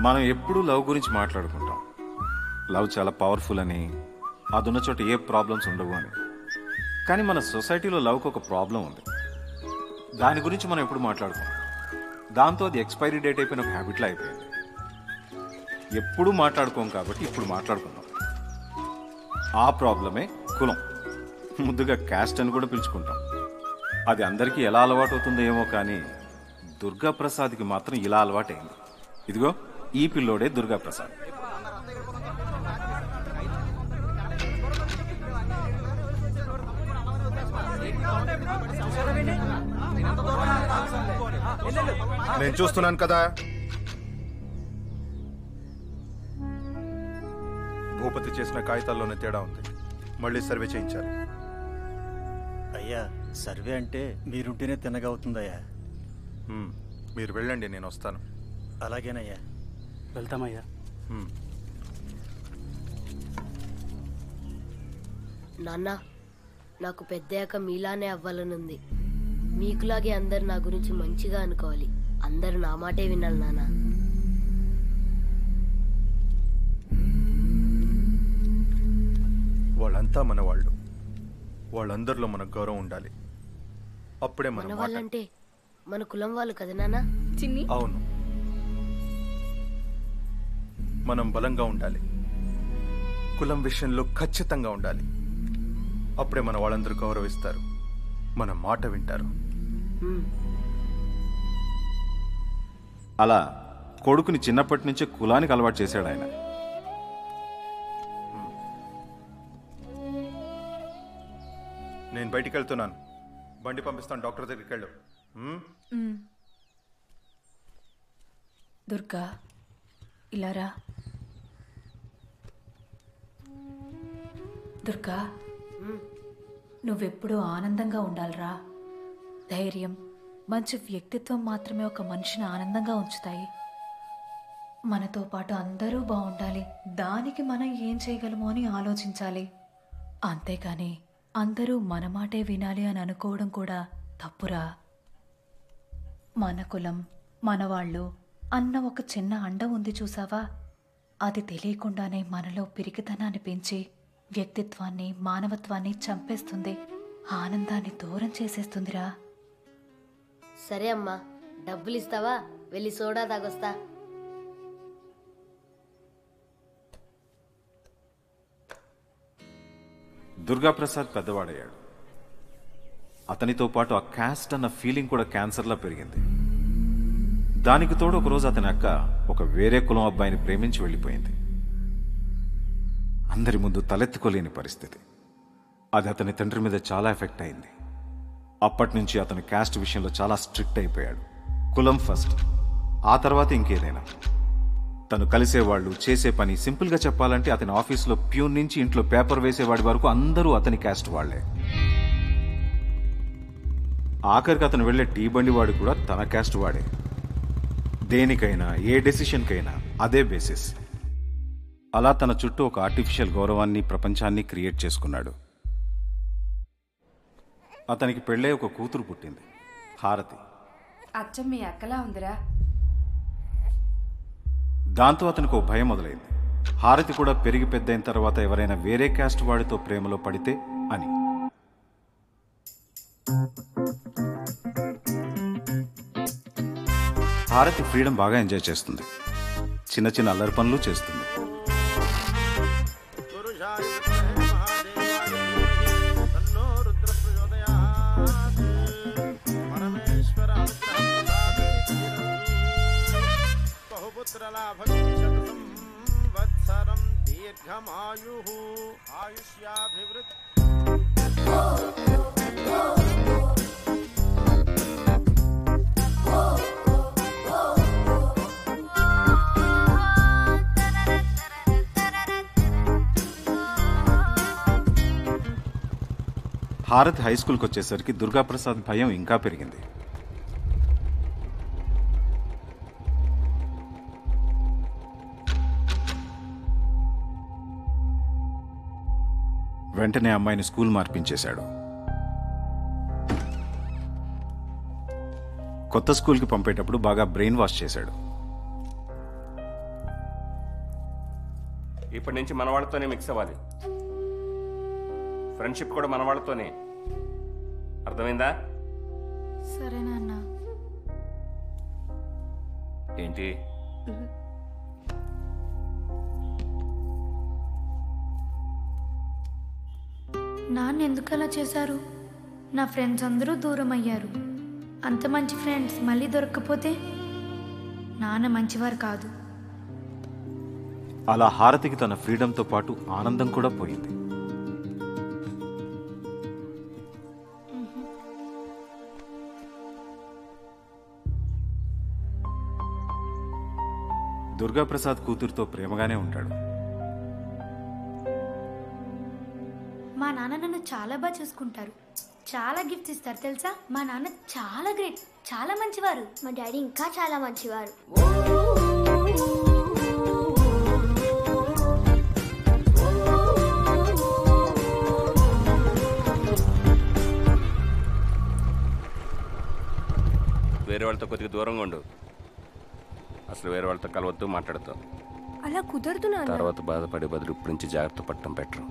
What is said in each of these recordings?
మనం ఎప్పుడూ లవ్ గురించి మాట్లాడుకుంటాం. లవ్ చాలా పవర్ఫుల్ అని అదున్న చోట ఏ ప్రాబ్లమ్స్ ఉండవు అని. కానీ మన సొసైటీలో లవ్కి ఒక ప్రాబ్లం ఉంది. దాని గురించి మనం ఎప్పుడు మాట్లాడుకుంటాం? దాంతో అది ఎక్స్పైరీ డేట్ అయిపోయిన ఒక హ్యాబిట్లో అయిపోయింది. ఎప్పుడూ మాట్లాడుకోం కాబట్టి ఇప్పుడు మాట్లాడుకుందాం. ఆ ప్రాబ్లమే కులం. ముద్దుగా క్యాస్ట్ అని కూడా పిలుచుకుంటాం. అది అందరికీ ఎలా అలవాటు అవుతుందో ఏమో కానీ దుర్గా ప్రసాద్కి మాత్రం ఇలా అలవాటైంది. ఇదిగో ఈ పిల్లోడే దుర్గా ప్రసాద్ నేను చూస్తున్నాను కదా. భూపతి చేసిన కాగితాల్లోనే తేడా ఉంది. మళ్ళీ సర్వే చేయించాలి. అయ్యా సర్వే అంటే మీరుంటేనే తినగవుతుందయ్యా మీరు వెళ్ళండి నేను వస్తాను. అలాగేనయ్యా. వెళ్తామయ్యా. నాన్న నాకు పెద్దయ్యాక మీలానే అవ్వాలనుంది. మీకులాగే అందరు నా గురించి మంచిగా అనుకోవాలి. అందరూ నా మాటే వినాలి నాన్న. వాళ్ళంతా మన వాళ్ళు వాళ్ళందరిలో మనకు గౌరవం ఉండాలి. అప్పుడే మన మన వాళ్ళంటే మన కులం వాళ్ళు కదా నాన్న? చిన్ని? అవును. మనం బలంగా ఉండాలి. కులం విషయంలో ఖచ్చితంగా ఉండాలి. అప్పుడే మన వాళ్ళందరూ గౌరవిస్తారు. మన మాట వింటారు. అలా కొడుకుని చిన్నప్పటి నుంచే కులానికి అలవాటు చేశాడు ఆయన. నేను బయటికి వెళ్తున్నాను. బండి పంపిస్తాను. డాక్టర్ దగ్గరికి వెళ్ళు? దుర్గా ఇలారా దుర్గా నువ్వెప్పుడూ ఆనందంగా ఉండాలిరా. ధైర్యం మంచి వ్యక్తిత్వం మాత్రమే ఒక మనిషిని ఆనందంగా ఉంచుతాయి. మనతో పాటు అందరూ బాగుండాలి. దానికి మనం ఏం చేయగలమో అని ఆలోచించాలి. అంతేకాని అందరూ మన మాటే వినాలి అని అనుకోవడం కూడా తప్పురా. మన కులం మనవాళ్ళు అన్న ఒక చిన్న అండ ఉంది చూసావా? అది తెలియకుండానే మనలో పిరికితనాన్ని పెంచి వ్యక్తిత్వాన్ని మానవత్వాన్ని చంపేస్తుంది. ఆనందాన్ని దూరం చేసేస్తుందిరా. సరే అమ్మా డబ్బులు ఇస్తావా వెళ్ళి సోడా తాగొస్తా. దుర్గా ప్రసాద్ పెద్దవాడయ్యాడు. అతనితో పాటు ఆ క్యాస్ట్ అన్న ఫీలింగ్ కూడా క్యాన్సర్లా పెరిగింది. దానికి తోడు ఒకరోజు అతని అక్క ఒక వేరే కులం అబ్బాయిని ప్రేమించి వెళ్ళిపోయింది. అందరి ముందు తలెత్తుకోలేని పరిస్థితి. అది అతని తండ్రి మీద చాలా ఎఫెక్ట్ అయింది. అప్పటి నుంచి అతని క్యాస్ట్ విషయంలో చాలా స్ట్రిక్ట్ అయిపోయాడు. కులం ఫస్ట్. ఆ తర్వాత ఇంకేదైనా. తను కలిసేవాళ్ళు చేసే పని సింపుల్గా చెప్పాలంటే అతని ఆఫీస్లో ప్యూన్ నుంచి ఇంట్లో పేపర్ వేసేవాడి వరకు అందరూ అతని క్యాస్ట్ వాళ్ళే ఆఖరికి అతను వెళ్ళే టీ బండి వాడు కూడా తన క్యాస్ట్ వాడే. దేనికైనా ఏ డెసిషన్కైనా అదే బేసిస్. అలా తన చుట్టూ ఒక ఆర్టిఫిషియల్ గౌరవాన్ని ప్రపంచాన్ని క్రియేట్ చేసుకున్నాడు. అతనికి పెళ్ళే ఒక కూతురు పుట్టింది హారతి. అచ్చం మీ అక్కలా ఉందిరా. దాంతో అతనికి ఓ భయం మొదలైంది. హారతి కూడా పెరిగి పెద్దయిన తర్వాత ఎవరైనా వేరే క్యాస్ట్ వాడితో ప్రేమలో పడితే అని. హారతి ఫ్రీడమ్ బాగా ఎంజాయ్ చేస్తుంది. చిన్న చిన్న అల్లరి పనులు చేస్తుంది. దీర్ఘమాయు ఆయుష్యాభివృద్ధి. హారతి హై స్కూల్కి వచ్చేసరికి దుర్గాప్రసాద్ భయం ఇంకా పెరిగింది. వెంటనే అమ్మాయిని స్కూల్ మార్పించేశాడు. కొత్త స్కూల్కి పంపేటప్పుడు బాగా బ్రెయిన్ వాష్ చేశాడు. ఇప్పటి నుంచి మన వాళ్ళతోనే మిక్స్ అవ్వాలి. ఫ్రెండ్షిప్ కూడా మన వాళ్ళతోనే అర్థమైందా? సరే నాన్న. ఏంటి? నాన్న ఎందుకు అలా చేశారు? నా ఫ్రెండ్స్ అందరూ దూరం అయ్యారు అంత మంచి ఫ్రెండ్స్ మళ్ళీ దొరకకపోతే? నాన్న మంచివారు కాదు. అలా హారతికి తన ఫ్రీడంతో పాటు ఆనందం కూడా పోయింది. దుర్గాప్రసాద్ కూతురుతో ప్రేమగానే ఉంటాడు. మా నాన్న నన్ను చాలా బాగా చూసుకుంటారు. చాలా గిఫ్ట్స్ ఇస్తారు తెలుసా? మా నాన్న చాలా గ్రేట్ చాలా మంచివారు. మా డాడీ ఇంకా చాలా మంచివారు. వేరే వాళ్ళతో కొద్దిగా దూరంగా ఉండు. అసలు వేరే వాళ్ళతో కలవద్దు మాట్లాడతావు అలా కుదరదు నాన్న. తర్వాత బాధపడే బదులు ఇప్పటి నుంచి జాగ్రత్త పట్టడం బెటర్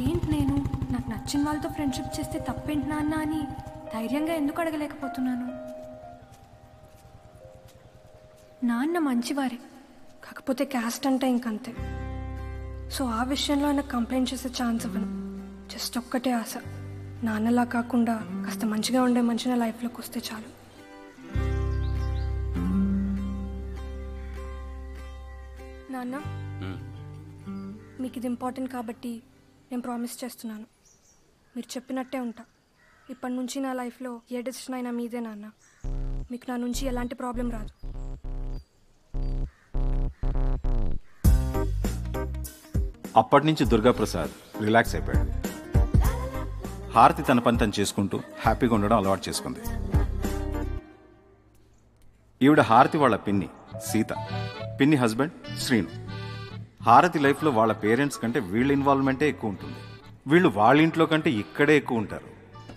ఏంటి నేను? నాకు నచ్చిన వాళ్ళతో ఫ్రెండ్షిప్ చేస్తే తప్పేంటి నాన్న అని ధైర్యంగా ఎందుకు అడగలేకపోతున్నాను? నాన్న మంచివారే కాకపోతే క్యాస్ట్ అంటే ఇంకంతే. సో ఆ విషయంలో ఆయన కంప్లైంట్ చేసే ఛాన్స్ ఇవ్వను. జస్ట్ ఒక్కటే ఆశ. నాన్నలా కాకుండా కాస్త మంచిగా ఉండే మనిషి నా లైఫ్లోకి వస్తే చాలు. నాన్న మీకు ఇది ఇంపార్టెంట్ కాబట్టి నేను ప్రామిస్ చేస్తున్నాను. మీరు చెప్పినట్టే ఉంటా. ఇప్పటి నుంచి నా లైఫ్లో ఏ డెసిషన్ అయినా మీదే నాన్న. మీకు నా నుంచి ఎలాంటి ప్రాబ్లం రాదు. అప్పటి నుంచి దుర్గాప్రసాద్ రిలాక్స్ అయిపోయాడు. హారతి తన పని తను చేసుకుంటూ హ్యాపీగా ఉండడం అలవాటు చేసుకుంది. ఈవిడ హారతి వాళ్ళ పిన్ని సీత పిన్ని హస్బెండ్ శ్రీను. హారతి లైఫ్లో వాళ్ళ పేరెంట్స్ కంటే వీళ్ళ ఇన్వాల్వ్మెంటే ఎక్కువ ఉంటుంది. వీళ్ళు వాళ్ళ ఇంట్లో కంటే ఇక్కడే ఎక్కువ ఉంటారు.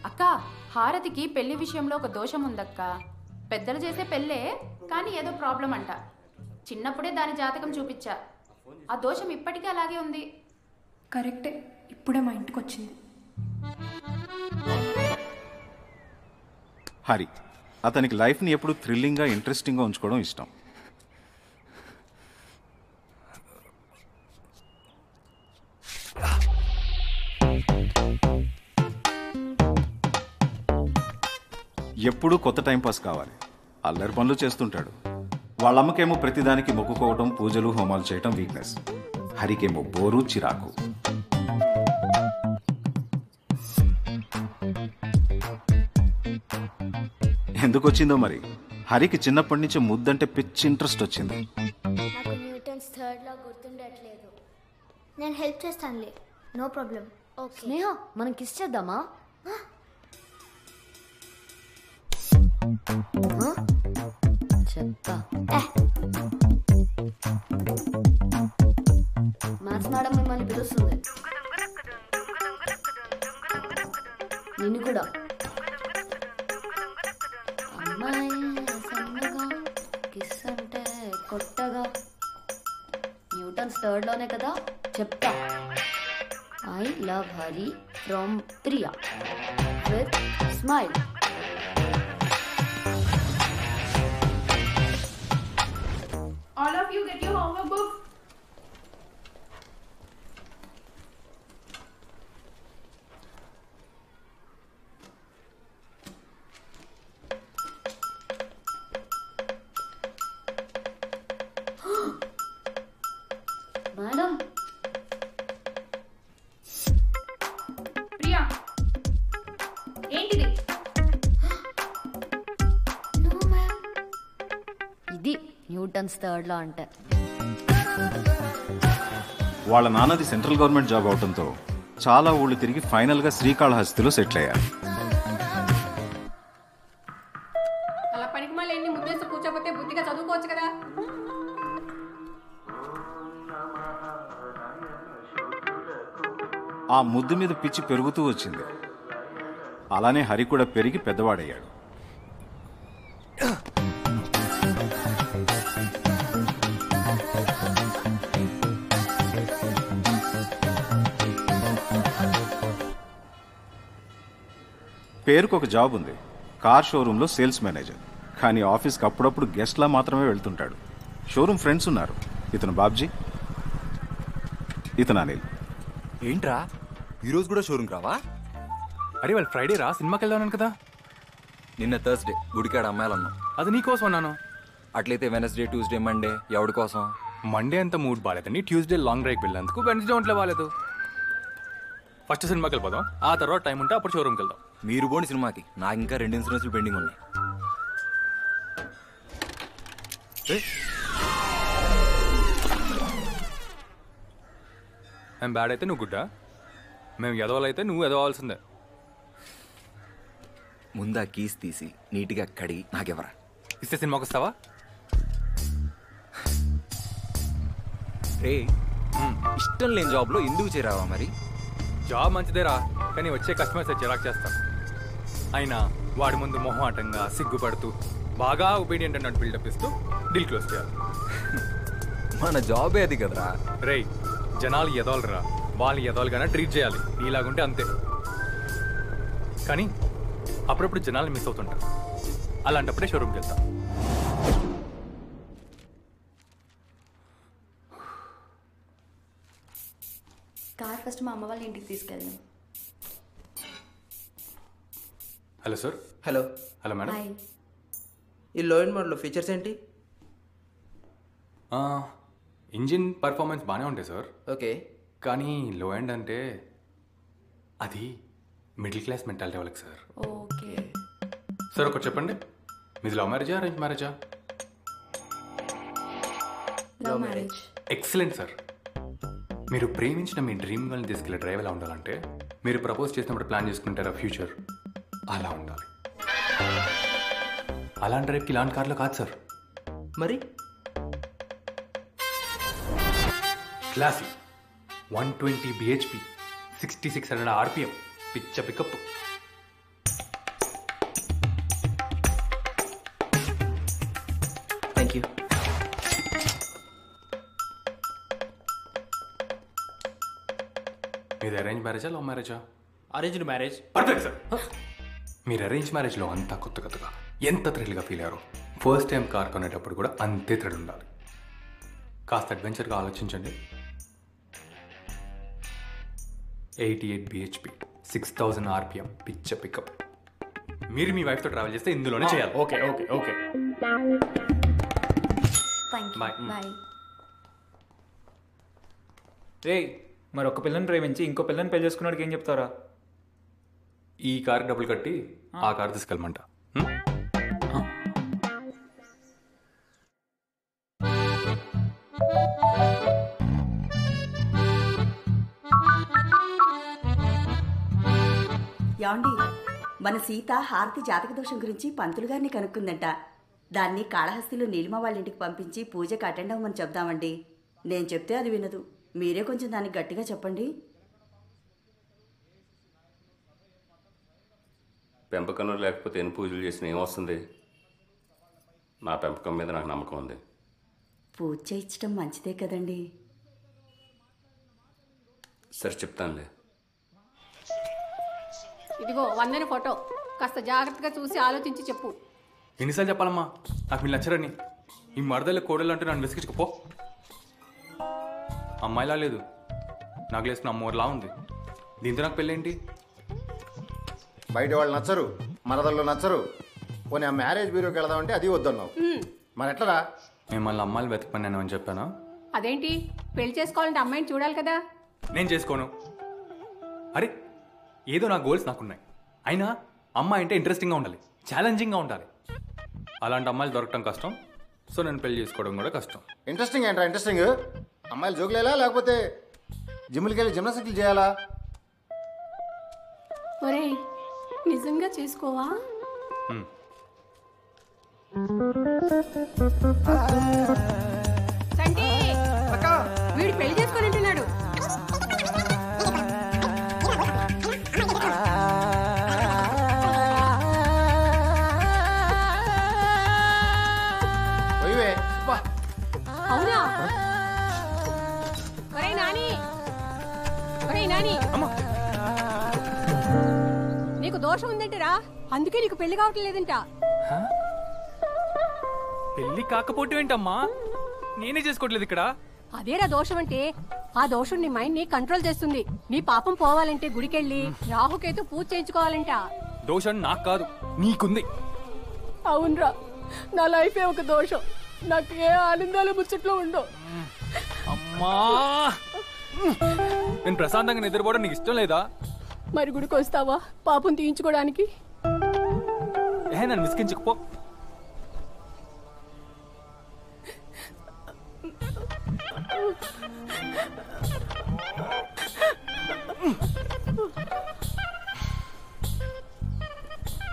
అక్క హారతికి పెళ్ళి విషయంలో ఒక దోషం ఉందక్క. పెద్దలు చేసే పెళ్ళే కానీ ఏదో ప్రాబ్లం అంట. చిన్నప్పుడే దాని జాతకం చూపించా. ఆ దోషం ఇప్పటికీ అలాగే ఉంది. కరెక్టే ఇప్పుడే మా ఇంటికి వచ్చింది హరి అతనికి లైఫ్ని ఎప్పుడు థ్రిల్లింగ్గా ఇంట్రెస్టింగ్గా ఉంచుకోవడం ఇష్టం. ఎప్పుడూ కొత్త టైంపాస్ కావాలి. అల్లరి పనులు చేస్తుంటాడు. వాళ్ళ అమ్మకేమో ప్రతిదానికి మొక్కుకోవడం పూజలు హోమాలు చేయటం వీక్నెస్. హరికేమో బోరు చిరాకు. ఎందుకు వచ్చిందో మరి? హరికి చిన్నప్పటి నుంచి ముద్దంటే పిచ్చి ఇంట్రెస్ట్ వచ్చింది. నాకు న్యూటన్స్ థర్డ్ లా గుర్తుండట్లేదు. నేను హెల్ప్ చేస్తానులే. No problem. ఓకే. స్నేహ మనం కిస్ చేద్దామా? ఆ? చెప్తా మ్యాథ్స్ మేడం మిమ్మల్ని పిలుస్తుంది. కూడా. అమ్మాయి సన్నగా కిస్ అంటే కొట్టగా న్యూటన్స్ థర్డ్లోనే కదా? చెప్తా. I love Hari from Priya with smile all of you get your homework Newton's third law అంటే. వాళ్ళ నాన్నది సెంట్రల్ గవర్నమెంట్ జాబ్ అవడంతో చాలా ఊళ్ళు తిరిగి ఫైనల్గా శ్రీకాళహస్తిలో సెటిల్ అయ్యారు. అలా పనికి మళ్ళీ ఎన్ని ముద్దేసి కూర్చోపోతే బుద్ధిగా చదువుకోవచ్చు కదా. ఆ ముద్దు మీద పిచ్చి పెరుగుతూ వచ్చింది. అలానే హరి కూడా పెరిగి పెద్దవాడయ్యాడు. పేరుకు ఒక జాబ్ ఉంది. కార్ షోరూంలో సేల్స్ మేనేజర్. కానీ ఆఫీస్కి అప్పుడప్పుడు గెస్ట్లా మాత్రమే వెళ్తుంటాడు. షోరూమ్ ఫ్రెండ్స్ ఉన్నారు. ఇతను బాబ్జీ. ఇతను అనిల్. ఏంట్రా? ఈరోజు కూడా షోరూమ్ రావా? అరే వాళ్ళు ఫ్రైడే రా? సినిమాకి వెళ్దాను కదా. నిన్న థర్స్డే గుడికాడ అమ్మాయిలన్నాం. అది నీకోసం అన్నాను. అట్లయితే వెనస్డే ట్యూస్డే మండే ఎవడి కోసం? మండే అంత మూడ్ బాగాలేదండి ట్యూస్డే లాంగ్ డ్రైవ్ వెళ్ళేందుకు వెన్స్డే ఒంట్లో బాగాలేదు ఫస్ట్ సినిమాకి వెళ్ళిపోదాం. ఆ తర్వాత టైం ఉంటే అప్పుడు షోరూమ్కి వెళ్దాం. మీరు పోండి సినిమాకి. నాకు ఇంకా రెండు ఇన్సూరెన్స్లు పెండింగ్ ఉన్నాయి. మేము బ్యాడ్ అయితే నువ్వు గుడ్డా? మేము ఎదవాలైతే నువ్వు ఎదవాల్సిందే. ముందా కీస్ తీసి నీట్గా కడిగి నాకెవరా ఇస్తే సినిమాకి వస్తావా? రే ఇష్టం లేని జాబ్లో ఎందుకు చేరావా మరి? జాబ్ మంచిదేరా కానీ వచ్చే కస్టమర్స్ చిరాక్ చేస్తాం. అయినా వాడి ముందు మొహమాటంగా సిగ్గుపడుతూ బాగా ఒబీడియంట్ అన్నట్టు బిల్డప్ ఇస్తూ డీల్ క్లోజ్ చేయాలి. మన జాబే అది కదరా? రేయ్ జనాలు ఎదవలరా వాళ్ళు ఎదవలుగానే ట్రీట్ చేయాలి. నీలాగుంటే అంతే. కానీ అప్పుడప్పుడు జనాలు మిస్ అవుతుంటారు. అలాంటప్పుడే షోరూమ్కి వెళ్తాం. కార్ ఫస్ట్ మా అమ్మ వాళ్ళ ఇంటికి తీసుకెళ్దాం. Hello sir. Hello. Hello madam. Hi. ఈ లో అండ్ మోడల్ ఫీచర్స్ ఏంటి? ఇంజిన్ పర్ఫార్మెన్స్ బాగానే ఉంటాయి సార్. ఓకే. కానీ లో ఎండ్ అంటే అది మిడిల్ క్లాస్ మెంటాలిటీ వాళ్ళకి సార్. ఓకే. సార్ ఒకటి చెప్పండి. మీది లవ్ మ్యారేజా అరేంజ్ మ్యారేజా లవ్ మ్యారేజ్ ఎక్సలెంట్ సార్ మీరు ప్రేమించిన మీ డ్రీమ్ గర్ల్ని తీసుకెళ్ళే డ్రైవ్ ఎలా ఉండాలంటే మీరు ప్రపోజ్ చేసినప్పుడు ప్లాన్ చేసుకుంటారా ఫ్యూచర్ అలా ఉండాలి. అలాంటి డ్రైవ్కి ఇలాంటి కార్లో కాదు సార్. మరి? Classy. One twenty BHP sixty six hundred RPM పిచ్చ పికప్. థ్యాంక్ యూ మీది అరేంజ్ మ్యారేజా లవ్ మ్యారేజా అరేంజ్డ్ మ్యారేజ్ పర్ఫెక్ట్ సార్ మీరు అరేంజ్ మ్యారేజ్లో అంతా కొత్త కొత్తగా. ఎంత థ్రిల్గా ఫీల్ అయ్యారో. ఫస్ట్ టైం కార్ కొనేటప్పుడు కూడా అంతే థ్రిల్ ఉండాలి. కాస్త అడ్వెంచర్గా ఆలోచించండి. Eighty eight BHP six thousand RPM పిచ్చ పికప్ మీరు మీ వైఫ్తో ట్రావెల్ చేస్తే ఇందులోనే చేయాలి. Okay okay okay. బాయ్ రే మరి ఒక పిల్లని ప్రేమించి ఇంకో పిల్లని పెళ్ళి చేసుకున్నాడికి ఏం చెప్తారా ఈ కార్ డబ్బులు కట్టి ఆ కార్ తీసుకెళ్ళమంట. యాండి మన సీత హారతి జాతక దోషం గురించి పంతులు గారిని కనుక్కుందంట. దాన్ని కాళహస్తిలో నీలిమ వాళ్ళ ఇంటికి పంపించి పూజకు అటెండ్ అవ్వమని చెప్దామండి. నేను చెప్తే అది వినదు. మీరే కొంచెం దానికి గట్టిగా చెప్పండి. పెంపకం లేకపోతే ఎన్ని పూజలు చేసిన ఏమొస్తుంది? నా పెంపకం మీద నాకు నమ్మకం ఉంది. పూజ చేయించడం మంచిదే కదండి. సరే చెప్తానులే. ఇదిగో వందని ఫోటో. కాస్త జాగ్రత్తగా చూసి ఆలోచించి చెప్పు. ఎన్నిసార్లు చెప్పాలమ్మా? నాకు మీరు నచ్చరని. ఈ మరదల కోడలు అంటే నన్ను విసిగించుకుపో అమ్మాయిలా లేదు. నాకు లేసిన అమ్మోర్లా ఉంది. దీంతో నాకు పెళ్ళేంటి? బయట వాళ్ళు నచ్చరు మరదళ్ళు నచ్చరు. పోనీ ఆ మ్యారేజ్ బ్యూరోకి వెళదామంటే అది వద్దన్నావు. మరి ఎట్లరా? మిమ్మల్ని అమ్మాయిలు వెతకమని నేను చెప్పానా? అదేంటి? పెళ్ళి చేసుకోవాలంటే అమ్మాయిని చూడాలి కదా. నేను చేసుకోను. అరే ఏదో నా గోల్స్ నాకున్నాయి. అయినా అమ్మాయి అంటే ఇంట్రెస్టింగ్గా ఉండాలి. ఛాలెంజింగ్గా ఉండాలి. అలాంటి అమ్మాయిలు దొరకటం కష్టం. సో నేను పెళ్ళి చేసుకోవడం కూడా కష్టం. ఇంట్రెస్టింగ్ ఏంట్రా ఇంట్రెస్టింగ్ అమ్మాయిలు జోకులేలా? లేకపోతే జిమ్కి వెళ్ళి జిమ్నాస్టిక్లు చేయాలా? ఒరేయ్ నిజంగా చేసుకోవా? వీడు పెళ్ళి చేసుకొని దోషం ఉందంటరా. అందుకే నీకు పెళ్ళి కావటం లేదంట. పెళ్ళి కాకపోతే ఏంటమ్మా? నేనే చేసుకోవట్లేదు ఇక్కడ. అదేరా దోషం అంటే ఆ దోషం నీ మైండ్ని కంట్రోల్ చేస్తుంది. నీ పాపం పోవాలంటే గుడికెళ్ళి రాహుకేతు పూజ చేయించుకోవాలంట. దోషం నాకు కాదు నీకుంది. అవునరా నా లైఫే ఒక దోషం. నాకు ఏ ఆనందాలు ముచ్చట్లు ఉండవు. అమ్మా! నేను ప్రశాంతంగా నిద్రపోవడం నీకు ఇష్టం లేదా? మరి గుడికి వస్తావా? పాపం తీయించుకోవడానికి ఏ నన్ను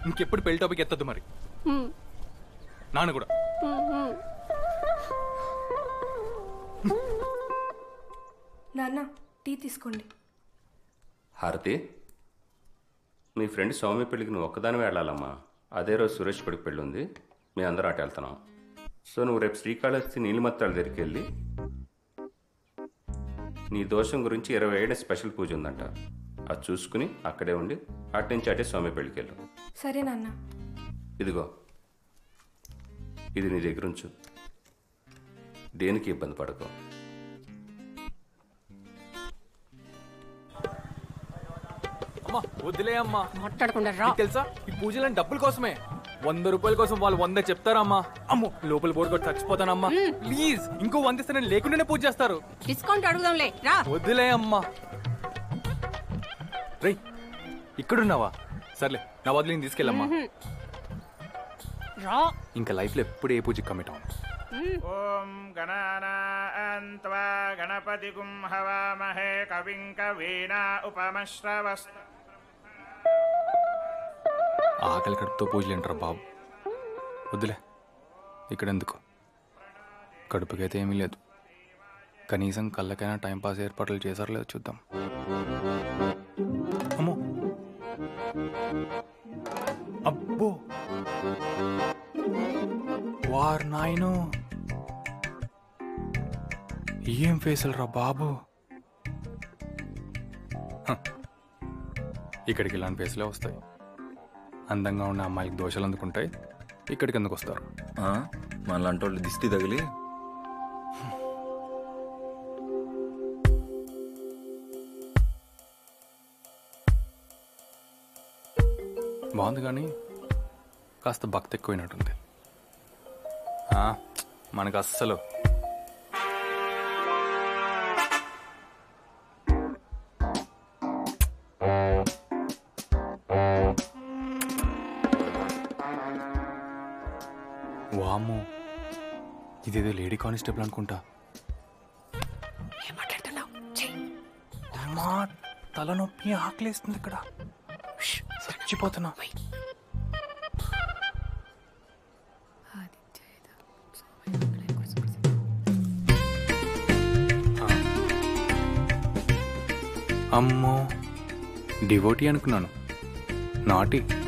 ఇంకెప్పుడు పెళ్ళి టాపిక్ ఎత్తద్దు మరి. హ్మ్, నాన్న కూడా. హ్మ్, హ్మ్. నాన్న టీ తీసుకోండి. హారతి. మీ ఫ్రెండ్ సౌమ్య పెళ్ళికి నువ్వు ఒక్కదాని వెళ్ళాలమ్మా. అదే రోజు సురేష్ కొడుకు పెళ్ళి ఉంది. మీ అందరూ అటు వెళ్తున్నాం. సో నువ్వు రేపు శ్రీకాళహస్తి నీలిమత్తాల దగ్గరికి వెళ్ళి నీ దోషం గురించి ఇరవై ఏడు స్పెషల్ పూజ ఉందంట. అది చూసుకుని అక్కడే ఉండి అటు నుంచి అటే సౌమ్య పెళ్ళికి వెళ్ళు. సరే నాన్న. ఇదిగో. ఇది నీ దగ్గర ఉంచు. దేనికి ఇబ్బంది పడకు. అమ్మా వదిలే అమ్మా. మాట్లాడకుండా రా. నీకు తెలుసా? ఈ పూజలని డబ్బుల కోసమే. వంద రూపాయల కోసం వాళ్ళు వంద చెప్తారమ్మా. అమ్మో లోపల బోర్డు కొట్టి చచ్చిపోతానమ్మా. ప్లీజ్ ఇంకో వంద ఇస్తే నేను లేకుండానే పూజ చేస్తారు. డిస్కౌంట్ అడుగుదాంలే రా. వదిలే అమ్మా. రే ఇక్కడున్నావా? సర్లే నా వదిలిని తీసుకెళ్ళమ్మా. మ్మ్. రా. ఇంకా లైఫ్లో ఎప్పుడు ఏ పూజకి కమిట్ అవ్వను. ఓం గణానాన్త్వా గణపతిగుం హవామహే కవిం కవీనా ఉపమశ్రవస్ ఆకలి కడుపుతో పూజలు బాబు? వద్దులే. ఇక్కడెందుకు? కడుపుకైతే ఏమీ లేదు. కనీసం కళ్ళకైనా టైంపాస్ ఏర్పాట్లు చేశారో లేదో చూద్దాం. అమ్మో! అబ్బో! వారు నాయను! ఏం ఫేసులు రా బాబు? ఇక్కడికి ఇలాంటి ఫేసులే వస్తాయి. అందంగా ఉన్న అమ్మాయికి దోషాలు అందుకుంటాయి. ఇక్కడికి ఎందుకు వస్తారు? మనలాంటి వాళ్ళు దిష్టి తగిలి. బాగుంది కానీ కాస్త భక్తి ఎక్కువైనట్టుంది. మనకు అస్సలు ఇదేదో లేడీ కానిస్టేబుల్ అనుకుంటా. తలనొప్పి ఆకలేస్తుంది ఇక్కడ. చచ్చిపోతున్నా. అమ్మో డివోటీ అనుకున్నాను. నాటి.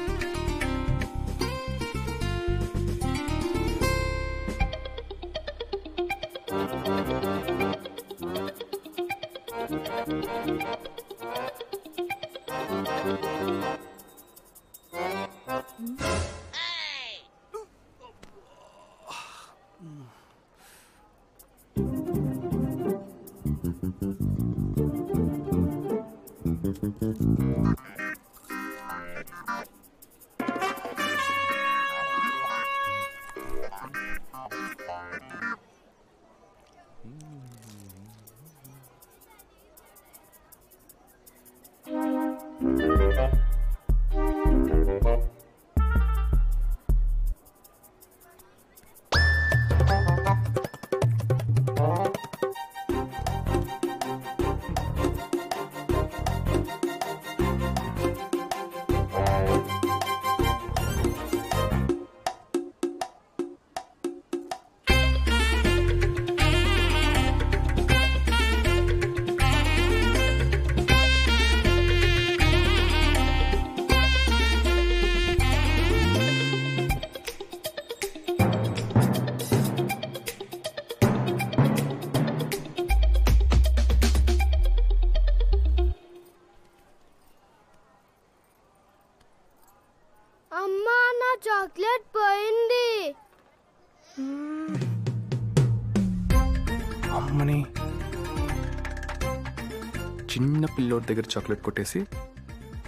పిల్లోడి దగ్గర చాక్లెట్ కొట్టేసి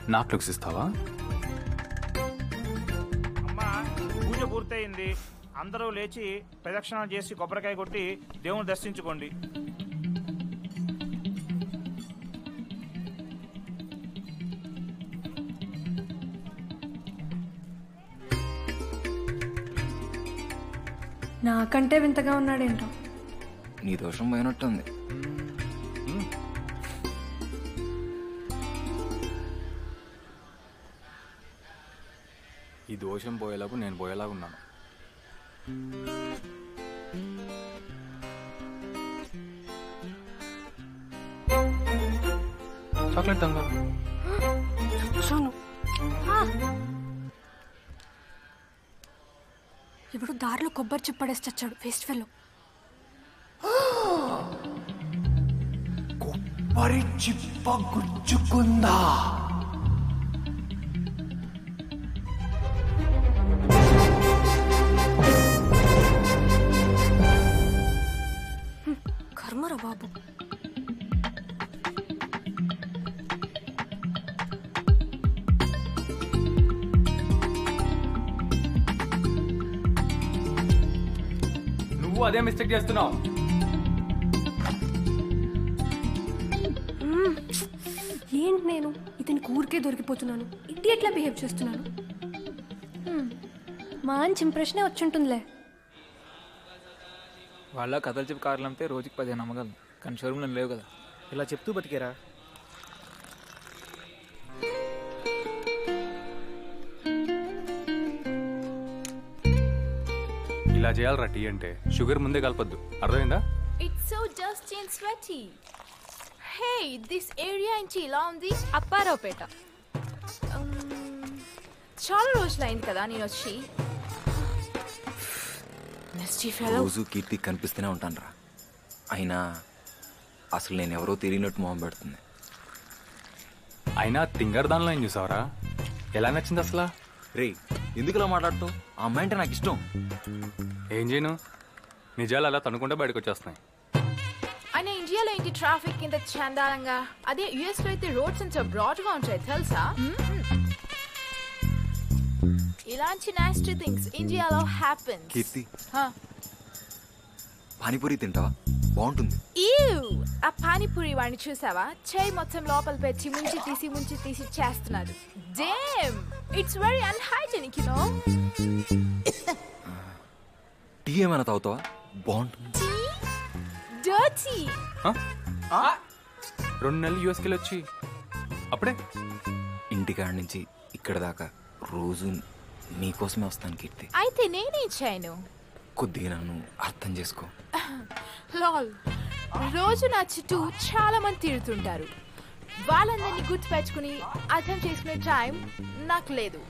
నాకు లుక్స్ ఇస్తావా? అమ్మా పూజ పూర్తయింది. అందరూ లేచి ప్రదక్షిణం చేసి కొబ్బరికాయ కొట్టి దేవుని దర్శించుకోండి. నాకంటే వింతగా ఉన్నాడేంటో? నీ దోషం పోయినట్టుంది. దోషం పోయేలాగా నేను పోయేలాగా ఉన్నాను. చాక్లెట్ దొంగ ఇప్పుడు దారిలో కొబ్బరి చిప్ప పడేసి చచ్చాడు వేస్ట్ ఫెల్లో మరి చిప్ప గుచ్చుకుందా? మిస్టేక్ చేస్తున్నావు. ఏంటి నేను? ఇతనికి ఊరికే దొరికిపోతున్నాను. ఇడియట్లా బిహేవ్ చేస్తున్నాను. మంచి ఇంప్రెషనే వచ్చుంటుందిలే. వాళ్ళ కథలు చెప్పి కార్లు అమ్మితే రోజుకి పదిహేను అమ్మగలను. కానీ షోరూమ్లో లేవు కదా. ఇలా చెప్తూ బతికేరా. ఇలా చేయాలరా టీ అంటే. షుగర్ ముందే కలపొద్దు. అర్థమైందా? It's so dusty and sweaty. Hey, this area ఏంటి ఇలా ఉంది అప్పారావుపేట Um, చాలా రోజులైంది కదా నేను వచ్చి. రోజు కీర్తి కనిపిస్తూనే ఉంటాను రా అయినా అసలు నేను ఎవరో తెలియనట్టు మొహం పెడుతుంది. అయినా తింగర్ దానిలో ఏం చూసావరా? ఎలా నచ్చింది అసలు? రే ఎందుకు ఇలా మాట్లాడుతావు ఆ అమ్మాయి అంటే నాకు ఇష్టం. ఏం చేయను? నిజాలు అలా తనుకుంటే బయటకు వచ్చేస్తున్నాయి అయినా ఇండియాలో ఏంటి ట్రాఫిక్ ఇంత చందాలంగా అదే యుఎస్లో అయితే రోడ్స్ ఇంత బ్రాడ్గా ఉంటాయి తెలుసా? ఇలాంటి నాస్టీ థింగ్స్ ఇండియాలో హ్యాపెన్ కీర్తి. పానీపూరి తింటావా? బాగుంటుంది. ఆ పానీపూరి వాడిని చూసావా? చేయి మొత్తం లోపల పెట్టి ముంచి తీసి ముంచి తీసి చేస్తున్నాడు. Damn it's very unhygienic you know tea ఏమైనా తాగుతావా? బాగుంటుంది. డర్టీ రెండు నెలలు యూఎస్కి వెళ్ళి వచ్చి. అప్పుడే? ఇంటికాడ నుంచి ఇక్కడ దాకా రోజు నీకోసమే వస్తాను కీర్తి. అయితే నేనేం చేయను? కొద్దిగా నన్ను అర్థం చేసుకో. లాల్ రోజు నా చుట్టూ చాలా మంది తిరుగుతుంటారు. వాళ్ళందరినీ గుర్తుపెట్టుకుని అర్థం చేసుకునే టైం నాకు లేదు.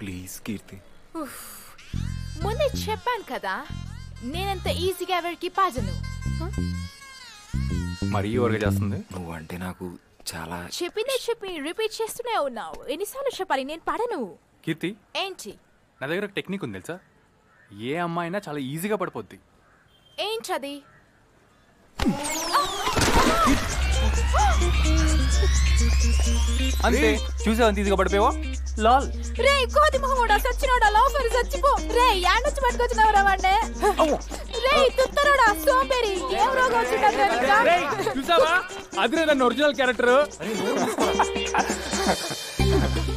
ప్లీజ్ కీర్తి. ముందే చెప్పాను కదా నేనంత ఈజీగా ఎవరికి పాజను. మరీ ఎవరిగా చేస్తుంది? నువ్వంటే నాకు చాలా చెప్పిందే చెప్పి రిపీట్ చేస్తూనే ఉన్నావు. ఎన్నిసార్లు చెప్పాలి? నేను పడను. కీర్తి? ఏంటి? నా దగ్గర ఒక టెక్నిక్ ఉంది తెలుసా? ఏ అమ్మాయినా చాలా ఈజీగా పడిపోద్ది. ఏంటది? అంతే చూసావు అంత ఈజీగా పడిపోయావా? లాల్. రే కోతి మొహముడా సచ్చినోడా లోఫర్ చచ్చిపో రే యాడొచ్చి పట్టుకొచ్చినవరా వాడినే రే తుత్తరోడా సోంబేరి ఏం రోగం వచ్చిందా చూసావా? అదే నన్ను ఒరిజినల్ క్యారెక్టర్.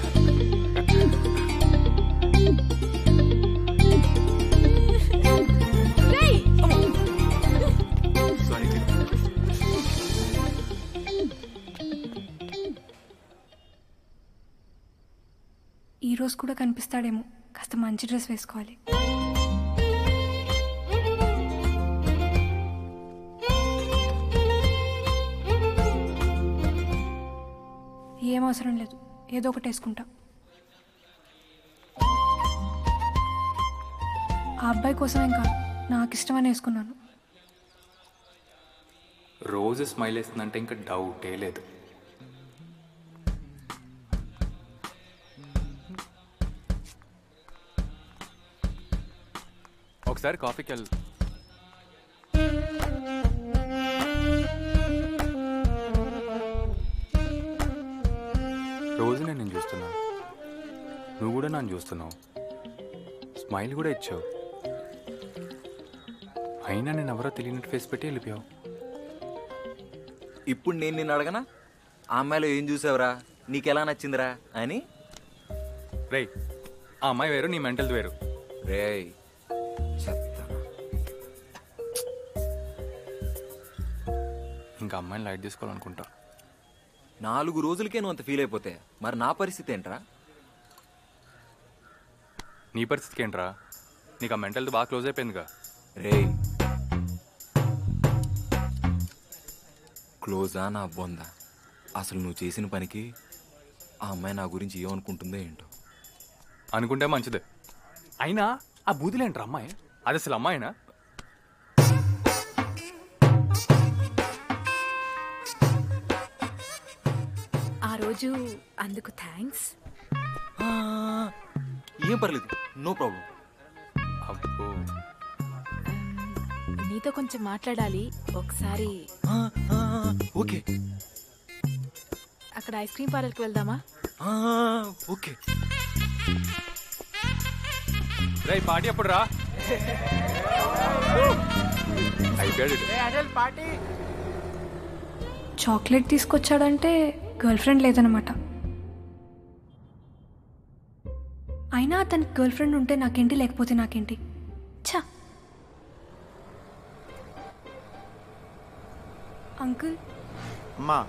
ఈ రోజు కూడా కనిపిస్తాడేమో. కాస్త మంచి డ్రెస్ వేసుకోవాలి. ఏం అవసరం లేదు. ఏదో ఒకటి వేసుకుంటా. ఆ అబ్బాయి కోసమేం కాదు నాకు ఇష్టమని వేసుకున్నాను. రోజు స్మైల్ వేస్తుందంటే ఇంకా డౌటే లేదు. ఒకసారి కాఫీకి వెళ్ రోజు నేను నేను చూస్తున్నా. నువ్వు కూడా నన్ను చూస్తున్నావు. స్మైల్ కూడా ఇచ్చావు. అయినా నేను ఎవరో తెలియనట్టు ఫేస్ పెట్టి వెళ్ళిపోయావు. ఇప్పుడు నేను నిన్ను అడగనా? ఆ అమ్మాయిలో ఏం చూసావురా? నీకెలా నచ్చిందిరా? అని? రేయ్ ఆ అమ్మాయి వేరు నీ మెంటల్ వేరు. రేయ్ ఇంకా అమ్మాయిని లైట్ తీసుకోవాలనుకుంటా. నాలుగు రోజులకే నువ్వు అంత ఫీల్ అయిపోతే మరి నా పరిస్థితి ఏంట్రా? నీ పరిస్థితికి ఏంట్రా? నీకు ఆ మెంటల్ది బాగా క్లోజ్ అయిపోయిందిగా. రేయ్. క్లోజా నా బొందా? అసలు నువ్వు చేసిన పనికి ఆ అమ్మాయి నా గురించి ఏమనుకుంటుందో ఏంటో? అనుకుంటే మంచిదే. అయినా ఆ బూతులేంట్రా అమ్మాయి? అది అసలు అమ్మాయినా? రోజు అందుకు థ్యాంక్స్. ఏం పర్లేదు నో ప్రాబ్లం. అబ్బో. నీతో కొంచెం మాట్లాడాలి ఒకసారి. ఓకే. అక్కడ ఐస్ క్రీమ్ పార్లర్కి వెళ్దామా? ఓకే. రేయ్ పార్టీ అప్పుడు రా చాక్లెట్ తీసుకొచ్చాడంటే గర్ల్ ఫ్రెండ్ లేదనమాట అయినా అతనికి గర్ల్ ఫ్రెండ్ ఉంటే నాకేంటి లేకపోతే నాకేంటి? ఛా! అంకుల్ అమ్మా.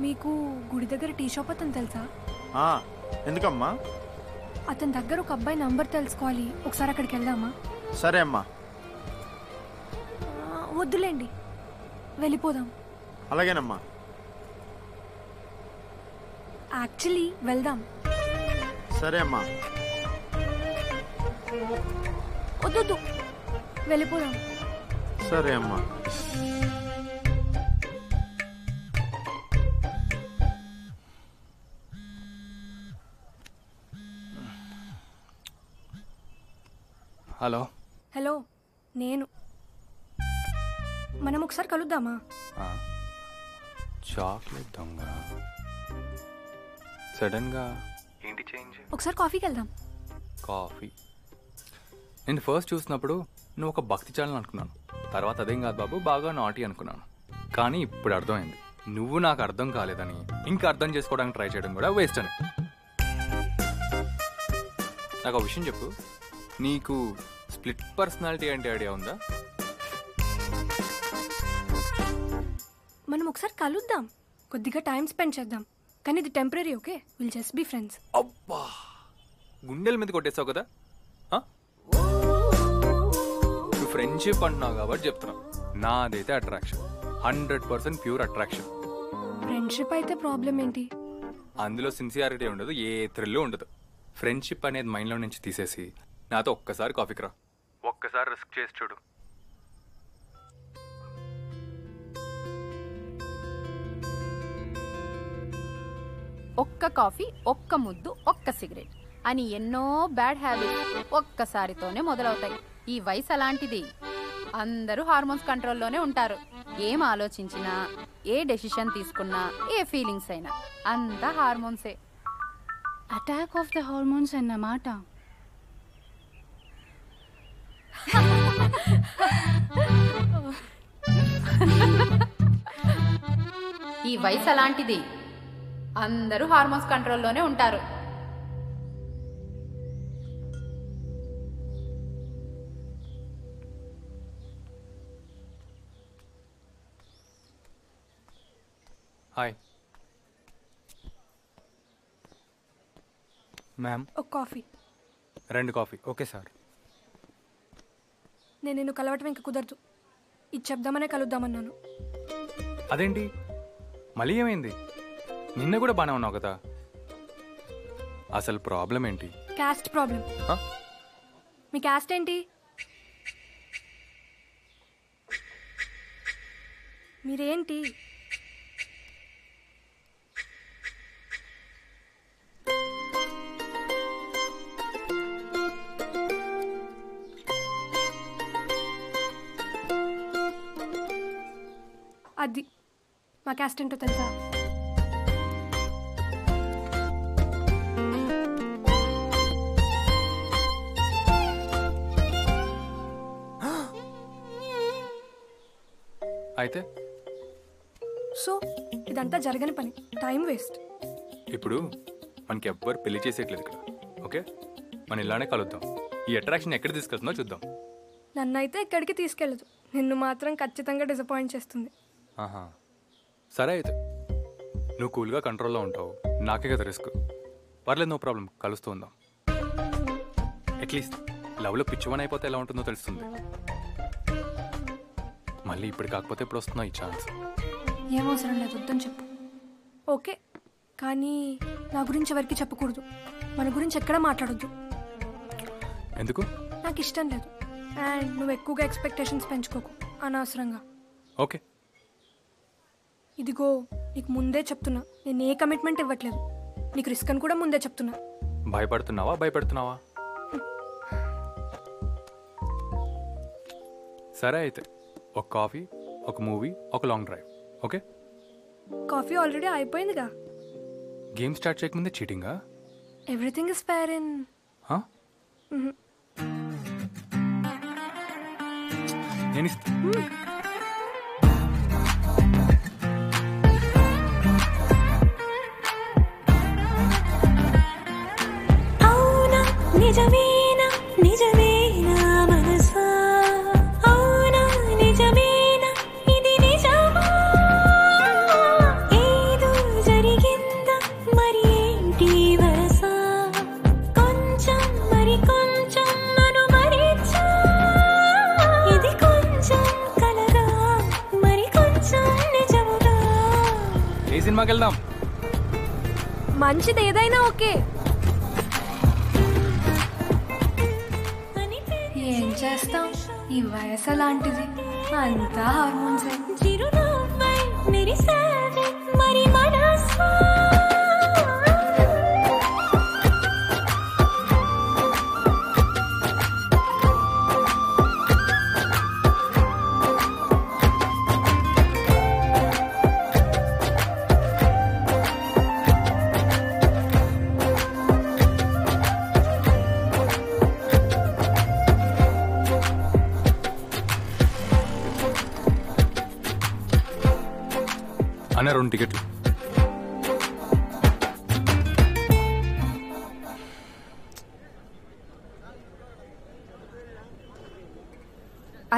మీకు గుడి దగ్గర టీ షాప్ అతను తెలుసా? ఆ, ఎందుకమ్మా? అతని దగ్గర ఒక అబ్బాయి నంబర్ తెలుసుకోవాలి. ఒకసారి అక్కడికి వెళ్దామా? సరే అమ్మా. ఆ, వద్దులేండి. వెళ్ళిపోదాం. అలాగేనమ్మా. యాక్చువల్లీ వెళ్దాం. సరే అమ్మా. వద్దొద్దు. వెళ్ళిపోదాం. సరే అమ్మా. హలో. హలో నేను. మనం ఒకసారి కలుద్దామా? చాక్లెట్ దొంగ. సడన్గా ఏంటి చేంజ్? ఒకసారి కాఫీకి వెళ్దాం కాఫీ. నేను ఫస్ట్ చూసినప్పుడు నువ్వు ఒక భక్తి ఛానల్ అనుకున్నాను. తర్వాత అదేం కాదు బాబు బాగా నాటి అనుకున్నాను. కానీ ఇప్పుడు అర్థమైంది. నువ్వు నాకు అర్థం కాలేదని ఇంకా అర్థం చేసుకోవడానికి ట్రై చేయడం కూడా వేస్ట్ అని. నాకు ఒక విషయం చెప్పు. నీకు స్ప్లిట్ పర్సనాలిటీ అంటే ఐడియా ఉందా? మనం ఒకసారి కలుద్దాం. కొద్దిగా టైం స్పెండ్ చేద్దాం. కానీ ఇది temporary okay will just be friends అబ్బా! గుండెల మీద కొట్టేస్తావు కదా? ఫ్రెండ్షిప్ అంటున్నావు కాబట్టి చెప్తున్నా. నాదైతే attraction hundred percent pure attraction friendship అయితే ప్రాబ్లం ఏంటి? అందులో సిన్సియారిటీ ఉండదు ఏ థ్రిల్ ఉండదు. ఫ్రెండ్షిప్ అనేది మైండ్లో నుంచి తీసేసి నాతో ఒక్కసారి కాఫీకి రా. ఒక్కసారి రిస్క్ చేసి చూడు. ఒక్క కాఫీ ఒక్క ముద్దు ఒక్క సిగరెట్ అని ఎన్నో బ్యాడ్ హ్యాబిట్స్ ఒక్కసారితోనే మొదలవుతాయి. ఈ వయసు అలాంటిది. అందరూ హార్మోన్స్ కంట్రోల్లోనే ఉంటారు. ఏం ఆలోచించినా ఏ డెసిషన్ తీసుకున్నా ఏ ఫీలింగ్స్ అయినా అంతా హార్మోన్సే. అటాక్ ఆఫ్ ద హార్మోన్స్ అన్నమాట. ఈ వయసు అలాంటిది. అందరూ హార్మోన్స్ కంట్రోల్లోనే ఉంటారు. హాయ్. మ్యామ్. ఒక కాఫీ. రెండు కాఫీ. Okay sir. నేను నిన్ను కలవటం ఇంకా కుదరదు. ఇది చెప్దామనే కలుద్దామన్నాను. అదేంటి? మళ్ళీ ఏమైంది? నిన్న కూడా బానే ఉన్నావు కదా. అసలు ప్రాబ్లం ఏంటి? క్యాస్ట్ ప్రాబ్లం మీ క్యాస్ట్ ఏంటి? మీరేంటి? అది. మా క్యాస్ట్ ఏంటో తెలుసా? అయితే? సో ఇదంతా జరగని పని. Time waste. ఇప్పుడు మనకి ఎవ్వరు పెళ్ళి చేసేయట్లేదు ఇక్కడ. ఓకే? మనం ఇలానే కలుద్దాం. ఈ అట్రాక్షన్ ఎక్కడ తీసుకెళ్తుందో చూద్దాం. నన్ను అయితే ఎక్కడికి తీసుకెళ్ళదు. నిన్ను మాత్రం ఖచ్చితంగా డిసప్పాయింట్ చేస్తుంది. ఆహా. సరే అయితే. నువ్వు కూల్గా కంట్రోల్లో ఉంటావు. నాకే కదా రిస్క్. పర్లేదు నో ప్రాబ్లం. కలుస్తూ ఉందాం. అట్లీస్ట్ లవ్లో పిచ్చివన్ అయిపోతే ఎలా ఉంటుందో తెలుస్తుంది. మళ్ళీ ఇప్పుడు కాకపోతే ఇప్పుడు వస్తుందా ఈ ఛాన్స్. ఏం అవసరం లేదు వద్దని చెప్పు. ఓకే కానీ నా గురించి ఎవరికి చెప్పకూడదు. మన గురించి ఎక్కడ మాట్లాడొద్దు. ఎందుకు? నాకు ఇష్టం లేదు. అండ్ నువ్వు ఎక్కువగా ఎక్స్పెక్టేషన్స్ పెంచుకోకు అనవసరంగా. ఓకే. ఇదిగో నీకు ముందే చెప్తున్నా నేను ఏ కమిట్మెంట్ ఇవ్వట్లేదు. నీకు రిస్క్ అని కూడా ముందే చెప్తున్నా. భయపడుతున్నావా? భయపెడుతున్నావా? సరే అయితే. ఒక కాఫీ ఒక మూవీ ఒక long drive. Okay? Coffee already అయిపోయిందిగా. గేమ్ స్టార్ట్ చేయకముందే చీటింగా? Everything is fair in? నేను ఇస్తా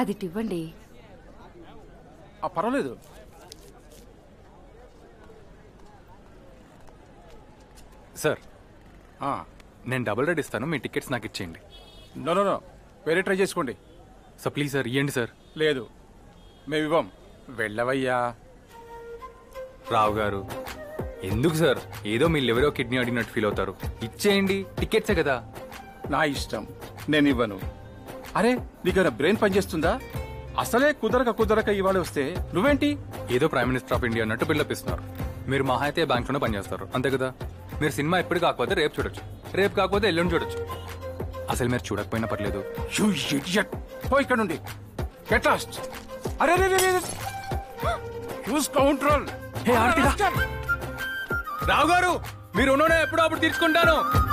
అది ఇవ్వండి పర్వాలేదు. సార్ నేను డబుల్ రేట్ ఇస్తాను మీ టికెట్స్ నాకు ఇచ్చేయండి. No no no. వేరే ట్రై చేసుకోండి. సార్ ప్లీజ్ సార్ ఇవ్వండి సార్. లేదు. మేము ఇవ్వం. వెళ్ళవయ్యా. రావు గారు ఎందుకు సార్? ఏదో మీరు ఎవరో కిడ్నీ అడిగినట్టు ఫీల్ అవుతారు. ఇచ్చేయండి టికెట్సే కదా. నా ఇష్టం. నేను ఇవ్వను. అరే నీకైనా బ్రెయిన్ పనిచేస్తుందా అసలే కుదరక కుదరక ఇవాళ వస్తే నువ్వేంటి? ఏదో ప్రైమ్ మినిస్టర్ ఆఫ్ ఇండియా అన్నట్టు బిల్డప్ ఇస్తున్నారు. మీరు మహా అయితే బ్యాంక్లోనే పనిచేస్తారు. అంతే కదా? మీరు సినిమా ఎప్పుడు కాకపోతే రేపు చూడొచ్చు. రేపు కాకపోతే ఎల్లుండి చూడొచ్చు. అసలు మీరు చూడకపోయినా పర్లేదు. పో ఇక్కడ నుండి. Get lost. అరే రే రే యూస్ కౌంట్రోల్. హే రావు గారు మీరు ఎప్పుడో అప్పుడు తీర్చుకుంటాను.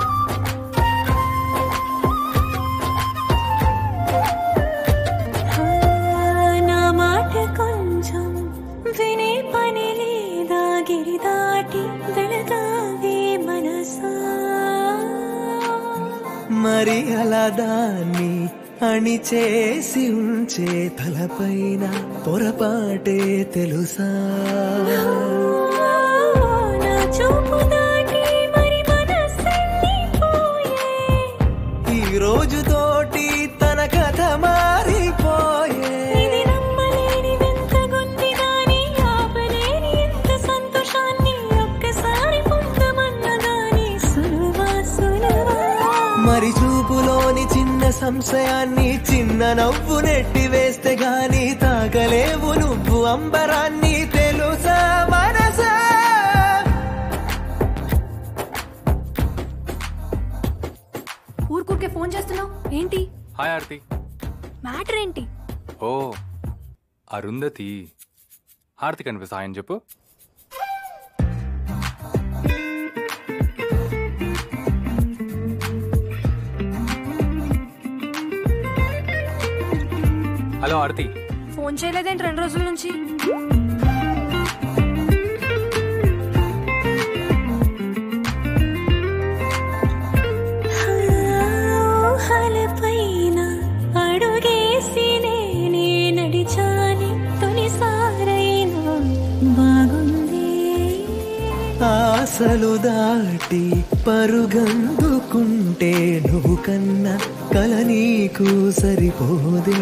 నా మాట కొంచెం వినే పని లేదా గిరి దాటి వెళతావే మనసా. మరి అలా దాన్ని అణిచేసి ఉంచే తలపైన పొరపాటే తెలుసా? ఈ రోజు తోటి సంశయాన్ని చిన్న నవ్వు నెట్టి వేస్తే గాని తాగలేవు నువ్వు అంబరాన్ని తెలుసా మనసా? ఊరుకూరికే ఫోన్ చేస్తున్నావు? ఏంటి? హాయ్ ఆర్తి. మ్యాటర్ ఏంటి? ఓ అరుంధతి. హార్తిక్ అనిపిస్తా ఆయన చెప్పు. హలో ఆరతి. ఫోన్ చేయలేదేంటి రెండు రోజుల నుంచి? ఊహలపైన ఆశలు దాటి పరుగందుకుంటే నువ్వు కన్నా కల నీకు సరిపోదే.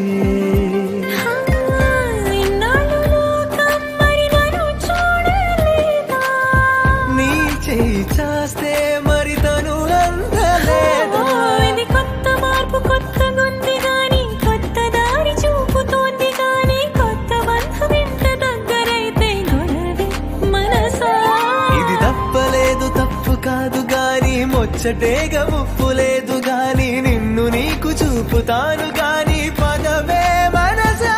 ముచ్చటేగా ముప్పు లేదు గాని నిన్ను నీకు చూపుతాను గాని పదవే మనసా.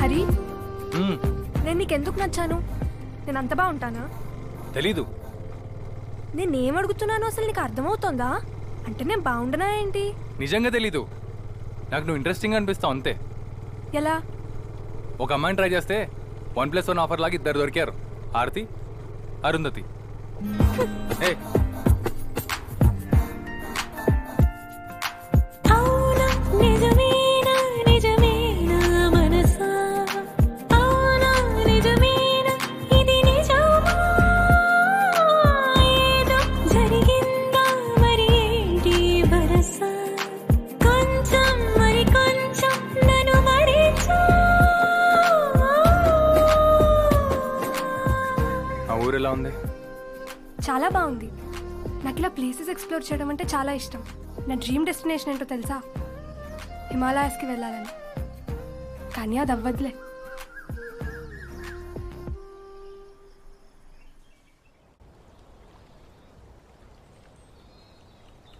హరి నేను నీకెందుకు నచ్చాను? నేను అంత బాగుంటానా? తెలీదు. నేనేం అడుగుతున్నానో అసలు నీకు అర్థమవుతోందా? అంటే నేను బాగుండనా ఏంటి? నిజంగా తెలీదు. నాకు నువ్వు ఇంట్రెస్టింగ్ అనిపిస్తావు అంతే. ఎలా? ఒక అమ్మాయిని ట్రై చేస్తే వన్ ప్లస్ వన్ ఆఫర్ లాగా ఇద్దరు దొరికారు. ఆరతి అరుంధతి. ఎక్స్ప్లోర్ చేయడం అంటే చాలా ఇష్టం. నా డ్రీమ్ డెస్టినేషన్ ఏంటో తెలుసా? హిమాలయాస్కి వెళ్ళాలని. కానీ అది అవ్వదులే.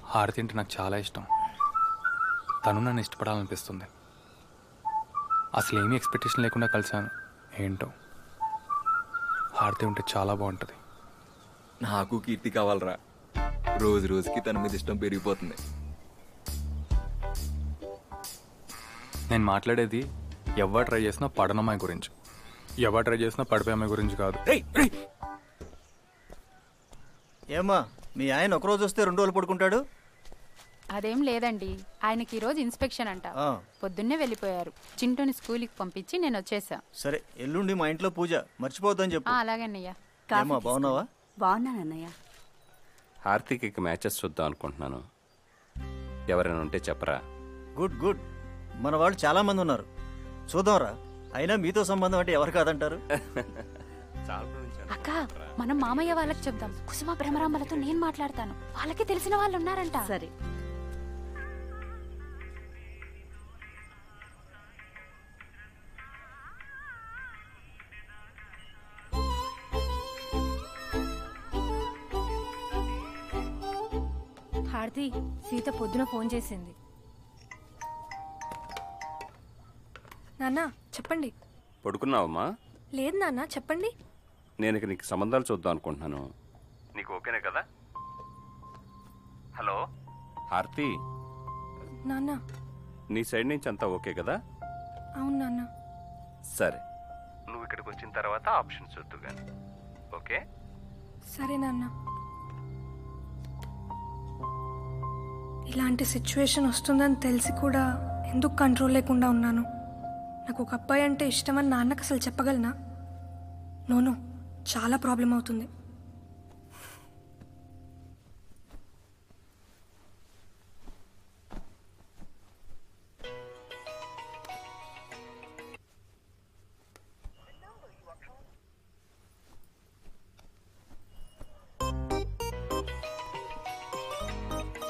హారతి అంటే నాకు చాలా ఇష్టం. తను నన్ను ఇష్టపడాలనిపిస్తుంది. అసలు ఏమీ ఎక్స్పెక్టేషన్ లేకుండా కలిశాను. ఏంటో. హారతి ఉంటే చాలా బాగుంటుంది. నాకు కీర్తి కావాలరా. రోజు రోజుకి తన మీద ఇష్టం పెరిగిపోతుంది. నేను మాట్లాడేది ఎవరు ట్రై చేసినా పడనమ్మాయి గురించి. ఎవరు ట్రై చేసినా పడిపోయే అమ్మాయి గురించి కాదు. ఏమ్మా మీ ఆయన ఒక రోజు వస్తే రెండు రోజులు పడుకుంటాడు? అదేం లేదండి ఆయనకి ఈరోజు ఇన్స్పెక్షన్ అంట. ఆ. పొద్దున్నే వెళ్ళిపోయారు. చింటూని స్కూల్కి పంపించి నేను వచ్చేసా. సరే ఎల్లుండి మా ఇంట్లో పూజ. మర్చిపోద్దని చెప్పు. ఆ, అలాగేనయ్యా ఏమ్మా బాగున్నావా? బాగున్నానన్నయ్య. హార్తిక్ ఇక మ్యాచెస్ చూద్దాం అనుకుంటున్నాను. ఎవరైనా ఉంటే చెప్పరా? Good good. మన వాళ్ళు చాలా మంది ఉన్నారు. చూద్దాంరా. అయినా మీతో సంబంధం అంటే ఎవరు కాదంటారు? అక్క మనం మామయ్య వాళ్ళకి చెప్దాం. కుసుమ భ్రమరాంబలతో నేను మాట్లాడతాను. వాళ్ళకి తెలిసిన వాళ్ళు ఉన్నారంట. సరే. హారతి సీత పొద్దున ఫోన్ చేసింది. నాన్న చెప్పండి. పడుకున్నావమ్మా? లేదు నాన్న చెప్పండి. నేను ఇక నీకు సంబంధాలు చూద్దాం అనుకుంటున్నాను. నీకు ఓకేనే కదా? హలో? హార్తి? నాన్న. నీ సైడ్ నుంచి అంతా ఓకే కదా? అవును నాన్న. సరే. నువ్వు ఇక్కడికి వచ్చిన తర్వాత ఆప్షన్స్ చూద్దు కానీ ఓకే? సరే నాన్న. ఇలాంటి సిచ్యువేషన్ వస్తుందని తెలిసి కూడా ఎందుకు కంట్రోల్ లేకుండా ఉన్నాను? నాకు ఒక అబ్బాయి అంటే ఇష్టమని నాన్నకు అసలు చెప్పగలనా? నోను చాలా ప్రాబ్లం అవుతుంది.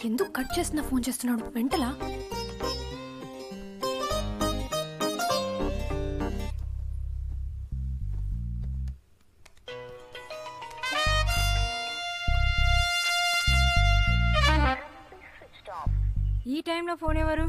ఎందుకు కట్ చేసిన ఫోన్ చేస్తున్నాడు? వెంటలా? ఈ టైంలో ఫోన్ ఎవరు?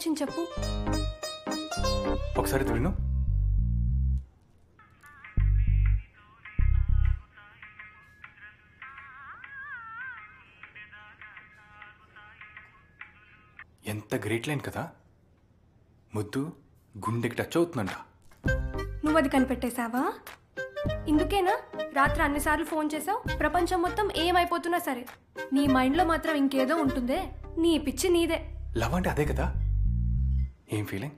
ఏమొచ్చింది చెప్పు. ఒకసారి విను. ఎంత గ్రేట్ లైన్ కదా. ముద్దు గుండెకి టచ్ అవుతుందంట. నువ్వు అది కనిపెట్టేశావా? ఇందుకేనా? రాత్రి అన్నిసార్లు ఫోన్ చేసావు? ప్రపంచం మొత్తం ఏమైపోతున్నా సరే నీ మైండ్లో మాత్రం ఇంకేదో ఉంటుందే. నీ పిచ్చి నీదే. లవ్ అంటే అదే కదా. ఏం ఫీలింగ్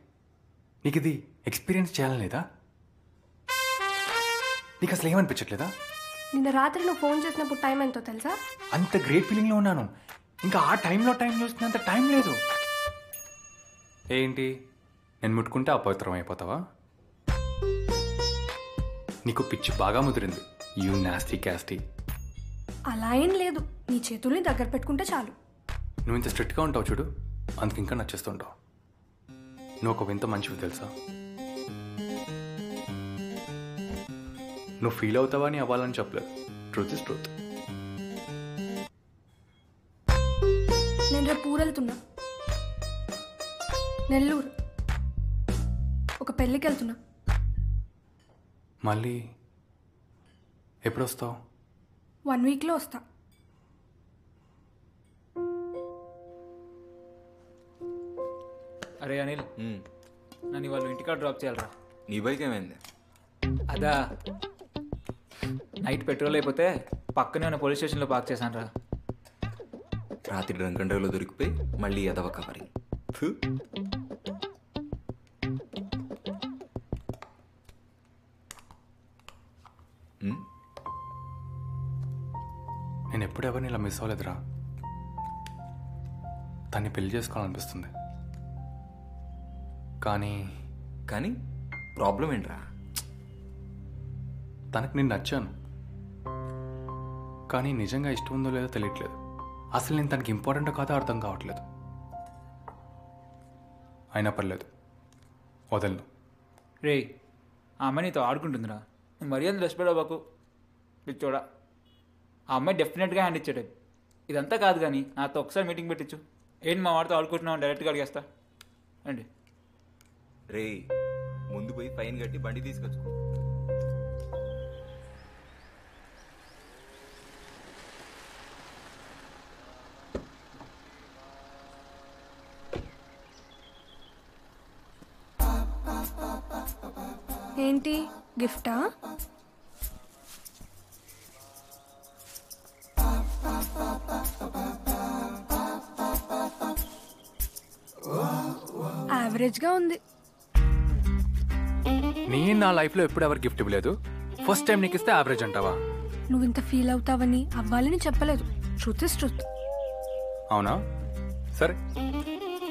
నీకు ఇది ఎక్స్పీరియన్స్ చేయాలని లేదా నీకు అసలు ఏమనిపించట్లేదా నిన్న రాత్రి నువ్వు ఫోన్ చేసినప్పుడు టైం ఎంతో తెలుసా? అంత గ్రేట్ ఫీలింగ్లో ఉన్నాను. ఇంకా ఆ టైంలో టైం చూస్తున్నంత టైం లేదు. ఏంటి? నేను ముట్టుకుంటే అపవిత్రం అయిపోతావా? నీకు పిచ్చి బాగా ముదిరింది. యూ నాస్టీ క్యాస్టీ అలా ఏం లేదు. నీ చేతుల్ని దగ్గర పెట్టుకుంటే చాలు. నువ్వు ఇంత స్ట్రిక్ట్గా ఉంటావు చూడు. అందుకు ఇంకా నచ్చేస్తుంటావు నువ్వు ఒక వింత మంచివి తెలుసా? నువ్వు ఫీల్ అవుతావా అని అవ్వాలని చెప్పలేదు. Truth is truth. నేను రేపు ఊరెళ్తున్నా. నెల్లూరు. ఒక పెళ్ళికి వెళ్తున్నా. మళ్ళీ ఎప్పుడు వస్తావు వన్ వీక్లో వస్తా. అరే అనిల్ నన్ను వాళ్ళు ఇంటికాడ డ్రాప్ చేయాలరా. నీ బైక్ ఏమైంది? అదా నైట్ పెట్రోల్ అయిపోతే పక్కనే ఉన్న పోలీస్ స్టేషన్లో పార్క్ చేశాను రా రాత్రి డ్రంక్ అండ్ డ్రైవ్లో దొరికిపోయి మళ్ళీ ఎదవ కవరింగ్ ఫు. ఉమ్, నేను ఎప్పుడు ఎవరిని ఇలా మిస్ అవ్వలేదురా. తన్ని పెళ్ళి చేసుకోవాలనిపిస్తుంది. కానీ కానీ ప్రాబ్లం ఏంట్రా? తనకు నేను నచ్చాను. కానీ నిజంగా ఇష్టం ఉందో లేదో తెలియట్లేదు. అసలు నేను తనకి ఇంపార్టెంట్ కాదో అర్థం కావట్లేదు. అయినా పర్లేదు. వదలను. రే ఆ అమ్మాయి నీతో ఆడుకుంటుందిరా. మరీ అంత రెస్పెడబాకు అవ్వకు. పిచ్చోడా ఆ అమ్మాయి డెఫినెట్గా హ్యాండ్ ఇచ్చాడు ఇదంతా కాదు కానీ నాతో ఒకసారి మీటింగ్ పెట్టించు. ఏంటి మా వాడితో ఆడుకుంటున్నావు డైరెక్ట్గా అడిగేస్తా. అండి రే ముందు పోయి ఫైన్ కట్టి బండి తీసుకొచ్చుకో. ఏంటి? గిఫ్టా? యావరేజ్గా ఉంది. నేను నా లైఫ్లో ఎప్పుడు ఎవరు గిఫ్ట్ ఇవ్వలేదు? ఫస్ట్ టైం నీకు ఇస్తే యావరేజ్ అంటావా? నువ్వు ఇంత ఫీల్ అవుతావని అవ్వాలని చెప్పలేదు. ట్రూత్ ఇస్ ట్రూత్ అవునా? సరే.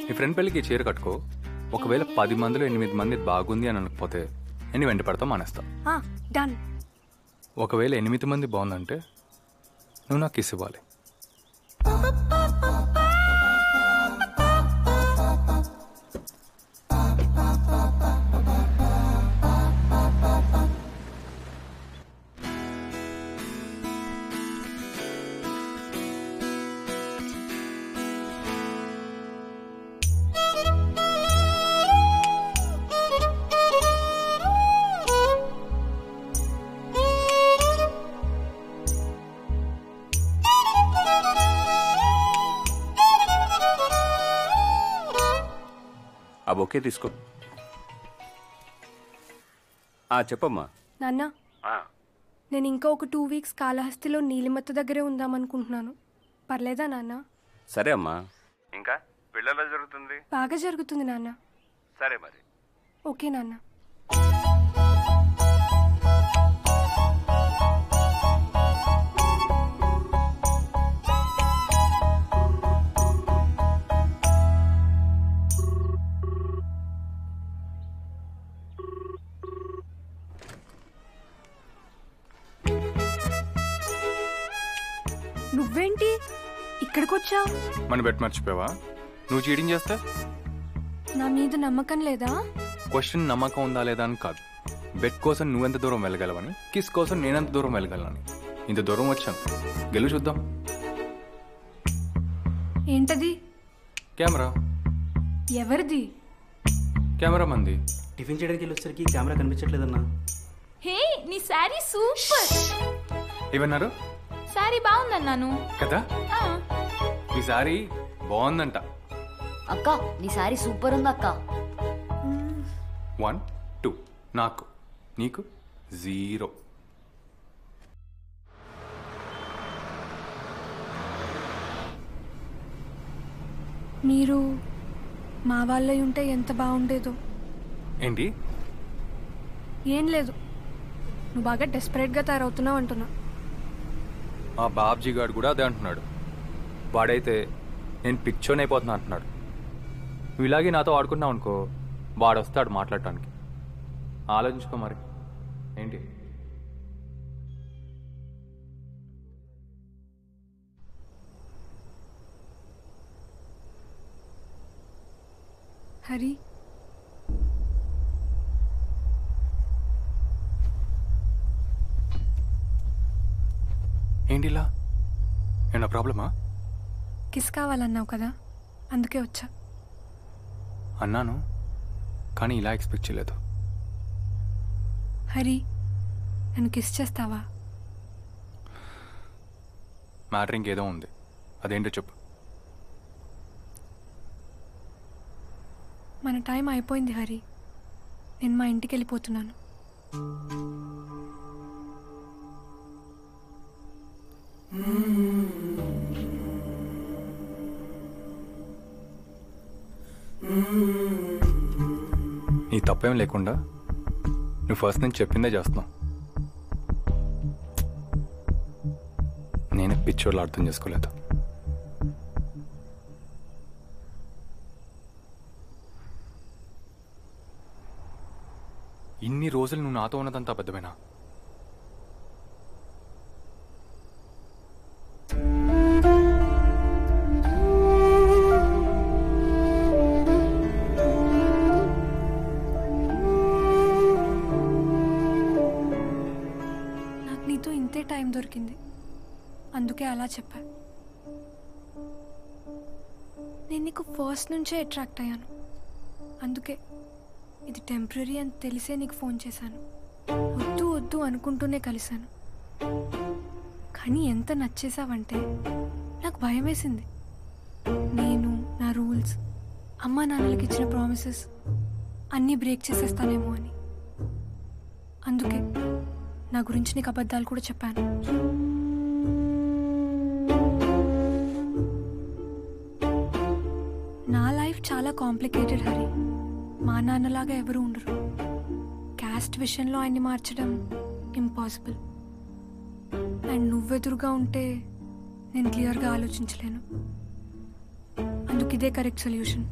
నీ ఫ్రెండ్ పెళ్ళికి ఈ చీర కట్టుకో. ఒకవేళ పది మందిలో ఎనిమిది మంది బాగుంది అని అనకపోతే నేను వెంట పడతావు మానేస్తా. డన్ ఒకవేళ ఎనిమిది మంది బాగుందంటే నువ్వు నాకు కిస్ ఇవ్వాలి. బొకే తీసుకో. ఆ, చెప్పమ్మా. నాన్న నేను ఇంకా ఒక టూ వీక్స్ కాళహస్తిలో నీలిమత్త దగ్గరే ఉందామనుకుంటున్నాను. పర్లేదా నాన్న? సరే అమ్మా. ఇంకా? పిల్లలు జరుగుతుంది? బాగా జరుగుతుంది నాన్న. సరే మరి. ఓకే నాన్న. ఇక్కడికి వచ్చావు మన బెట్ మర్చిపోయావా? నువ్వు చీటింగ్ చేస్తే? నా మీద నమ్మకం లేదా? క్వశ్చన్ నమ్మకం ఉందా లేదా అని కాదు. బెట్ కోసం నువ్వెంత దూరం వెళ్ళగలవని కిస్ కోసం నేనెంత దూరం వెళ్ళగలనని ఇంత దూరం వచ్చాను గెలు చూద్దాం. ఏంటది? కెమెరా. ఎవరిది? కెమెరా మంది టిఫిన్ చేయడానికి వెళ్ళొచ్చరికి కెమెరా కనిపించట్లేదన్నా. హే నీ శారీ సూపర్. ఏమన్నారు? శారీ బాగుందన్నాను. కదా? ఆ, ఈసారి బాగుందంట. అక్క నీ సారీ సూపర్ ఉంది అక్క. వన్ టూ నాకు. నీకు? జీరో. మీరు మా వాళ్ళై ఉంటే ఎంత బాగుండేదో. ఏంటి? ఏం లేదు. నువ్వు బాగా డెస్పరేట్గా తయారవుతున్నావు అంటున్నా. మా బాబ్జీ గారు కూడా అదే అంటున్నాడు. వాడైతే నేను పిక్చర్ని అయిపోతున్నా అంటున్నాడు. నువ్వు ఇలాగే నాతో ఆడుకున్నావు అనుకో వాడు వస్తాడు మాట్లాడటానికి. ఆలోచించుకో మరి. ఏంటి? హరి ఏంటి ఇలా ఏమన్నా ప్రాబ్లమా? కిస్ కావాలన్నావు కదా అందుకే వచ్చా. అన్నాను కానీ ఇలా ఎక్స్పెక్ట్ చేయలేదు. హరి నన్ను కిస్ చేస్తావా? మ్యాటర్ ఇంకేదో ఉంది. అదేంటో చెప్పు. మన టైం అయిపోయింది హరి. నేను మా ఇంటికి వెళ్ళిపోతున్నాను. నీ తప్పేం లేకుండా నువ్వు ఫస్ట్ నుంచి చెప్పిందే చేస్తున్నావు. నేను పిచ్చోళ్ళు అర్థం చేసుకోలేదు. ఇన్ని రోజులు నువ్వు నాతో ఉన్నదంతా అబద్ధమేనా? అలా చెప్పా. నేను నీకు ఫస్ట్ నుంచే అట్రాక్ట్ అయ్యాను. అందుకే ఇది టెంపరీ అని తెలిసే నీకు ఫోన్ చేశాను. వద్దు వద్దు అనుకుంటూనే కలిశాను. కానీ ఎంత నచ్చేసావంటే నాకు భయం వేసింది. నేను నా రూల్స్ అమ్మా నాన్నలకి ఇచ్చిన ప్రామిసెస్ అన్నీ బ్రేక్ చేసేస్తానేమో అని. అందుకే నా గురించి నీకు అబద్ధాలు కూడా చెప్పాను. చాలా కాంప్లికేటెడ్ హరి. మా నాన్నలాగా ఎవరు ఉండరు. క్యాస్ట్ విషయంలో ఆయన్ని మార్చడం ఇంపాసిబుల్. అండ్ నువ్వెదురుగా ఉంటే నేను క్లియర్గా ఆలోచించలేను. అందుకు ఇదే కరెక్ట్ సొల్యూషన్.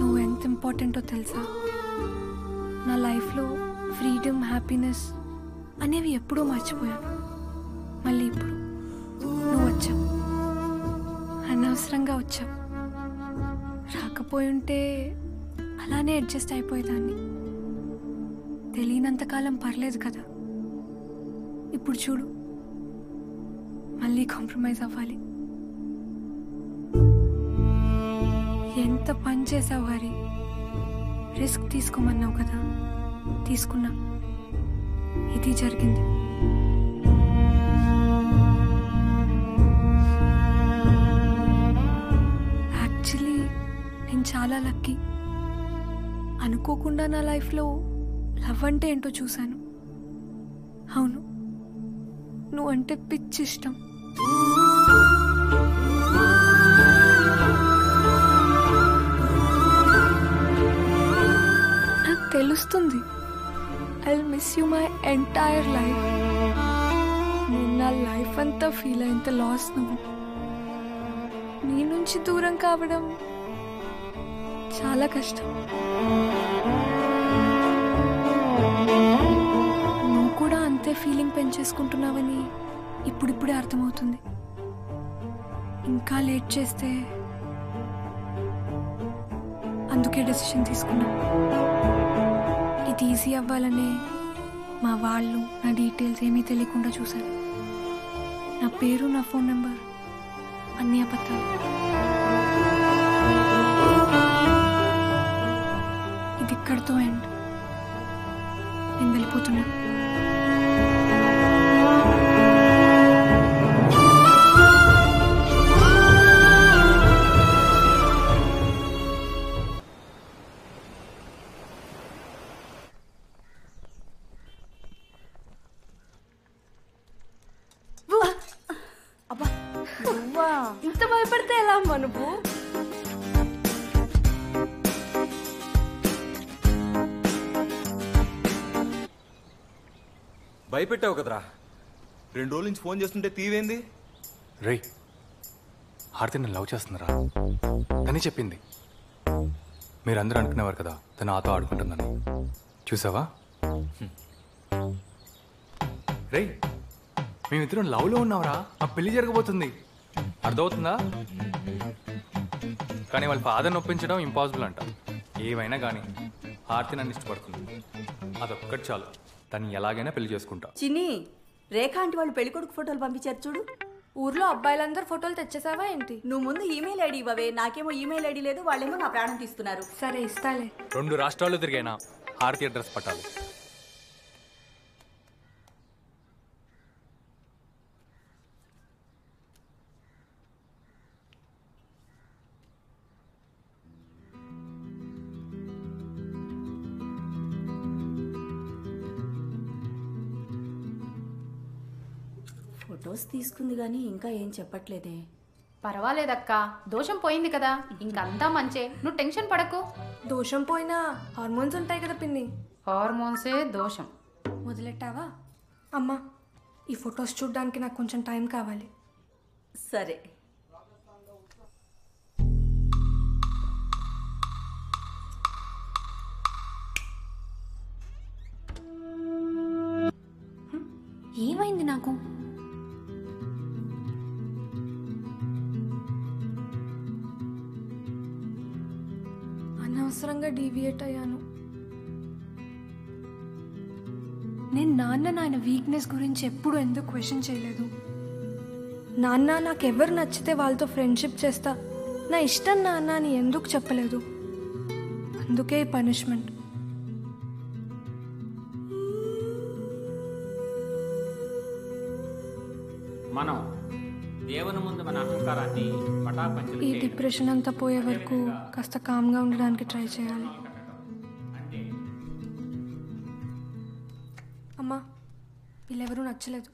నువ్వు ఎంత ఇంపార్టెంటో తెలుసా? నా లైఫ్లో ఫ్రీడమ్ హ్యాపీనెస్ అనేవి ఎప్పుడూ మర్చిపోయాను. మళ్ళీ ఇప్పుడు నువ్వు వచ్చావు. అనవసరంగా వచ్చాం రాకపోయి ఉంటే అలానే అడ్జస్ట్ అయిపోయేదాన్ని. తెలియనంతకాలం పర్లేదు కదా. ఇప్పుడు చూడు. మళ్ళీ కాంప్రమైజ్ అవ్వాలి. ఎంత పని చేసావు హరి? రిస్క్ తీసుకోమన్నావు కదా. తీసుకున్నా. ఇది జరిగింది. చాలా లక్కీ. అనుకోకుండా నా లైఫ్లో లవ్ అంటే ఏంటో చూశాను. అవును నువ్వు అంటే పిచ్చి ఇష్టం నాకు తెలుస్తుంది I miss you my entire life నేను నా లైఫ్ అంతా ఫీల్ అయ్యేంత లాస్ నువ్వు. నీ నుంచి దూరం కావడం చాలా కష్టం. నువ్వు కూడా అంతే ఫీలింగ్ పెంచేసుకుంటున్నావని ఇప్పుడిప్పుడే అర్థమవుతుంది. ఇంకా లేట్ చేస్తే అందుకే డెసిషన్ తీసుకున్నా. ఇది ఈజీ అవ్వాలనే మా వాళ్ళు నా డీటెయిల్స్ ఏమీ తెలియకుండా చూశారు. నా పేరు నా ఫోన్ నెంబర్ అన్ని అబద్ధాలు. ఇది ఇక్కడితో ఎండ్ నేను వెళ్ళిపోతున్నా ఇంత భయపెట్టావు కదరా. రెండు రోజుల నుంచి ఫోన్ చేస్తుంటే తీవేంది? రే హారతి నన్ను లవ్ చేస్తున్నారా తనే చెప్పింది. మీరందరూ అనుకునేవారు కదా తను ఆతో ఆడుకుంటుందని. చూసావా? రే మేమిద్దరం లవ్లో ఉన్నావురా ఆ పెళ్ళి జరగబోతుంది. అర్థమవుతుందా? కానీ వాళ్ళ ఫాదర్ని ఒప్పించడం ఇంపాసిబుల్ అంట. ఏమైనా కానీ హారతి నన్ను ఇష్టపడుతుంది. అదొక్కటి చాలు. తను ఎలాగైనా పెళ్ళి చేసుకుంటా. చిన్ని రేఖ ఆంటీ వాళ్ళు పెళ్ళి కొడుకు ఫోటోలు పంపించారు చూడు. ఊర్లో అబ్బాయిలందరూ ఫోటోలు తెచ్చేసావా ఏంటి? నువ్వు ముందు ఈమెయిల్ ఐడి ఇవ్వవే నాకేమో ఈమెయిల్ ఐడి లేదు వాళ్ళేమో నా ప్రాణం తీస్తున్నారు. సరే ఇస్తాలే. రెండు రాష్ట్రాల్లో తిరిగైనా హారతి అడ్రస్ పట్టాలి. తీసుకుంది కానీ ఇంకా ఏం చెప్పట్లేదే. పర్వాలేదక్క దోషం పోయింది కదా ఇంకంతా మంచే. నువ్వు టెన్షన్ పడకు. దోషం పోయినా హార్మోన్స్ ఉంటాయి కదా పిన్ని. హార్మోన్సే దోషం. మొదలెట్టావా అమ్మా ఈ ఫొటోస్ చూడడానికి నాకు కొంచెం టైం కావాలి. సరే. ఏమైంది నాకు? అనవసరంగా డీవియేట్ అయ్యాను. నేను నాన్న నాయన వీక్నెస్ గురించి ఎప్పుడు ఎందుకు క్వశ్చన్ చేయలేదు. నాన్న నాకెవరు నచ్చితే వాళ్ళతో ఫ్రెండ్షిప్ చేస్తా. నా ఇష్టం నాన్న అని ఎందుకు చెప్పలేదు. అందుకే పనిష్మెంట్ మనం దేవుని ముందు మన అహంకారాన్ని ఈ డిప్రెషన్ అంతా పోయే వరకు కాస్త కామ్గా ఉండడానికి ట్రై చేయాలి. అమ్మా వీళ్ళెవరూ నచ్చలేదు.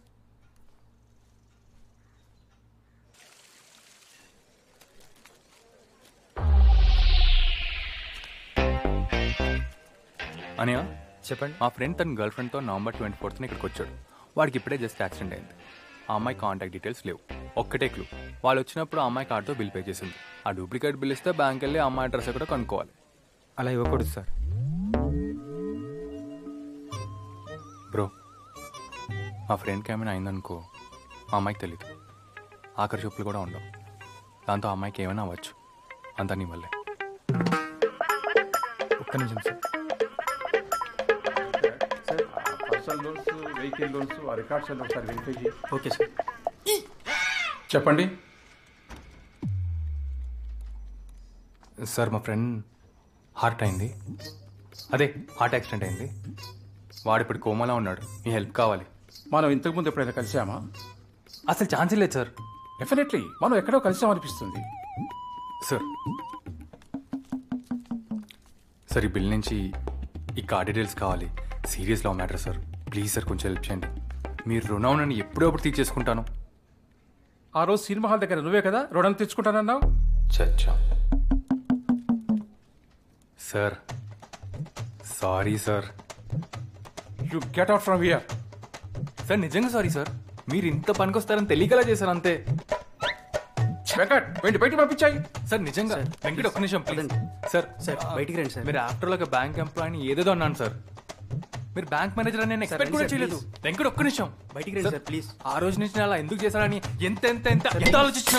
అనియా చెప్పండి. మా ఫ్రెండ్ తన గర్ల్ ఫ్రెండ్తో నవంబర్ ట్వంటీ ఫోర్త్న ఇక్కడికి వచ్చాడు వాడికి ఇప్పుడే జస్ట్ యాక్సిడెంట్ అయింది. ఆ అమ్మాయి కాంటాక్ట్ డీటెయిల్స్ లేవు. ఒక్కటే క్లూ వాళ్ళు వచ్చినప్పుడు ఆ అమ్మాయి కార్డుతో బిల్ పే చేసింది. ఆ డూప్లికేట్ బిల్ ఇస్తే బ్యాంక్ వెళ్ళి ఆ అమ్మాయి అడ్రస్ కూడా కనుక్కోవాలి. అలా ఇవ్వకూడదు సార్. బ్రో మా ఫ్రెండ్కి ఏమైనా అయిందనుకో ఆ అమ్మాయికి తెలియదు ఆఖరి చూపులు కూడా ఉండవు. దాంతో ఆ అమ్మాయికి ఏమైనా అవ్వచ్చు. అంతా నీ వల్లే. ఒక్క నిమిషం sir sir. Personal loans vehicle loans ఆ రికార్డ్స్ అన్ని ఒకసారి వెరిఫై చేయి. Okay sir. చెప్పండి. సార్ మా ఫ్రెండ్ హార్ట్ అయింది. అదే హార్ట్ యాక్సిడెంట్ అయింది. వాడు ఇప్పుడు కోమాలో ఉన్నాడు. మీ హెల్ప్ కావాలి. మనం ఇంతకుముందు ఎప్పుడైనా కలిసామా? అసలు ఛాన్స్ లేదు సార్. డెఫినెట్లీ. మనం ఎక్కడో కలిసామనిపిస్తుంది సార్. సార్ ఈ బిల్ నుంచి ఈ కార్డ్ డీటెయిల్స్ కావాలి. Serious love matter sir. Please sir కొంచెం హెల్ప్ చేయండి. మీరు రుణం నన్ను ఎప్పుడప్పుడు తీర్చేసుకుంటాను. ఆ రోజు సినిమా హాల్ దగ్గర నువ్వే కదా? రుణం తెచ్చుకుంటానన్నావు చచ్చా. Sir sorry sir. You get out from here sir నిజంగా సారీ సార్. మీరు ఇంత పనికొస్తారని తెలియకలా చేశారు అంతే. వెంకట్ బయటికి పంపించాయి. సార్ నిజంగా. వెంకట ఒక్క నిమిషం ప్లీజ్ సార్ సార్, బయటికి రండి సార్. మీరు ఆఫ్టర్ ఒక బ్యాంక్ ఎంప్లాయీని ఏదేదో అన్నాను సార్. మీరు బ్యాంక్ మేనేజర్ అని నేను ఎక్స్పెక్ట్ కూడా చేయలేదు. వెంకట్ ఒక్క నిమిషం బయటికి రండి సార్, ప్లీజ్. ఆ రోజు నుంచి అలా ఎందుకు చేశాడని ఎంత ఎంత ఎంత ఎంత. ఆలోచించిన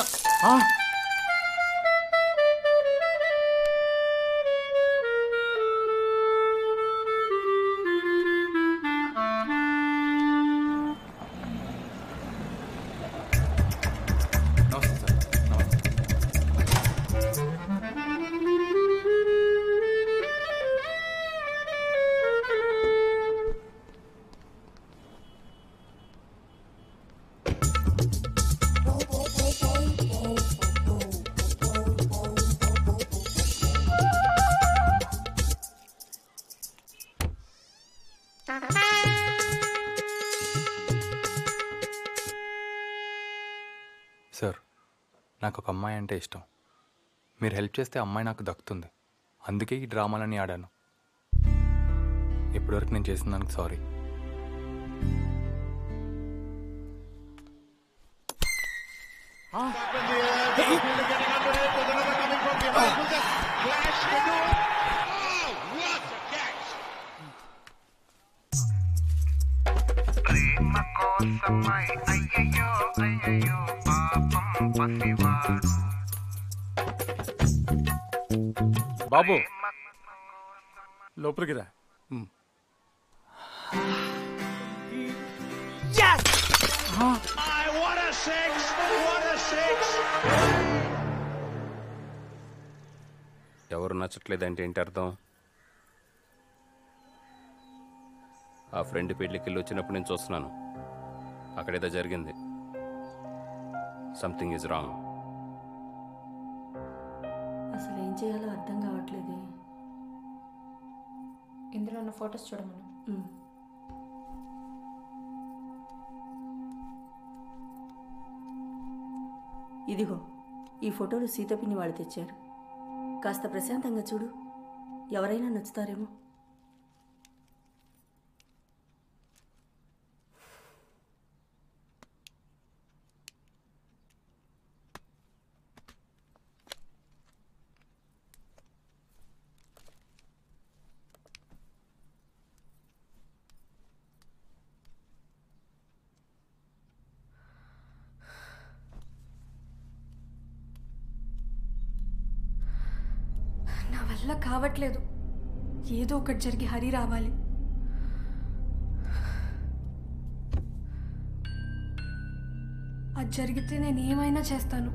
అమ్మాయి అంటే ఇష్టం. మీరు హెల్ప్ చేస్తే అమ్మాయి నాకు దక్కుతుంది. అందుకే ఈ డ్రామాలని ఆడాను. ఇప్పటివరకు నేను చేసిన దానికి సారీ. బాబు. లోపలికి రా. ఎవరు నచ్చట్లేదంటే ఏంటి అర్థం? ఆ ఫ్రెండ్ పెళ్ళికి వెళ్ళి వచ్చినప్పుడు నేను చూస్తున్నాను. అక్కడేదో జరిగింది. సంథింగ్ ఈజ్ రాంగ్ అసలు ఏం చేయాలో అర్థం కావట్లేదే. ఇందులో ఉన్న ఫొటోస్ చూడమను. ఇదిగో ఈ ఫోటోలు సీతపిన్ని వాళ్ళు తెచ్చారు. కాస్త ప్రశాంతంగా చూడు. ఎవరైనా నచ్చుతారేమో నా వల్ల కావట్లేదు ఏదో ఒకటి జరిగి హరి రావాలి. అది జరిగితే నేను ఏమైనా చేస్తాను.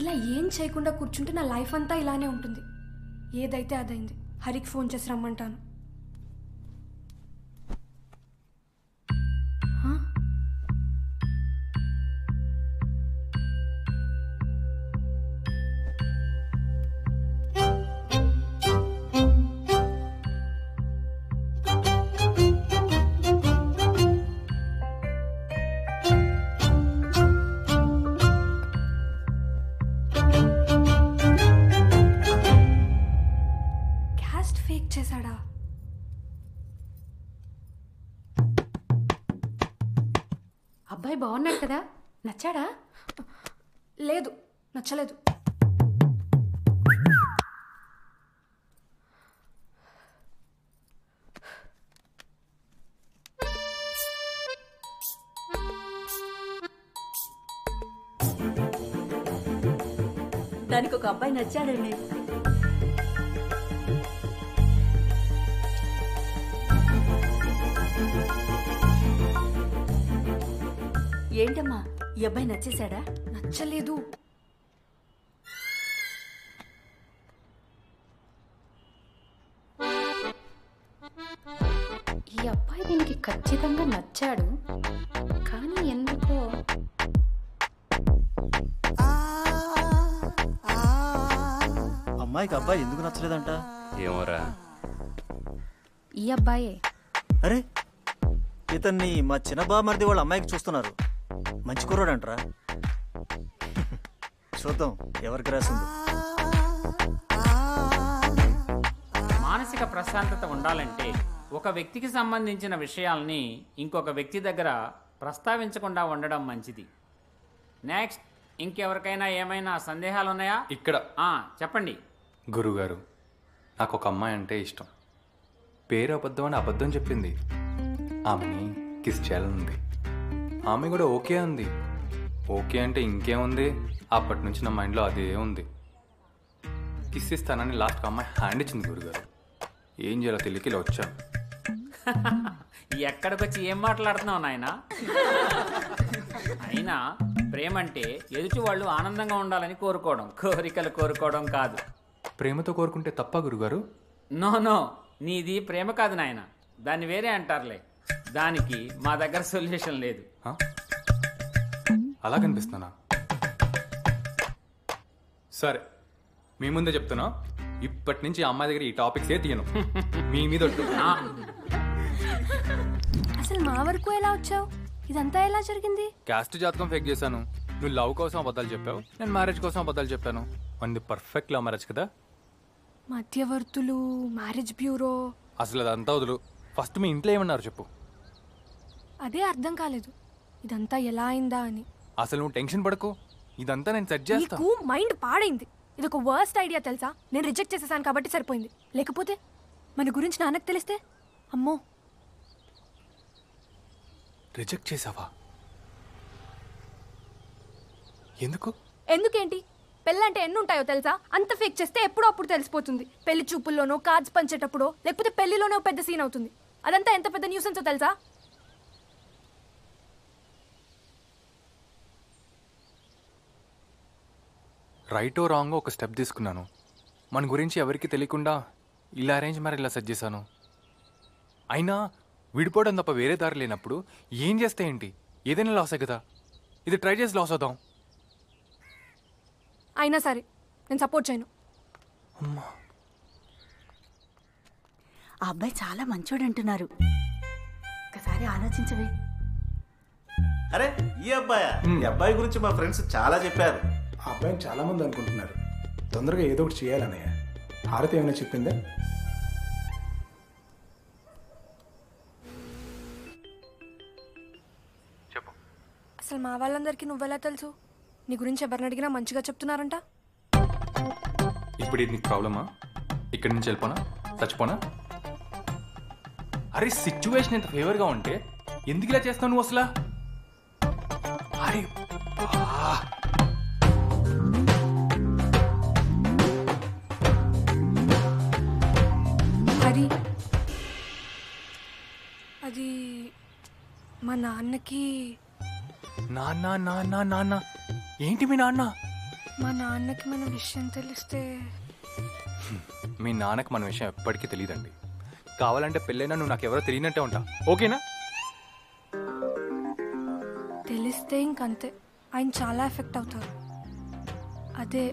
ఇలా ఏం చేయకుండా కూర్చుంటే నా లైఫ్ అంతా ఇలానే ఉంటుంది. ఏదైతే అదైంది హరికి ఫోన్ చేసి రమ్మంటాను. నచ్చలేదు. దానికి ఒక అబ్బాయి నచ్చాడండి. ఏంటమ్మా ఈ అబ్బాయి నచ్చేశాడా? నచ్చలేదు. అమ్మాయికి అబ్బాయి ఎందుకు నచ్చలేదంట? ఏమోరా. ఈ అబ్బాయే. అరే ఇతన్ని మా చిన్నబాబు మరిది వాళ్ళ అమ్మాయికి చూస్తున్నారు. మంచి కుర్రాడంట్రా. చూద్దాం ఎవరికి రాసిందో. మానసిక ప్రశాంతత ఉండాలంటే ఒక వ్యక్తికి సంబంధించిన విషయాల్ని ఇంకొక వ్యక్తి దగ్గర ప్రస్తావించకుండా ఉండడం మంచిది. నెక్స్ట్ ఇంకెవరికైనా ఏమైనా సందేహాలు ఉన్నాయా ఇక్కడ. ఆ, చెప్పండి. గురుగారు నాకు ఒక అమ్మాయి అంటే ఇష్టం. పేరు అబద్ధం అని అబద్ధం చెప్పింది. ఆమెని కిస్ చేయాలనుంది. ఆమె కూడా ఓకే అంది. ఓకే అంటే ఇంకేముంది? అప్పటి నుంచి నా మైండ్లో అదే ఉంది. కిస్ ఇస్తానని లాస్ట్ అమ్మాయి హ్యాండ్ ఇచ్చింది గురుగారు. ఏం చేయాలో తెలియక ఇలా వచ్చాను ఎక్కడికి వచ్చి ఏం మాట్లాడుతున్నావు నాయన? అయినా ప్రేమ అంటే ఎదుటి వాళ్ళు ఆనందంగా ఉండాలని కోరుకోవడం కోరికలు కోరుకోవడం కాదు. ప్రేమతో కోరుకుంటే తప్ప గురుగారు? No no. నీది ప్రేమ కాదు నాయన. దాన్ని వేరే అంటారులే. దానికి మా దగ్గర సొల్యూషన్ లేదు. అలా కనిపిస్తున్నా సరే మీ ముందే చెప్తున్నా. ఇప్పటి నుంచి ఆ అమ్మాయి దగ్గర ఈ టాపిక్స్ ఏ తీయను. మీ మీద ఒట్టు. అసలు మా వరకు ఎలా వచ్చావు? ఇదంతా ఎలా జరిగింది? క్యాస్ట్ జాతకం ఫేక్ చేశాను. నువ్వు లవ్ కోసం అబద్ధాలు చెప్పావు? నేను మ్యారేజ్ కోసం అబద్ధాలు చెప్పాను. మనది పర్ఫెక్ట్ లవ్ మ్యారేజ్ కదా? మధ్యవర్తులు మ్యారేజ్ బ్యూరో అసలు అదంతా వదులు. ఫస్ట్ మీ ఇంట్లో ఏమన్నారు చెప్పు. అదే అర్థం కాలేదు. ఇదంతా ఎలా అయిందా అని. అసలు నువ్వు టెన్షన్ పడకు. ఇదంతా నేను సెట్ చేస్తా. నీకు మైండ్ పాడైంది. ఇది ఒక వర్స్ట్ ఐడియా తెలుసా? నేను రిజెక్ట్ చేసేసాను కాబట్టి సరిపోయింది. లేకపోతే మన గురించి నాన్నకు తెలిస్తే? అమ్మో. రిజెక్ట్ చేసావా? ఎందుకు? ఎందుకేంటి? పెళ్ళంటే ఎన్ని ఉంటాయో తెలుసా? అంత ఫేక్ చేస్తే ఎప్పుడో అప్పుడు తెలిసిపోతుంది. పెళ్ళి చూపుల్లోనో కార్డ్స్ పంచేటప్పుడో లేకపోతే పెళ్ళిలోనో పెద్ద సీన్ అవుతుంది. అదంతా ఎంత పెద్ద న్యూసెన్సో తెలుసా? రైటో రాంగో ఒక స్టెప్ తీసుకున్నాను. మన గురించి ఎవరికి తెలియకుండా ఇలా అరేంజ్ మ్యారేజ్ ఇలా సెట్ చేశాను. అయినా విడిపోవడం తప్ప వేరే దారి లేనప్పుడు ఏం చేస్తే ఏంటి? ఏదైనా లాసే కదా. ఇది ట్రై చేసి లాస్ అవుదాం అయినా సరే నేను సపోర్ట్ చేయను. ఆ అబ్బాయి చాలా మంచోడు అంటున్నారు. ఒకసారి ఆలోచించవే. అరే ఈ అబ్బాయా? ఈ అబ్బాయి గురించి మా ఫ్రెండ్స్ చాలా చెప్పారు. ఆ అబ్బాయిని చాలా మంది అనుకుంటున్నారు. తొందరగా ఏదో ఒకటి చేయాలన్నయ్య హారతి ఏమైనా చెప్పిందా? అసలు మా వాళ్ళందరికీ నువ్వెలా తెలుసు? నీ గురించి ఎవరిని అడిగినా మంచిగా చెప్తున్నారంట? ఇప్పుడు ఇది నీకు ప్రాబ్లమా? ఇక్కడి నుంచి వెళ్ళిపోనా? చచ్చిపోనా? అరే సిచ్యువేషన్ ఎంత ఫేవర్గా ఉంటే ఎందుకు ఇలా చేస్తావు నువ్వు అసలు? అరే అది మా నాన్నకి నాన్న నాన్న నాన్న. ఏంటి మీ నాన్న? మా నాన్నకి మన విషయం తెలిస్తే మీ నాన్నకి మన విషయం ఎప్పటికీ తెలియదండి. కావాలంటే పెళ్ళైనా నువ్వు నాకు ఎవరో తెలియనట్టే ఉంటా. ఓకేనా? తెలిస్తే ఇంకంతే. ఆయన చాలా ఎఫెక్ట్ అవుతారు. అదే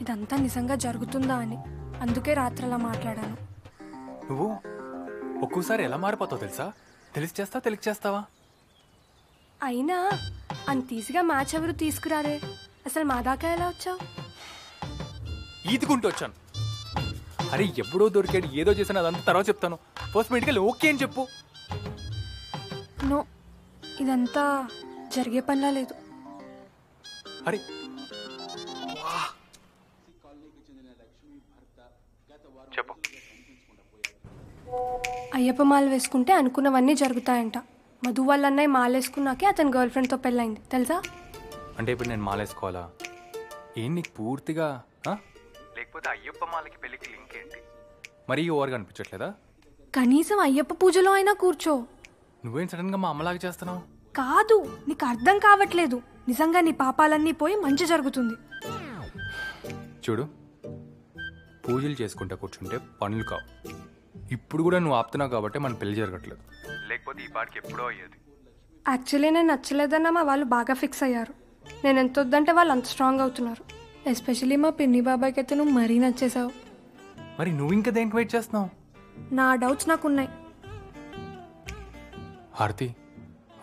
ఇదంతా నిజంగా జరుగుతుందా అని. అందుకే రాత్రి అలా మాట్లాడాను. నువ్వు ఒక్కోసారి ఎలా మారిపోతావు తెలుసా? తెలిసి చేస్తావా తెలిసి చేస్తావా? అయినా అంత ఈజీగా మ్యాచ్ ఎవరు తీసుకురారే? అసలు మా దాకా ఎలా వచ్చావు? ఈదుకుంటూ వచ్చాను. అరే ఎప్పుడో దొరికాడు ఏదో చేశాను అదంతా తర్వాత చెప్తాను. ఫస్ట్ మెడికల్ ఓకే అని చెప్పు. నో ఇదంతా జరిగే పనిలా లేదు. అరే. చెప్పు. అయ్యప్ప మాల వేసుకుంటే అనుకున్నవన్నీ జరుగుతాయంట. మధు వాళ్ళ అన్నయ్య మాల వేసుకున్నాకే అతని గర్ల్ ఫ్రెండ్తో పెళ్ళైంది. తెలుసా? అంటే ఇప్పుడు నేను మాలేసుకోవాలా? ఏం నీకు పూర్తిగా ఆ? లేకపోతే అయ్యప్ప మాలకి పెళ్ళికి లింక్ ఏంటి? మరీ ఓవర్గా అనిపించట్లేదా? కనీసం అయ్యప్ప పూజలో అయినా కూర్చో. నువ్వేం సడన్గా మా అమ్మలాగా చేస్తున్నావు? కాదు నీకు అర్థం కావట్లేదు. నిజంగా నీ పాపాలన్నీ పోయి మంచి జరుగుతుంది. చూడు పూజలు చేసుకుంటా కూర్చుంటే పనులు కావు. ఇప్పుడు కూడా నువ్వు ఆపుతున్నావు కాబట్టి మన పెళ్ళి జరగట్లేదు. లేకపోతే ఈ పాటికి ఎప్పుడో అయ్యేది. యాక్చువల్లీ నేను నచ్చలేదన్న మా వాళ్ళు బాగా ఫిక్స్ అయ్యారు. నేను ఎంత వద్దంటే వాళ్ళు అంత స్ట్రాంగ్ అవుతున్నారు. ఎస్పెషలీ మా పిన్ని బాబాయ్కి అయితే నువ్వు మరీ నచ్చేసావు. మరి నువ్వు ఇంకా దేనికి వెయిట్ చేస్తున్నావు? నా డౌట్స్ నాకు ఉన్నాయి హారతి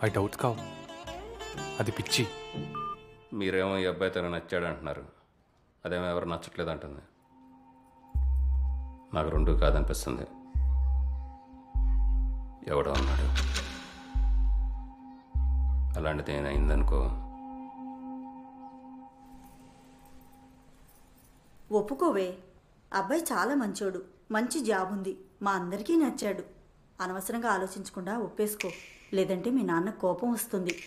అవి డౌట్స్ కావు. అది పిచ్చి. మీరేమో ఈ అబ్బాయి తనకు నచ్చాడు అంటున్నారు. అదేమో ఎవరు నచ్చట్లేదు అంటుంది. నాకు రెండు కాదనిపిస్తుంది. ఎవడో అన్నాడు. అలాంటిది అయిందనుకో. ఒప్పుకోవే. అబ్బాయి చాలా మంచోడు. మంచి జాబ్ ఉంది. మా అందరికీ నచ్చాడు. అనవసరంగా ఆలోచించకుండా ఒప్పేసుకో. లేదంటే మీ నాన్న కోపం వస్తుంది.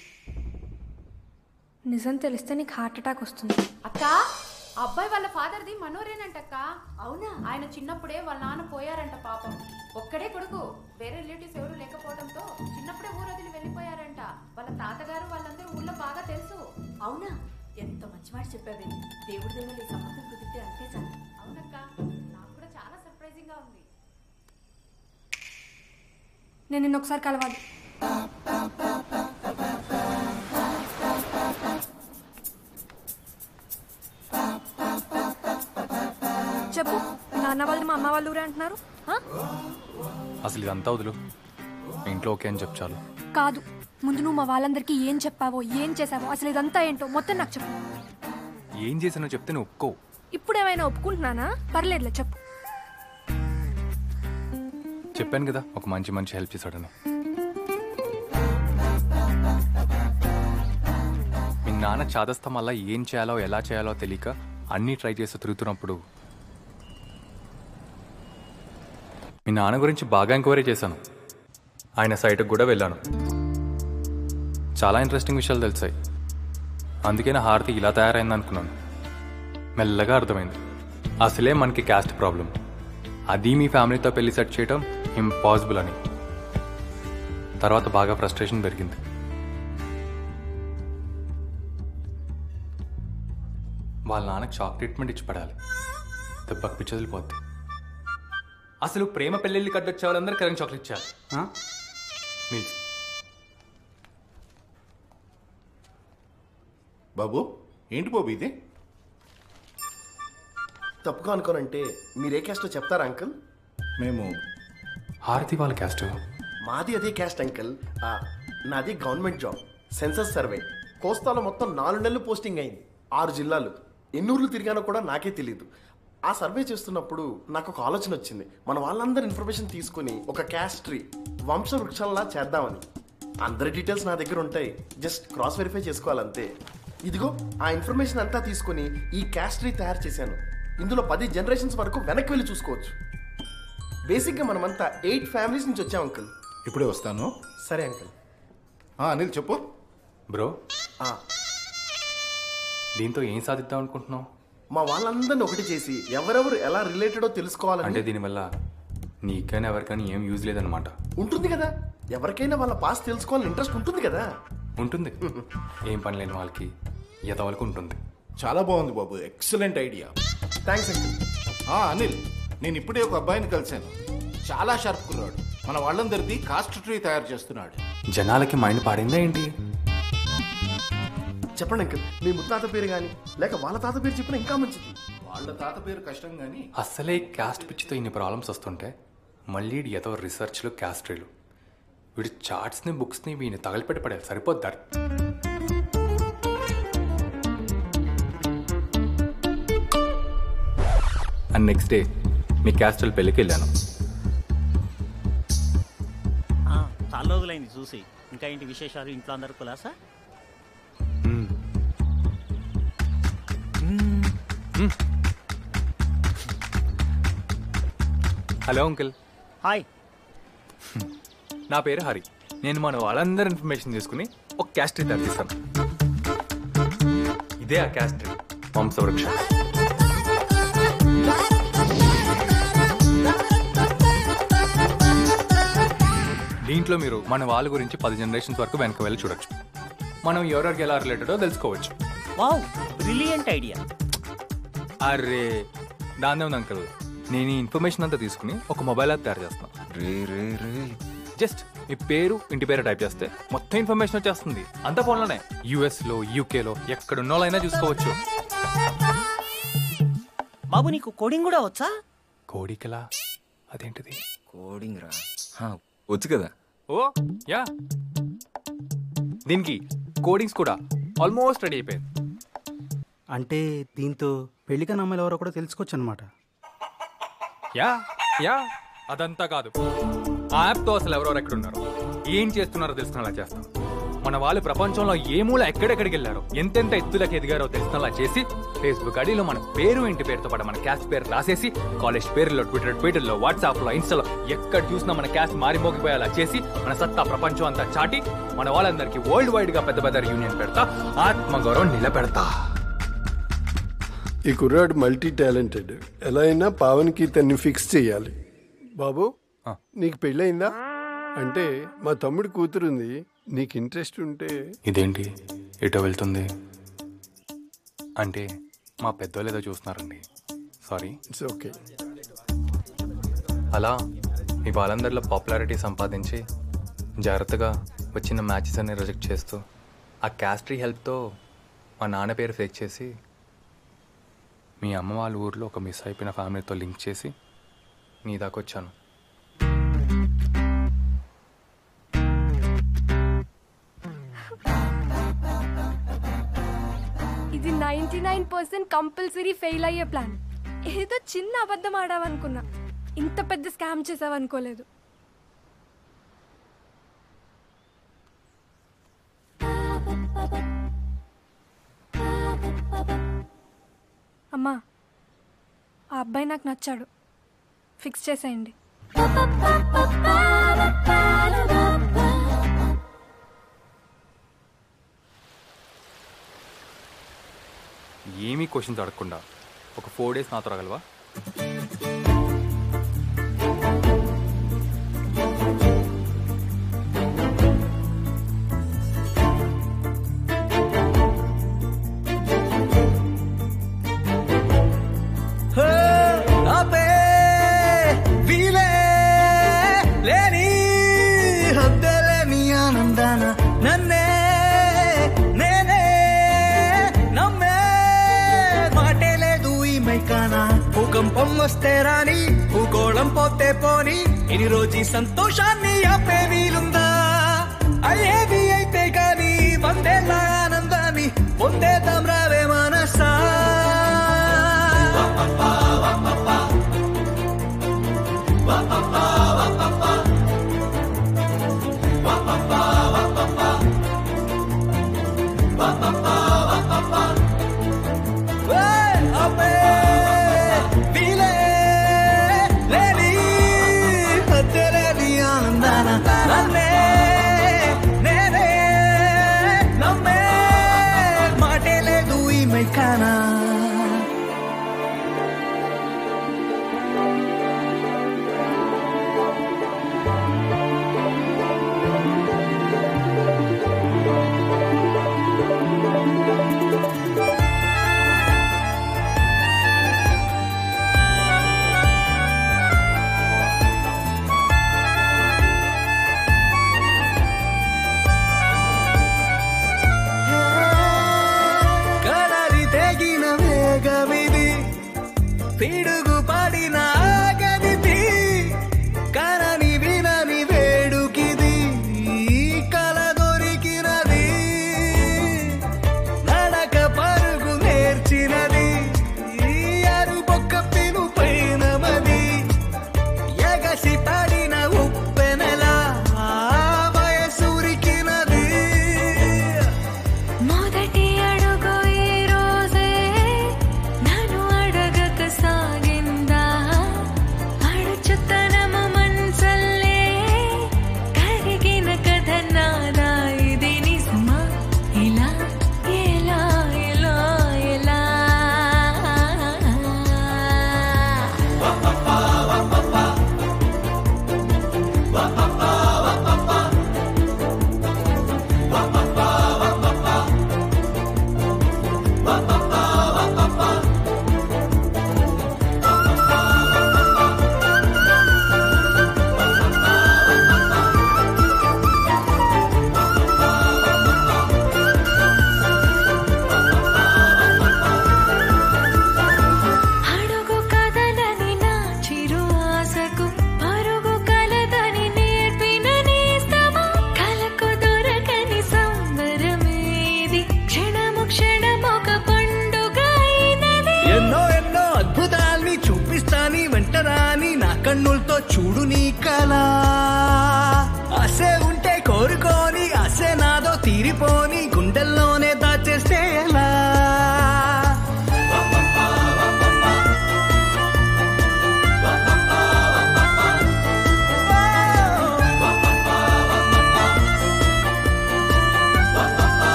నిజం తెలిస్తే నీకు హార్ట్ అటాక్ వస్తుంది. అక్కా! అబ్బాయి వాళ్ళ ఫాదర్ది మనోరేనంటక్క. అవునా? ఆయన చిన్నప్పుడే వాళ్ళ నాన్న పోయారంట పాపం. ఒక్కడే కొడుకు వేరే రిలేటివ్స్ ఎవరు లేకపోవడంతో చిన్నప్పుడే ఊరు వదిలి వెళ్ళిపోయారంట. వాళ్ళ తాతగారు వాళ్ళందరూ ఊళ్ళో బాగా తెలుసు. అవునా? ఎంత మంచి మాట చెప్పావే. దేవుడి దగ్గర ఈ సంబంధం కుదిరితే అంతే చాలు. అవునక్క నాకు కూడా చాలా సర్ప్రైజింగ్గా ఉంది. నేను నిన్న ఒకసారి కలవాలి. చెప్పు. నాన్న వాళ్ళు మా అమ్మ వాళ్ళు ఊరే అంటున్నారు? హా? అసలు ఇదంతా వదులు. ఇంట్లో ఓకే అని చెప్పు చాలు. కాదు. ముందు నువ్వు మా వాళ్ళందరికీ ఏం చెప్పావో ఏం చేసావో అసలు ఇదంతా ఏంటో మొత్తం నాకు చెప్పు. ఏం చేసానో చెప్తే నువ్వు ఒప్పుకో. ఇప్పుడు ఏమైనా ఒప్పుకుంటున్నానా? పర్లేదులే చెప్పు. చెప్పాను కదా ఒక మంచి మంచి హెల్ప్ చేశాడని. మీ నాన్న చాదస్తం వల్ల ఏం చేయాలో ఎలా చేయాలో తెలియక అన్నీ ట్రై చేస్తూ తిరుగుతున్నప్పుడు మీ నాన్న గురించి బాగా ఎంక్వైరీ చేశాను. ఆయన సైట్కి కూడా వెళ్ళాను. చాలా ఇంట్రెస్టింగ్ విషయాలు తెలిసాయి. అందుకే నా హారతి ఇలా తయారైంది అనుకున్నాను. మెల్లగా అర్థమైంది. అసలే మనకి క్యాస్ట్ ప్రాబ్లం. అది మీ ఫ్యామిలీతో పెళ్ళి సెట్ చేయడం ఇంపాసిబుల్ అని. తర్వాత బాగా ఫ్రస్ట్రేషన్ పెరిగింది. వాళ్ళ నాన్నకి షాక్ ట్రీట్మెంట్ ఇచ్చి పడాలి. దెబ్బకి పిచ్చి అసలు ప్రేమ పెళ్ళిళ్ళు కట్టొచ్చే వాళ్ళందరూ కరెంట్ చాక్లెట్ ఇచ్చారు. మీల్స్ బాబు ఏంటి బాబు ఇది? తప్పుగా అనుకోనంటే మీరే క్యాస్టో చెప్తారా అంకుల్? మేము హారతి వాళ్ళ క్యాస్ట్ మాది అదే క్యాస్ట్ అంకుల్. నాది గవర్నమెంట్ జాబ్. Census survey. కోస్తాలో మొత్తం నాలుగు నెలలు పోస్టింగ్ అయింది. ఆరు జిల్లాలు. ఎన్ని ఊర్లు తిరిగానో కూడా నాకే తెలియదు ఆ సర్వే చేస్తున్నప్పుడు నాకు ఒక ఆలోచన వచ్చింది. మన వాళ్ళందరి ఇన్ఫర్మేషన్ తీసుకుని ఒక క్యాస్ట్ ట్రీ వంశ వృక్షంలా చేద్దామని. అందరి డీటెయిల్స్ నా దగ్గర ఉంటాయి. జస్ట్ క్రాస్ వెరిఫై చేసుకోవాలంతే. ఇదిగో ఆ ఇన్ఫర్మేషన్ అంతా తీసుకుని ఈ క్యాస్ట్ ట్రీ తయారు చేశాను. ఇందులో పది జనరేషన్స్ వరకు వెనక్కి వెళ్ళి చూసుకోవచ్చు. బేసిక్గా మనమంతా ఎయిట్ ఫ్యామిలీస్ నుంచి వచ్చాం అంకుల్. ఇప్పుడే వస్తాను. సరే అంకుల్. ఆ, అనిల్ చెప్పు. బ్రో. దీంతో ఏం సాధిద్దాం అనుకుంటున్నావు? మా వాళ్ళందరిని ఒకటి చేసి ఎవరెవరు ఎలా రిలేటెడో అంటే తెలుసుకోవాలని దీనివల్ల నీకైనా ఎవరికైనా ఏం యూజ్ లేదనమాట ఉంటుంది కదా. ఎవరికైనా వాళ్ళ పాస్ తెలుసుకోవాలని ఇంట్రెస్ట్ ఉంటుంది కదా. ఉంటుంది. ఏం పని లేని వాళ్ళకి ఎదవలకు ఉంటుంది. చాలా బాగుంది బాబు. ఎక్సలెంట్ ఐడియా థ్యాంక్స్ ఆ, అనిల్ నేను ఇప్పుడే ఒక అబ్బాయిని కలిశాను. చాలా షార్ప్ కుర్రాడు. మన వాళ్ళందరిది కాస్ట్ ట్రీ తయారు చేస్తున్నాడు. జనాలకి మైండ్ పాడిందా ఏంటి? చెప్పండి అంకుల్ మీ ముత్తాత పేరు కానీ లేక వాళ్ళ తాత పేరు చెప్పినా ఇంకా మంచిది. వాళ్ళ తాత పేరు కష్టం కానీ అసలే క్యాస్ట్ పిచ్చితో ఇన్ని ప్రాబ్లమ్స్ వస్తుంటే మళ్ళీ ఏదో రీసెర్చ్లు క్యాస్ట్రీలు వీడి చార్ట్స్ని బుక్స్ని వీడిని తగలపెట్టి పడేది సరిపోద్దారు అండ్ నెక్స్ట్ డే మీ క్యాస్ట్రల్ పెళ్ళికి వెళ్ళాను. చాలా రోజులైంది చూసి. ఇంకా ఏంటి విశేషాలు ఇంట్లో అందరు కులాసా? Hello uncle. హాయ్. నా పేరు హరి. నేను మన వాళ్ళందరి ఇన్ఫర్మేషన్ తీసుకుని ఒక క్యాస్ట్రీ తయారు చేశాను ఇదే ఆ క్యాస్ట్రీ వంశవృక్షం దీంట్లో మీరు మన వాళ్ళ గురించి పది జనరేషన్స్ వరకు వెనక వెళ్ళి చూడొచ్చు. మనం ఎవరెవరికి ఎలా రిలేటెడో తెలుసుకోవచ్చు. వావ్ బ్రిలియంట్ ఐడియా అరే దాన్నే ఉంది అంకల్. నేను ఈ ఇన్ఫర్మేషన్ అంతా తీసుకుని ఒక మొబైల్ యాప్ తయారు చేస్తున్నాను రే రే రే. జస్ట్ మీ పేరు ఇంటి పేరు టైప్ చేస్తే మొత్తం ఇన్ఫర్మేషన్ వచ్చేస్తుంది. అంత ఫోన్లోనే. యూఎస్లో యూకేలో ఎక్కడున్న వాళ్ళైనా చూసుకోవచ్చు. బాబు నీకు కోడింగ్ కూడా వచ్చా? కోడికలా? అదేంటిది? కోడింగ్ రా. హా, వచ్చు కదా. ఓ యా. దీనికి కోడింగ్స్ కూడా ఆల్మోస్ట్ రెడీ అయిపోయింది అంటే దీంతో పెళ్ళికన్న అమ్మాయిలు ఎవరో కూడా తెలుసుకోవచ్చు అనమాట యా యా అదంతా కాదు. ఆ యాప్తో అసలు ఎవరెవరు ఎక్కడ ఉన్నారు ఏం చేస్తున్నారో తెలుసుకునేలా చేస్తాం. మన వాళ్ళు ప్రపంచంలో ఏ మూల ఎక్కడెక్కడికి వెళ్ళారో ఎంతెంత ఎత్తులకు ఎదిగారో తెలిసినలా చేసి ఫేస్బుక్ ఐడిలో మన పేరు ఇంటి పేరుతో పాటు మన క్యాస్ట్ పేరు రాసేసి కాలేజ్ పేరులో ట్విట్టర్ ట్విట్టర్లో వాట్సాప్లో ఇన్స్టాలో ఎక్కడ చూసినా మన క్యాస్ట్ మారిమోగిపోయేలా చేసి మన సత్తా ప్రపంచం అంతా చాటి మన వాళ్ళందరికీ వరల్డ్ వైడ్గా పెద్ద పెద్ద యూనియన్ పెడతా ఆత్మగౌరవం నిలబెడతా. ఈ కుర్రాడు మల్టీ టాలెంటెడ్ ఎలా అయినా పావన్కి తన్ని ఫిక్స్ చేయాలి. బాబు నీకు పెళ్ళయిందా? అంటే మా తమ్ముడి కూతురుంది. నీకు ఇంట్రెస్ట్ ఉంటే ఇదేంటి? ఎటో వెళ్తుంది? అంటే మా పెద్దోళ్ళు ఏదో చూస్తున్నారండి. సారీ ఇట్స్ ఓకే అలా మీ వాళ్ళందరిలో పాపులారిటీ సంపాదించి జాగ్రత్తగా వచ్చిన మ్యాచెస్ అన్ని రిజెక్ట్ చేస్తూ ఆ క్యాస్ట్రీ హెల్ప్తో మా నాన్న పేరు ఫేక్ చేసి మీ అమ్మ వాళ్ళ ఊర్లో ఒక మిస్ అయిపోయిన ఫ్యామిలీతో లింక్ చేసి నీ దాకా వచ్చాను. ఇది ninety nine percent compulsory fail అయ్యే ప్లాన్. ఏదో చిన్న అబద్ధం ఆడావనుకున్నా. ఇంత పెద్ద స్కామ్ చేసావనుకోలేదు. అమ్మా ఆ అబ్బాయి నాకు నచ్చాడు. ఫిక్స్ చేసేయండి. ఏమీ క్వశ్చన్స్ అడగకుండా ఒక ఫోర్ డేస్ నాతో రాగలవా? భూకంపం వస్తే రాని భూగోళం పోతే పోని ఇన్ని రోజు సంతోషాన్ని ఆపే వీలుందా? అయ్యేది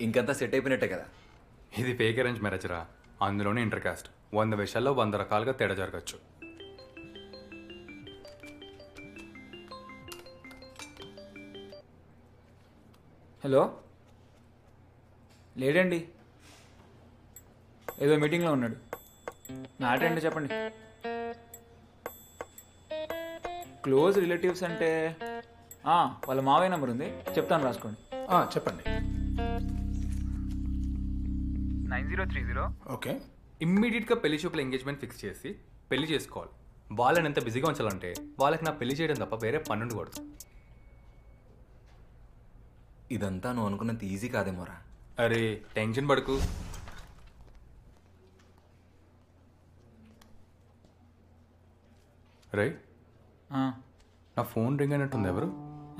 ఇంకంతా సెట్ అయిపోయినట్టే కదా. ఇది ఫేక్ అరేంజ్ మ్యారేజ్ రా. అందులోనే ఇంటర్ కాస్ట్ వంద విషయాల్లో వంద రకాలుగా తేడా జరగచ్చు. హలో? లేడండి. ఏదో మీటింగ్లో ఉన్నాడు. నాటండి చెప్పండి. క్లోజ్ రిలేటివ్స్ అంటే ఆ, వాళ్ళ మావయ్య నెంబర్ ఉంది. చెప్తాను రాసుకోండి. ఆ, చెప్పండి. Nine zero three zero okay. ఇమ్మీడియట్గా పెళ్ళి చూపుల ఎంగేజ్మెంట్ ఫిక్స్ చేసి పెళ్ళి చేసుకోవాలి. వాళ్ళని ఎంత బిజీగా ఉంచాలంటే వాళ్ళకి నా పెళ్ళి చేయడం తప్ప వేరే పని ఉండకూడదు. ఇదంతా నువ్వు అనుకున్నంత ఈజీ కాదేమోరా అరే టెన్షన్ పడకు. రే ఆ, నా ఫోన్ రింగ్ అయినట్టుంది ఎవరు?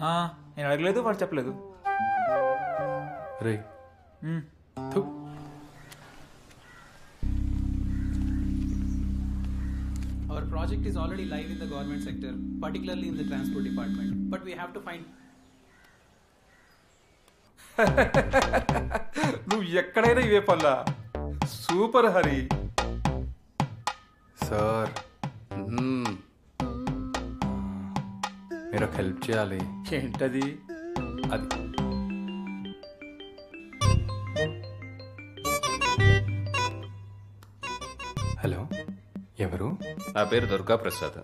ఆ, నేను అడగలేదు వాడు చెప్పలేదు. రే మ్. థు. Our project is already live in the government sector, particularly in the transport department. But we have to find నువ్వు ఎక్కడైనా ఇవే పనులా సూపర్ హరి సార్ మీరు ఒక హెల్ప్ చేయాలి ఏంటది అది ఎవరు నా పేరు దుర్గా ప్రసాద్.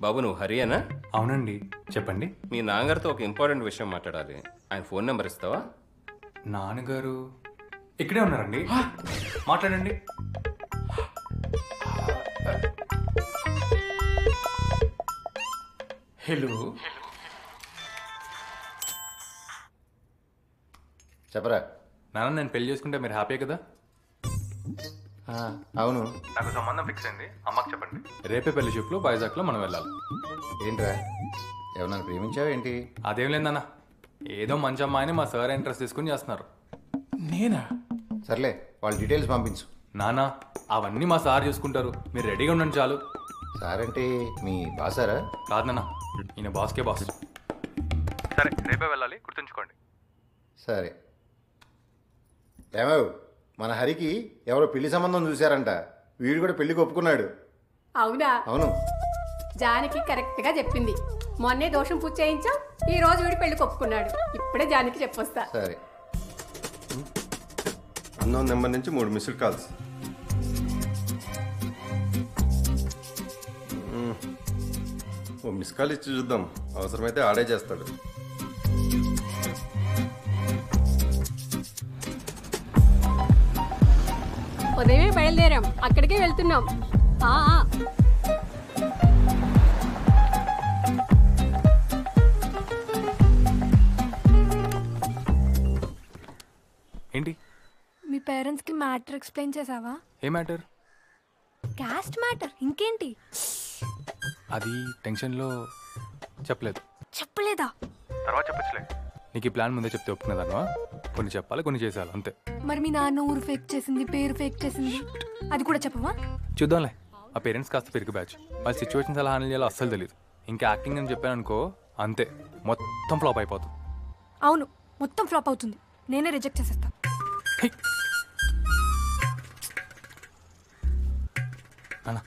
బాబు నువ్వు హరియానా? అవునండి. చెప్పండి. మీ నాన్నగారితో ఒక ఇంపార్టెంట్ విషయం మాట్లాడాలి. ఆయన ఫోన్ నెంబర్ ఇస్తావా? నాన్నగారు? ఇక్కడే ఉన్నారండి. మాట్లాడండి. హలో. చెప్పరా? నాన్న నేను పెళ్ళి చేసుకుంటే మీరు హ్యాపీ కదా? అవును. నాకు సంబంధం ఫిక్స్ అయింది. అమ్మకి చెప్పండి. రేపే పెళ్ళి చూపులో వైజాగ్లో మనం వెళ్ళాలి. ఏంట్రా? ఎవరన్నా ప్రేమించావా ఏంటి అదేం లేదన్న. ఏదో మంచి అమ్మాయిని మా సార్ ఇంట్రెస్ట్ తీసుకుని చేస్తున్నారు. నేనా? సర్లే వాళ్ళ డీటెయిల్స్ పంపించు. నానా అవన్నీ మా సార్ చూసుకుంటారు. మీరు రెడీగా ఉండండి చాలు. సార్ అంటే మీ బాసారా? కాదు నాన్న ఈయన బాస్కే బాస్. సరే రేపే వెళ్ళాలి. గుర్తుంచుకోండి. సరే. ఏమవు? మన హరికి ఎవరో పెళ్ళి సంబంధం చూశారంట. వీడు కూడా పెళ్ళికి ఒప్పుకున్నాడు. అవునా? అవును. జానకి కరెక్ట్గా చెప్పింది. మొన్నే దోషం పూజ చేయించాం ఈ రోజు వీడి పెళ్ళి ఒప్పుకున్నాడు. ఇప్పుడే జానకి చెప్పొస్తా. సరే. అన్నోన్ నెంబర్ నుంచి మూడు మిస్డ్ కాల్స్. ఓ మిస్ కాల్ ఇచ్చి చూద్దాం. అవసరమైతే ఆడే చేస్తాడు. ఉదయమే బయలుదేరాం. అక్కడికే వెళ్తున్నాం. ఆ. ఏంటి? మీ పేరెంట్స్కి మ్యాటర్ ఎక్స్ప్లెయిన్ చేసావా? ఏ మ్యాటర్? Caste matter. ఇంకేంటి? అది టెన్షన్లో చెప్పలేదు. చెప్పలేదా? తర్వాత చెప్పచ్చులే. నీకు ఈ ప్లాన్ ముందే చెప్తే ఒప్పుకునేదాన్ని కొన్ని చెప్పాలి కొన్ని చేసేయాలి అంతే. మరి మీ నాన్న ఊరు ఫేక్ చేసింది పేరు ఫేక్ చేసింది? అది కూడా చెప్పవా? చూద్దాంలే. ఆ పేరెంట్స్ కాస్త పెరుగు బ్యాచ్. వాళ్ళ సిచ్యువేషన్స్ ఎలా హ్యాండిల్ చేయాలో అస్సలు తెలియదు ఇంకా యాక్టింగ్ అని చెప్పాను అనుకో అంతే. మొత్తం ఫ్లాప్ అయిపోతుంది. అవును మొత్తం ఫ్లాప్ అవుతుంది. నేనే రిజెక్ట్ చేసేస్తా. అన్న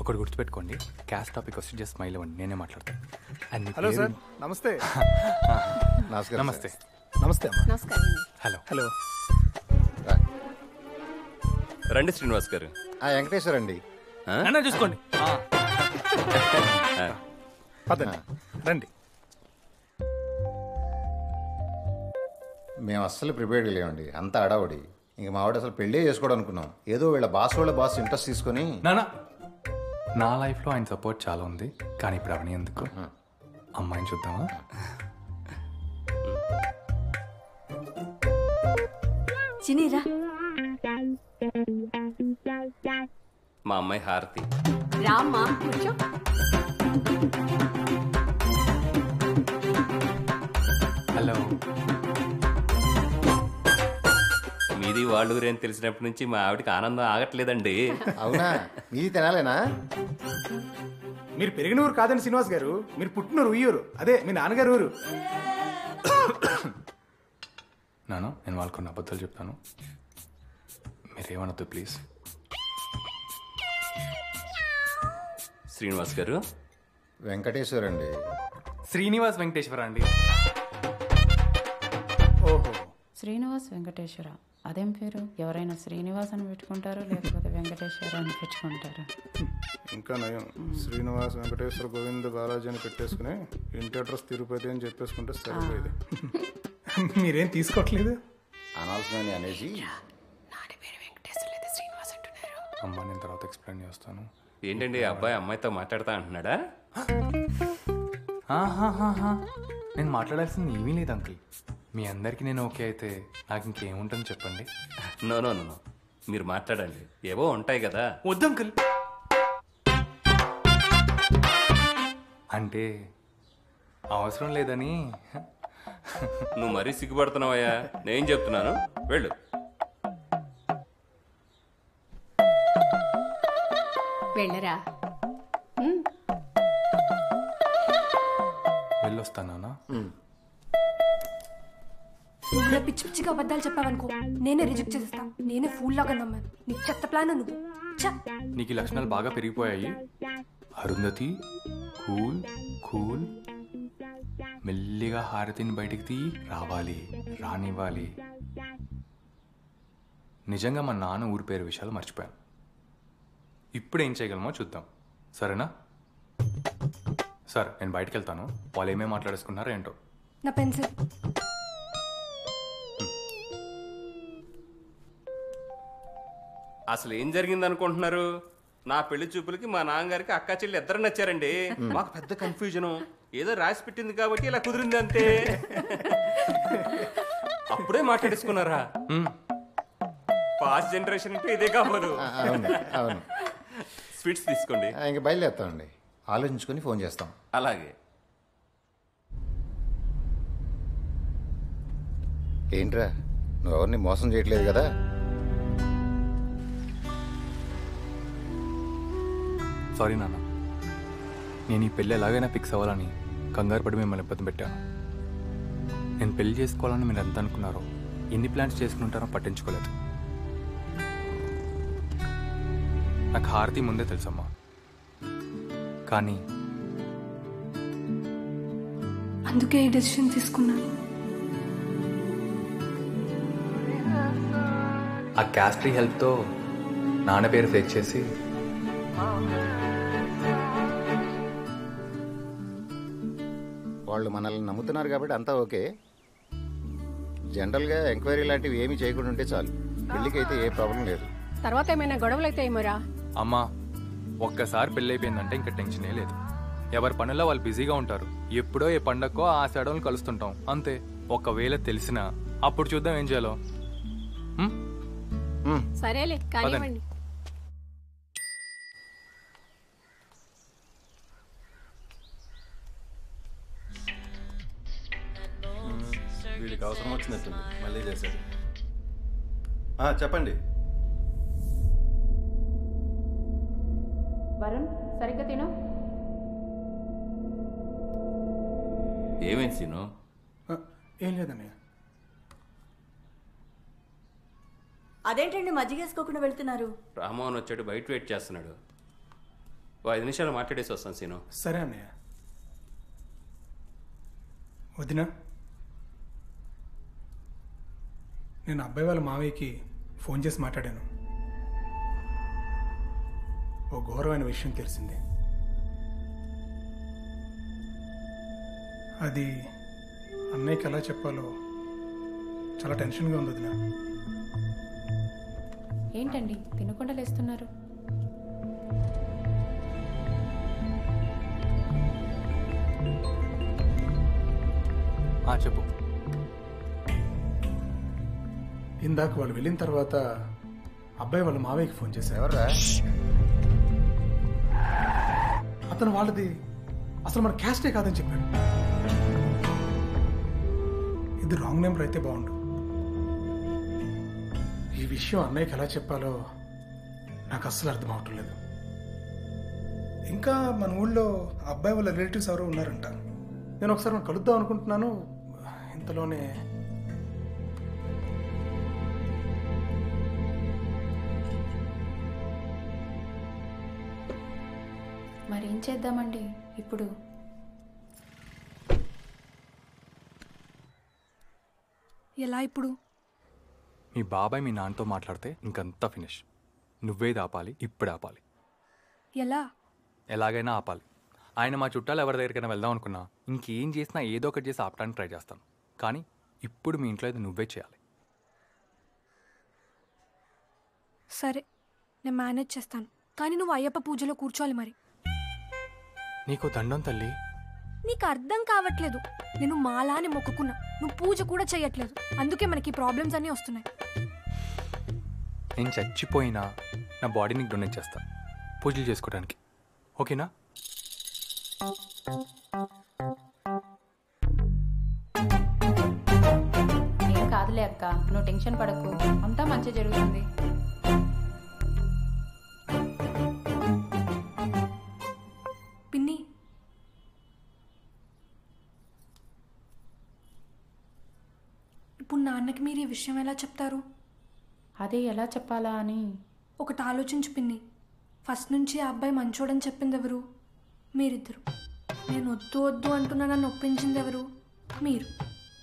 ఒకటి గుర్తుపెట్టుకోండి. క్యాస్ట్ టాపిక్ వస్తే జస్ట్ స్మైల్ ఇవ్వండి. నేనే మాట్లాడతాను. హలో? సార్ నమస్తే. నమస్కారం నమస్తే. నమస్తే అమ్మా. నమస్కారం హలో. హలో. రండి శ్రీనివాస్ గారు. ఆ వెంకటేశ్వర్ అండి. అన్న చూసుకోండి. పదండి. రండి. మేము అస్సలు ప్రిపేర్డ్ లేవండి. అంత అడావుడి. ఇంక మా వాడు అసలు పెళ్ళే చేసుకోవడం అనుకున్నాం ఏదో వీళ్ళ బాస్ వాళ్ళ బాస్ ఇంట్రెస్ట్ తీసుకొని నానా నా లైఫ్లో ఆయన సపోర్ట్ చాలా ఉంది. కానీ ఇప్పుడు అవన్నీ ఎందుకు? అమ్మాయిని చూద్దామా? చినీరా. మా అమ్మాయి హారతి. రామ్మా కూర్చో. హలో. మీది వాళ్ళు అని తెలిసినప్పటి నుంచి మా ఆవిడకి ఆనందం ఆగట్లేదండి. అవునా? మీది తినాలేనా? మీరు పెరిగిన ఊరు కాదండి శ్రీనివాస్ గారు. మీరు పుట్టిన ఉయ్యూరు. అదే మీ నాన్నగారు ఊరు. నాన్న నేను వాళ్ళకు కొన్ని అబద్ధాలు చెప్తాను. మీరేమనొద్దు ప్లీజ్. శ్రీనివాస్ గారు? వెంకటేశ్వర్ అండి శ్రీనివాస్ వెంకటేశ్వర అండి? ఓహో. శ్రీనివాస్ వెంకటేశ్వర. అదేం పేరు? ఎవరైనా శ్రీనివాస్ అని పెట్టుకుంటారు? లేకపోతే వెంకటేశ్వర అని పెట్టుకుంటారు? ఇంకా నయం. శ్రీనివాస్ వెంకటేశ్వర గోవింద బాలాజీ అని పెట్టేసుకుని ఇంటి అడ్రస్ తిరుపతి అని చెప్పేసుకుంటే సరిపోయేది. మీరేం తీసుకోవట్లేదు అనాల్సిన అనేసి. అమ్మ నేను తర్వాత ఎక్స్ప్లెయిన్ చేస్తాను. ఏంటండి అబ్బాయి అమ్మాయితో మాట్లాడతా అంటున్నాడా. నేను మాట్లాడాల్సింది ఏమీ లేదు అంకుల్. మీ అందరికీ నేను ఓకే అయితే నాకు ఇంకేముంటుంది చెప్పండి? No no no. మీరు మాట్లాడండి. ఏవో ఉంటాయి కదా. వద్దు అంకుల్. అంటే అవసరం లేదని నువ్వు మరీ సిగ్గుపడుతున్నావయ్యా. నేను చెప్తున్నాను. వెళ్ళు. వెళ్ళరా? వెళ్ళొస్తానా నువ్వు పిచ్చి పిచ్చిగా అబద్ధాలు చెప్పావనుకో నేనే రిజెక్ట్ చేసేస్తా. నేనే ఫూల్ లాగా నమ్మాను. నీ చెత్త ప్లాన్ నువ్వు. ఛ! నీకు ఈ లక్షణాలు బాగా పెరిగిపోయాయి. అరుంధతి కూల్ కూల్ మెల్లిగా హారతిని బయటికి తీ రావాలి రానివ్వాలి. నిజంగా మా నాన్న ఊరి పేరు విషయాలు మర్చిపోయాను. ఇప్పుడు ఏం చేయగలమో చూద్దాం. సరేనా? సార్ నేను బయటికి వెళ్తాను వాళ్ళు ఏమేమి మాట్లాడేసుకున్నారో ఏంటో. నా పెన్సిల్. అసలు ఏం జరిగింది అనుకుంటున్నారు నా పెళ్ళి చూపులకి మా నాన్నగారికి అక్క చెల్లి ఇద్దరు నచ్చారండి. మాకు పెద్ద కన్ఫ్యూజన్ ఏదో రాసి పెట్టింది కాబట్టి ఇలా కుదిరింది అంతే. అప్పుడే మాట్లాడేసుకున్నారా? పాస్ట్ జనరేషన్ అంటే ఇదే కాబోలు అవును అవును. స్వీట్స్ తీసుకోండి. ఇంక బయలుదేరుతామండి. ఆలోచించుకొని ఫోన్ చేస్తాం. అలాగే. ఏంట్రా? నువ్వు ఎవరిని మోసం చేయట్లేదు కదా? సారీ నాన్న. నేను ఈ పెళ్ళి ఎలాగైనా ఫిక్స్ అవ్వాలని కంగారు పడి మిమ్మల్ని ఇబ్బంది పెట్టాను. నేను పెళ్ళి చేసుకోవాలని మీరు ఎంత అనుకున్నారో ఎన్ని ప్లాన్స్ చేసుకుని ఉంటారో పట్టించుకోలేదు. నాకు హారతి ముందే తెలుసమ్మా. కానీ అందుకే ఈ డెసిషన్ తీసుకున్నాను. ఆ క్యాస్ట్రీ హెల్ప్తో నాన్న పేరు ఫేక్ చేసి వాళ్ళు మనల్ని నమ్ముతున్నారు కాబట్టి అంతా ఓకే. జనరల్గా ఎంక్వైరీ లాంటివి ఏమీ చేయకుండా ఉంటే చాలు. పెళ్ళికి అయితే ఏ ప్రాబ్లం లేదు. తర్వాత ఏమైనా గొడవలు అయితే ఏమోరా? అమ్మా ఒక్కసారి పెళ్ళి అయిపోయిందంటే ఇంకా టెన్షనే లేదు. ఎవరి పనుల్లో వాళ్ళు బిజీగా ఉంటారు. ఎప్పుడో ఏ పండక్కో ఆ సెడవులు కలుస్తుంటాం. అంతే. ఒకవేళ తెలిసినా అప్పుడు చూద్దాం ఏం చేయాలో. సరేలే కానివ్వండి. వీడికి అవసరం వచ్చినట్టుంది. మళ్ళీ చేశాడు ఆ, చెప్పండి. వరుణ్ సరిగ్గా తిను. ఏమైంది సీను? ఏం లేదన్నయ్య. అదేంటండి మజ్జిగ వేసుకోకుండా వెళ్తున్నారు? రామ్మోహన్ వచ్చాడు బయట వెయిట్ చేస్తున్నాడు. ఓ ఐదు నిమిషాలు మాట్లాడేసి వస్తాను సీను. సరే అన్నయ్య. వదినా? నేను అబ్బాయి వాళ్ళ మావయ్యకి ఫోన్ చేసి మాట్లాడాను. ఓ ఘోరమైన విషయం తెలిసింది. అది అన్నయ్యకి ఎలా చెప్పాలో చాలా టెన్షన్గా ఉంది వదినా. ఏంటండి? తినకుండా లేస్తున్నారు. ఆ, చెప్పు. ఇందాక వాళ్ళు వెళ్ళిన తర్వాత అబ్బాయి వాళ్ళ మావయ్యకి ఫోన్ చేశారు. ఎవర్రా? అతను వాళ్ళది అసలు మన క్యాస్టే కాదని చెప్పాడు. ఇది రాంగ్ నెంబర్ అయితే బాగుండు. ఈ విషయం అన్నయ్యకి ఎలా చెప్పాలో నాకు అస్సలు అర్థం అవటం లేదు. ఇంకా మన ఊళ్ళో అబ్బాయి వాళ్ళ రిలేటివ్స్ ఎవరో ఉన్నారంట. నేను ఒకసారి మనం కలుద్దాం అనుకుంటున్నాను. ఇంతలోనే మరి ఏం చేద్దామండి? ఇప్పుడు. ఎలా ఇప్పుడు? మీ బాబాయ్ మీ నాన్నతో మాట్లాడితే ఇంకంతా ఫినిష్. నువ్వేది ఆపాలి ఇప్పుడు ఆపాలి. ఎలా? ఎలాగైనా ఆపాలి. ఆయన మా చుట్టాలు ఎవరి దగ్గరికైనా వెళ్దాం అనుకున్నా ఇంకేం చేసినా ఏదో ఒకటి చేసి ఆపడానికి ట్రై చేస్తాను కానీ ఇప్పుడు మీ ఇంట్లో ఇది నువ్వే చేయాలి. సరే నేను మేనేజ్ చేస్తాను. కానీ నువ్వు అయ్యప్ప పూజలో కూర్చోవాలి మరి. నీకు దండం తల్లి. నీకు అర్థం కావట్లేదు. నేను మాలా అని మొక్కుకున్నా. నువ్వు పూజ కూడా చేయట్లేదు అందుకే మనకి ప్రాబ్లమ్స్ అన్నీ వస్తున్నాయి. నేను చచ్చిపోయినా నా బాడీ నీకు డొనేట్ చేస్తాను పూజలు చేసుకోవడానికి. ఓకేనా? ఏం కాదులే అక్క. నువ్వు టెన్షన్ పడకు. అంతా మంచి జరుగుతుంది. మీరు ఈ విషయం ఎలా చెప్తారు? అదే ఎలా చెప్పాలా అని. ఒకటి ఆలోచించు పిన్ని. ఫస్ట్ నుంచి ఆ అబ్బాయి మంచోడని చెప్పింది ఎవరు? మీరిద్దరు. నేను వద్దు వద్దు అంటున్నా నన్ను ఒప్పించింది ఎవరు? మీరు.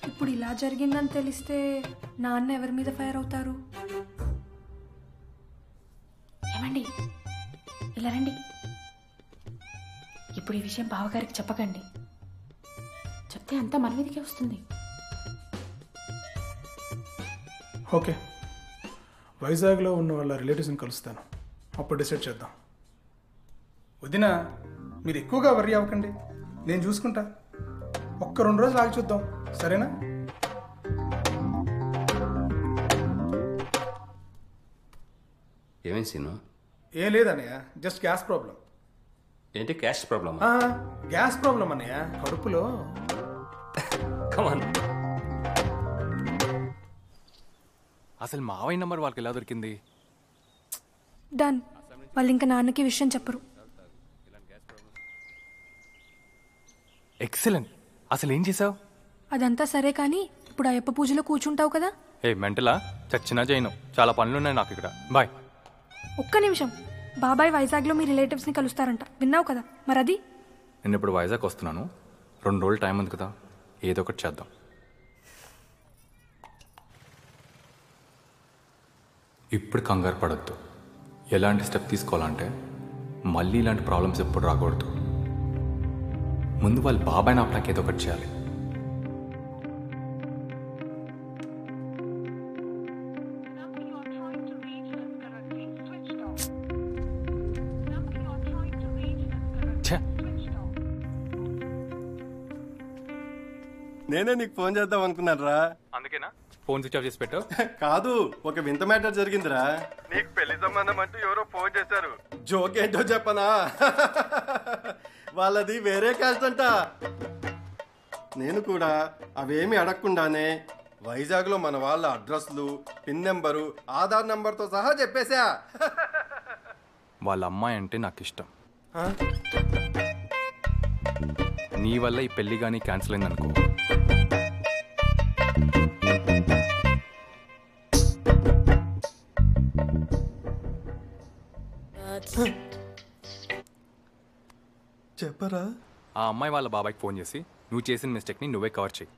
ఇప్పుడు ఇలా జరిగిందని తెలిస్తే నాన్న ఎవరి మీద ఫైర్ అవుతారు? ఏమండి? ఇలా రండి. ఇప్పుడు ఈ విషయం బావగారికి చెప్పకండి. చెప్తే అంతా మన మీదకే వస్తుంది. ఓకే. వైజాగ్లో ఉన్న వాళ్ళ రిలేటివ్స్ని కలుస్తాను. అప్పుడు డిసైడ్ చేద్దాం. వదిన మీరు ఎక్కువగా వర్రీ అవ్వకండి. నేను చూసుకుంటా. ఒక్క రెండు రోజులు ఆగి చూద్దాం. సరేనా? ఏమైంది సీను? ఏం లేదన్నయ్య జస్ట్ గ్యాస్ ప్రాబ్లం. ఏంటి క్యాష్ ప్రాబ్లమ్? గ్యాస్ ప్రాబ్లం అన్నయ్య కడుపులో. కమాన్ అసలు మావయ్య నంబర్ వాళ్ళకి ఎలా దొరికింది? డన్. వాళ్ళు ఇంకా నాన్నకి విషయం చెప్పరు. ఎక్సలెంట్. అసలు ఏం చేసావు అదంతా సరే కానీ ఇప్పుడు అయ్యప్ప పూజలో కూర్చుంటావు కదా? ఏ మెంటలా? చచ్చినా చేయను చాలా పనులున్నాయి నాకు ఇక్కడ. బాయ్. ఒక్క నిమిషం. బాబాయ్ వైజాగ్లో మీ రిలేటివ్స్ని కలుస్తారంట. విన్నావు కదా? మరి అది నేను ఇప్పుడు వైజాగ్ వస్తున్నాను. రెండు రోజులు టైం ఉంది కదా. ఏదో ఒకటి చేద్దాం. ఇప్పుడు కంగారు పడద్దు. ఎలాంటి స్టెప్ తీసుకోవాలంటే మళ్ళీ ఇలాంటి ప్రాబ్లమ్స్ ఎప్పుడు రాకూడదు. ముందు వాళ్ళ బాబాయ్ నాపడానికి ఏదో ఒకటి చేయాలి. నేనే నీకు ఫోన్ చేద్దాం అనుకున్నాను రా అందుకేనా? ఫోన్ స్విచ్ ఆఫ్ చేసి పెట్టు. కాదు ఒక వింత మ్యాటర్ జరిగిందిరా. నీకు పెళ్ళి సంబంధం అంటూ ఎవరో ఫోన్ చేశారు. జోక్ ఏంటో చెప్పనా? వాళ్ళది వేరే క్యాస్ట్ అంట. నేను కూడా అవేమి అడగకుండానే వైజాగ్లో మన వాళ్ళ అడ్రస్లు పిన్ నెంబరు ఆధార్ నెంబర్తో సహా చెప్పేశా. వాళ్ళ అమ్మాయి అంటే నాకు ఇష్టం నీ వల్ల ఈ పెళ్ళి కానీ క్యాన్సిల్ అయింది చెప్పరా? ఆ అమ్మాయి వాళ్ళ బాబాయ్కి ఫోన్ చేసి నువ్వు చేసిన మిస్టేక్ని నువ్వే కవర్ చేయి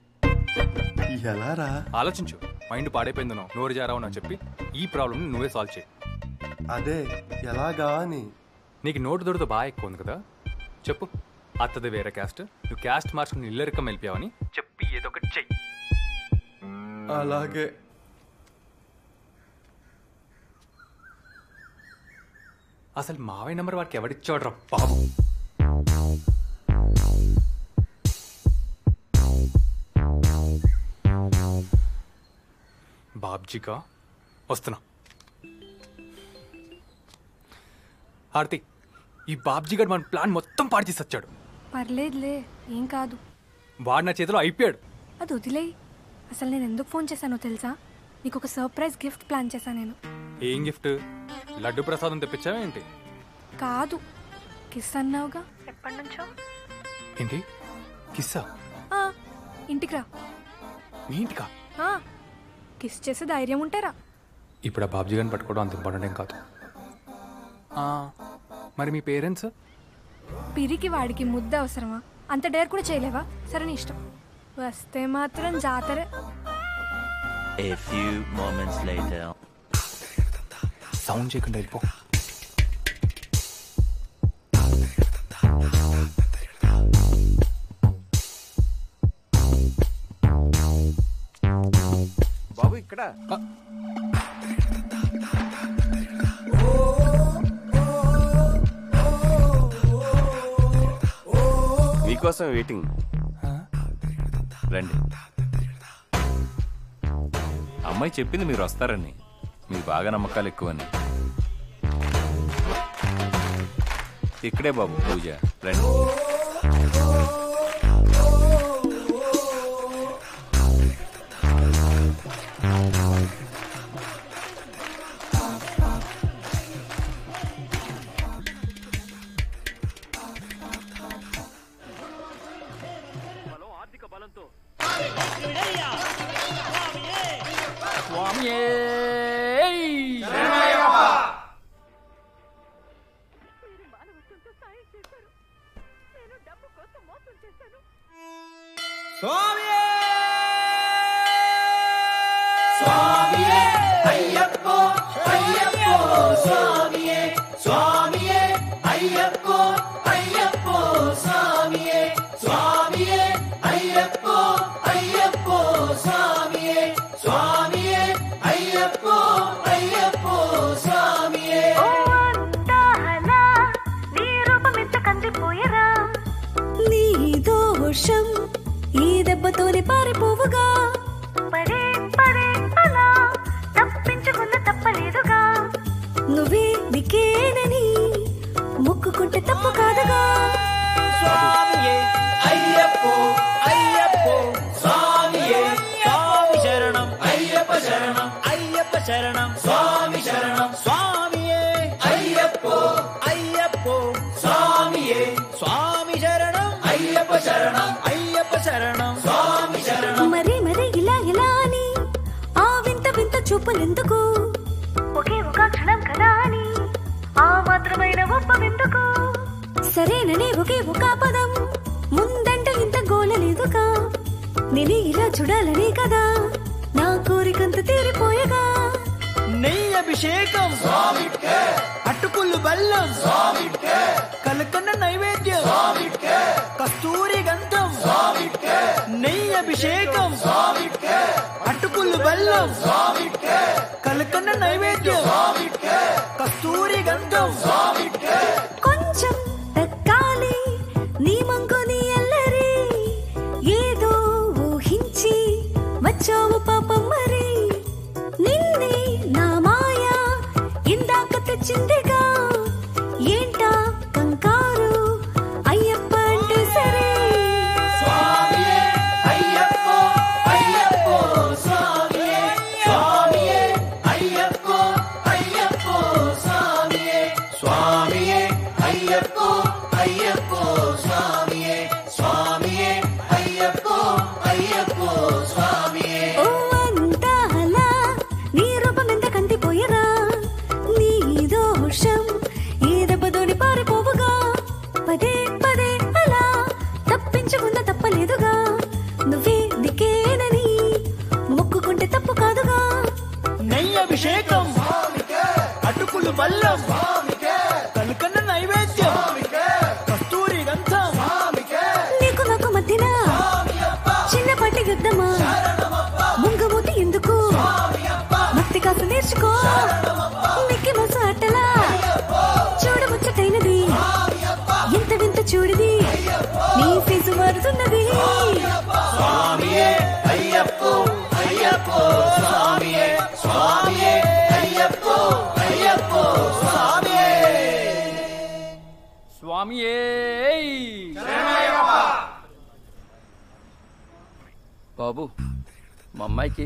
ఎలారా? ఆలోచించు. మైండ్ పాడైపోయిందనో నోరు జారావు అని చెప్పి ఈ ప్రాబ్లమ్ని నువ్వే సాల్వ్ చేయి అదే ఎలాగా అని. నీకు నోటు దొరద బాగా ఎక్కువ ఉంది కదా? చెప్పు. అత్తది వేరే క్యాస్ట్. నువ్వు క్యాస్ట్ మార్చుకుని ఇల్లరికం వెళ్ళిపోయావని చెప్పి ఏదో ఒకటి చెయ్యి. అలాగే. అసలు మావయ్య నెంబర్ వాడికి ఎవడిచ్చాడు రా బాబు? బాబ్జీకా? వస్తున్నా. ఆర్తి ఈ బాబ్జీ గారు మన ప్లాన్ మొత్తం పాడు చేసి వచ్చాడు. పర్లేదులే ఏం కాదు. వాడు నా చేతిలో అయిపోయాడు. అది వదిలేయి. అసలు నేను ఎందుకు ఫోన్ చేశానో తెలుసా? నీకు ఒక సర్ప్రైజ్ గిఫ్ట్ ప్లాన్ చేశాను నేను. ఏం గిఫ్ట్? లడ్డు ప్రసాదం తెప్పించావా ఏంటి? కాదు. కిస్ అన్నావుగా? ఎప్పటి నుంచో? ఏంటి? కిస్సా? ఆ, ఇంటికి రా. మీ ఇంటికా? ఆ, కిస్ చేసే ధైర్యం ఉంటారా? ఇప్పుడు ఆ బాబ్జీ గారిని పట్టుకోవడం అంత ఇంపార్టెంట్ ఏం కాదు. ఆ, మరి మీ పేరెంట్స్? పిరికి వాడికి ముద్ద అవసరమా? అంత డేర్ కూడా చేయలేవా? సరే నీ ఇష్టం. వస్తే మాత్రం జాతరే. A few moments later. Sound చేయకుండా వెళ్ళిపో. ఇక్కడ. మీకోసం వెయిటింగ్. రండి. అమ్మాయి చెప్పింది మీరు వస్తారని. మీకు బాగా నమ్మకాలు ఎక్కువని. ఇక్కడే బాబు పూజ. రండి.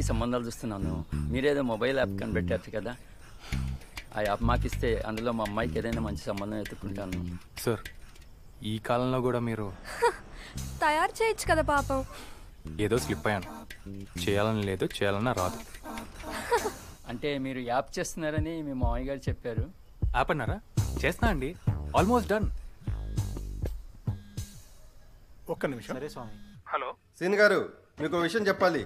సంబంధాలు చూస్తున్నాను. మీరేదో మొబైల్ యాప్ కనిపెట్టారు కదా? ఆ యాప్ మాకు ఇస్తే అందులో మా అమ్మాయికి ఏదైనా మంచి సంబంధం ఎత్తుకుంటాను సార్ ఈ కాలంలో కూడా మీరు తయారు చేయొచ్చు కదా పాపం. ఏదో స్లిప్ అయ్యాను. చేయాలని లేదు చేయాలన్నా రాదు. అంటే మీరు యాప్ చేస్తున్నారని మీ మామయ్య గారు చెప్పారు. యాప్ అన్నారా? చేస్తా అండి. Almost done. ఒక్క నిమిషం. సరే స్వామి. హలో. సీన్ గారు మీకు విషయం చెప్పాలి.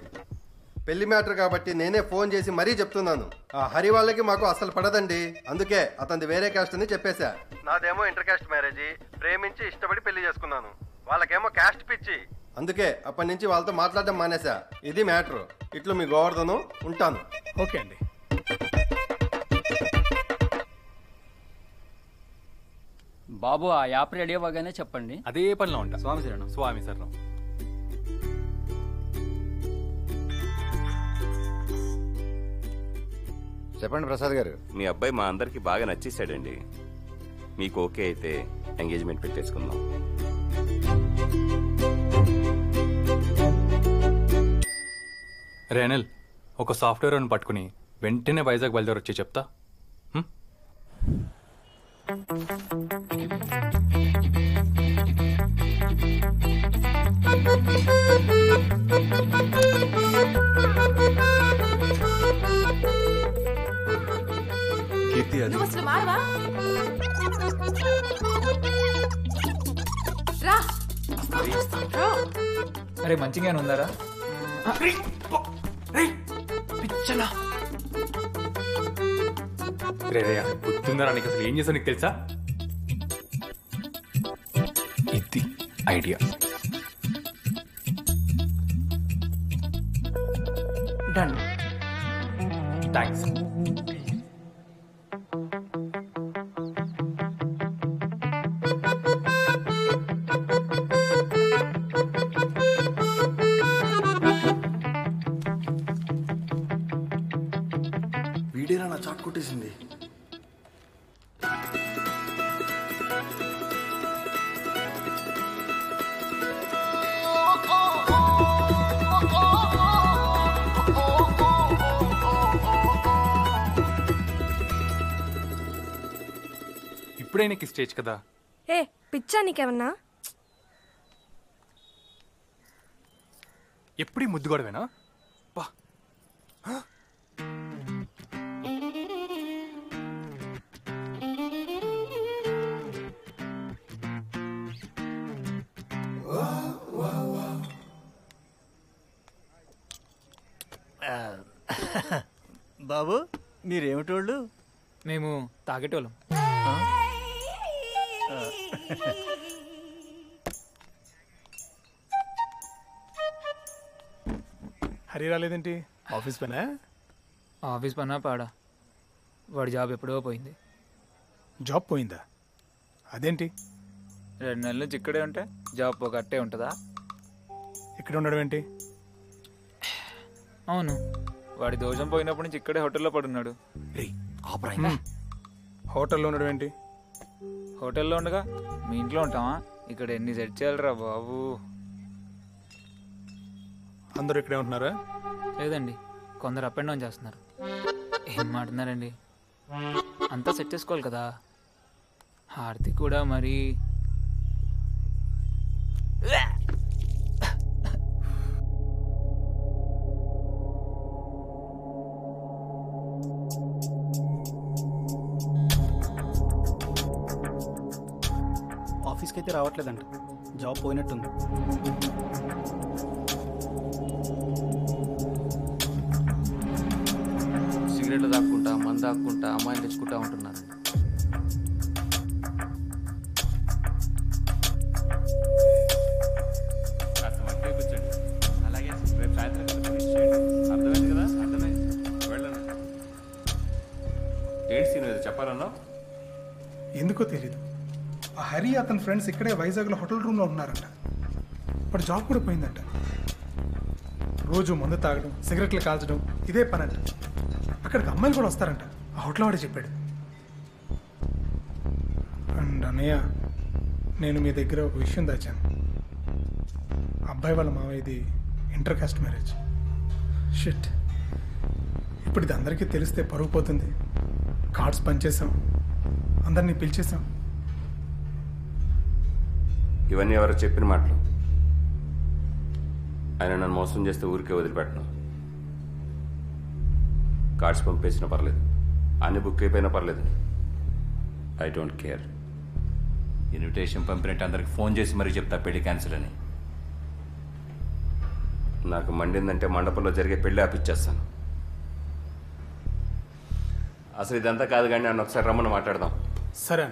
పెళ్ళి మ్యాటర్ కాబట్టి నేనే ఫోన్ చేసి మరీ చెప్తున్నాను. ఆ హరి వాళ్ళకి మాకు అసలు పడదండి. అందుకే అతనిది వేరే క్యాస్ట్ అని చెప్పేశా. నాదేమో ఇంటర్ క్యాస్ట్ మ్యారేజ్ ప్రేమించి ఇష్టపడి పెళ్ళి చేసుకున్నాను. వాళ్ళకేమో క్యాస్ట్ పిచ్చి. అందుకే అప్పటి నుంచి వాళ్ళతో మాట్లాడడం మానేశా. ఇది మ్యాటర్. ఇట్లు మీ గోవర్ధను ఉంటాను. ఓకే అండి. బాబు ఆ యాప్ రెడీ అవ్వగానే చెప్పండి. అదే పనిలో ఉంటా. స్వామి శరణం. స్వామి శరణం. చెప్పండి ప్రసాద్ గారు. మీ అబ్బాయి మా అందరికి బాగా నచ్చేసాడండి మీకు ఓకే అయితే ఎంగేజ్మెంట్ పెట్టేసుకుందాం. రేనల్ ఒక సాఫ్ట్వేర్ అని పట్టుకుని వెంటనే వైజాగ్ బయలుదేరి వచ్చి చెప్తా. హ్మ్? కీర్తి అది నువ్వు అసలు మారవా? రా. రా. అరే మంచిగా ఉందారా రే రే గుర్తుందా నీకు అసలు ఏం చేసా నీకు తెలుసా? ఇది ఐడియా. డన్ థ్యాంక్స్ ఇప్పుడే నీకు స్టేజ్ కదా? ఏ పిచ్చా నీకేమన్నా? ఎప్పుడు ముద్దు గొడవేనా పా. బాబు మీరేమిటోళ్ళు? మేము తాగేటోళ్ళం. హరి రాలేదేంటి? ఆఫీస్ పనా? ఆఫీస్ పనా పాడా. వాడి జాబ్ ఎప్పుడో పోయింది. జాబ్ పోయిందా? అదేంటి? రెండు నెలల నుంచి ఇక్కడే ఉంటే జాబ్ పోగట్టే ఉంటుందా? ఇక్కడ ఉండడం ఏంటి? అవును. వాడి దోషం పోయినప్పటి నుంచి ఇక్కడే హోటల్లో పడున్నాడు. హోటల్లో ఉండడం ఏంటి? హోటల్లో ఉండగా మీ ఇంట్లో ఉంటావా ఇక్కడ ఎన్ని సెట్ చేయాలరా బాబు. అందరూ ఇక్కడే ఉంటున్నారా? లేదండి కొందరు అప్ అండ్ డౌన్ చేస్తున్నారు. ఏం మాట్లాడుతున్నారండి? అంతా సెట్ చేసుకోవాలి కదా. హారతి కూడా మరి. జాబ్కి రావట్లేదంట. జాబ్ పోయినట్టుంది. సిగరెట్లు దాక్కుంటా మందు దాక్కుంటా అమ్మాయిని తెచ్చుకుంటా ఉంటున్నారండి అతని ఫ్రెండ్స్ ఇక్కడే వైజాగ్లో హోటల్ రూమ్లో ఉన్నారంట. ఇప్పుడు జాబ్ కూడా పోయిందంట. రోజు మందు తాగడం సిగరెట్లు కాల్చడం ఇదే పని అంట అక్కడికి అమ్మాయిలు కూడా వస్తారంట. ఆ హోటల్ వాడే చెప్పాడు. అండ్ అన్నయ్య నేను మీ దగ్గర ఒక విషయం దాచాను. అబ్బాయి వాళ్ళ మావయ్యది ఇంటర్ కాస్ట్ మ్యారేజ్. షిట్. ఇప్పుడు ఇది అందరికీ తెలిస్తే పరుగు పోతుంది. కార్డ్స్ పనిచేసాం అందరినీ పిలిచేసాం ఇవన్నీ ఎవరో చెప్పిన మాటలు. ఆయన నన్ను మోసం చేస్తే ఊరికే వదిలిపెట్టను. కార్డ్స్ పంపేసినా పర్లేదు. అన్ని బుక్ అయిపోయినా పర్లేదు. I don't care. ఇన్విటేషన్ పంపినట్టు అందరికి ఫోన్ చేసి మరీ చెప్తా పెళ్ళి క్యాన్సిల్ అని. నాకు మండిందంటే మండపంలో జరిగే పెళ్ళి ఆపిచ్చేస్తాను. అసలు ఇదంతా కాదు కానీ నన్ను ఒకసారి రమ్మని మాట్లాడదాం. సరే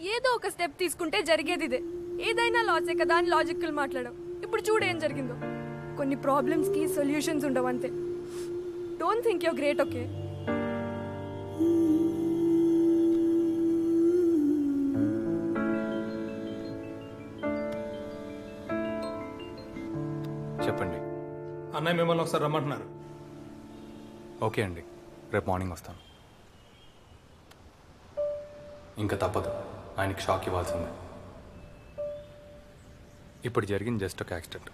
ఏదో ఒక స్టెప్ తీసుకుంటే జరిగేది ఇదే. ఏదైనా లాసే కదా అని లాజికల్ మాట్లాడడం ఇప్పుడు చూడు ఏం జరిగిందో. కొన్ని ప్రాబ్లమ్స్కి సొల్యూషన్స్ ఉండవు అంతే. Don't think you great okay చెప్పండి. అన్నయ్య మిమ్మల్ని ఒకసారి రమ్మంటున్నారు. ఓకే అండి. రేపు మార్నింగ్ వస్తాను. ఇంకా తప్పదు. ఆయనకి షాక్ ఇవ్వాల్సిందే. ఇప్పుడు జరిగింది జస్ట్ ఒక యాక్సిడెంట్.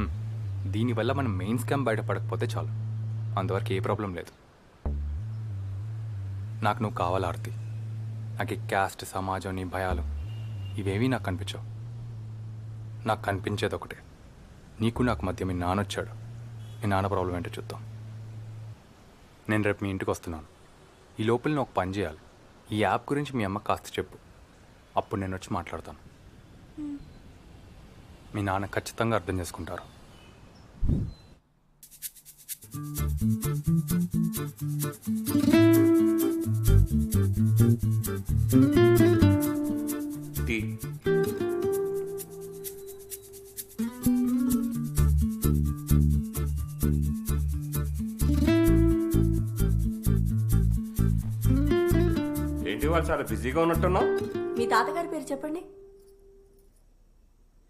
హ్మ్. దీనివల్ల మనం మెయిన్ స్కామ్ బయటపడకపోతే చాలు. అంతవరకు ఏ ప్రాబ్లం లేదు. నాకు నువ్వు కావాలి ఆర్తి? నాకు ఈ క్యాస్ట్ సమాజం నీ భయాలు ఇవేవీ నాకు కనిపించవు. నాకు కనిపించేది ఒకటే. నీకు నాకు మధ్య మీ నాన్న వచ్చాడు. మీ నాన్న ప్రాబ్లం ఏంటో చూద్దాం. నేను రేపు మీ ఇంటికి వస్తున్నాను. ఈ లోపల నువ్వు ఒక పని చేయాలి. ఈ యాప్ గురించి మీ అమ్మకి కాస్త చెప్పు. అప్పుడు నేను వచ్చి మాట్లాడతాను. మీ నాన్న ఖచ్చితంగా అర్థం చేసుకుంటారు. టీ. ఏంటి వాళ్ళు చాలా బిజీగా ఉన్నట్టున్నావు? మీ తాతగారి పేరు చెప్పండి.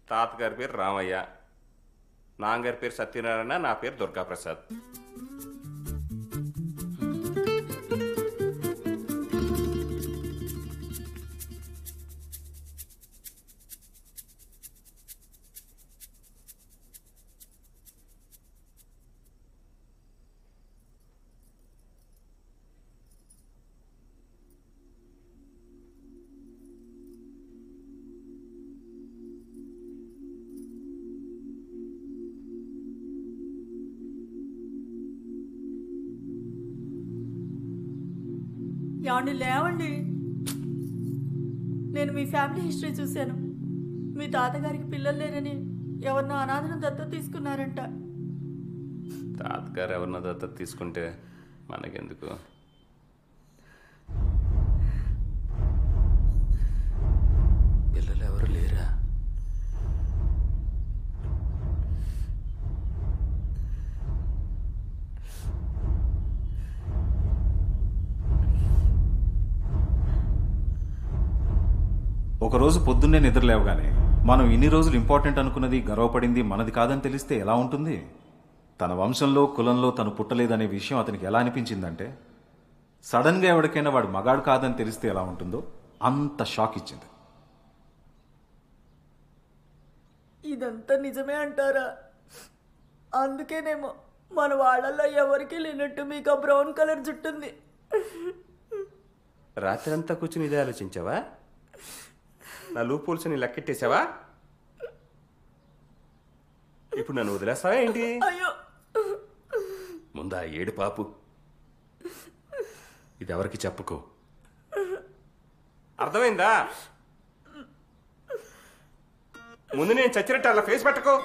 తాతగారి పేరు రామయ్య. నాన్నగారి పేరు సత్యనారాయణ నా పేరు దుర్గాప్రసాద్. ఫ్యామిలీ హిస్టరీ చూశాను. మీ తాతగారికి పిల్లలు లేరని ఎవరినో అనాథను దత్తత తీసుకున్నారంట. తాతగారు ఎవరినో దత్తత తీసుకుంటే మనకెందుకు? ఒకరోజు పొద్దున్నే నిద్ర లేవగానే మనం ఇన్ని రోజులు ఇంపార్టెంట్ అనుకున్నది గర్వపడింది మనది కాదని తెలిస్తే ఎలా ఉంటుంది? తన వంశంలో కులంలో తను పుట్టలేదనే విషయం అతనికి ఎలా అనిపించిందంటే సడన్గా ఎవరికైనా వాడు మగాడు కాదని తెలిస్తే ఎలా ఉంటుందో అంత షాక్ ఇచ్చింది. ఇదంతా నిజమే అంటారా? అందుకేనేమో మన వాళ్ళల్లో ఎవరికి లేనట్టు మీకు ఆ బ్రౌన్ కలర్ జుట్టుంది. రాత్రంతా కూర్చుని ఇదే ఆలోచించావా? నా లూపోల్స్ని లెక్కెట్టేసావా? ఇప్పుడు నన్ను వదిలేస్తావా ఏంటి? ముందా ఏడు పాపు. ఇది ఎవరికి చెప్పుకో. అర్థమైందా? ముందు నేను చచ్చినట్టు అలా ఫేస్ పెట్టకో.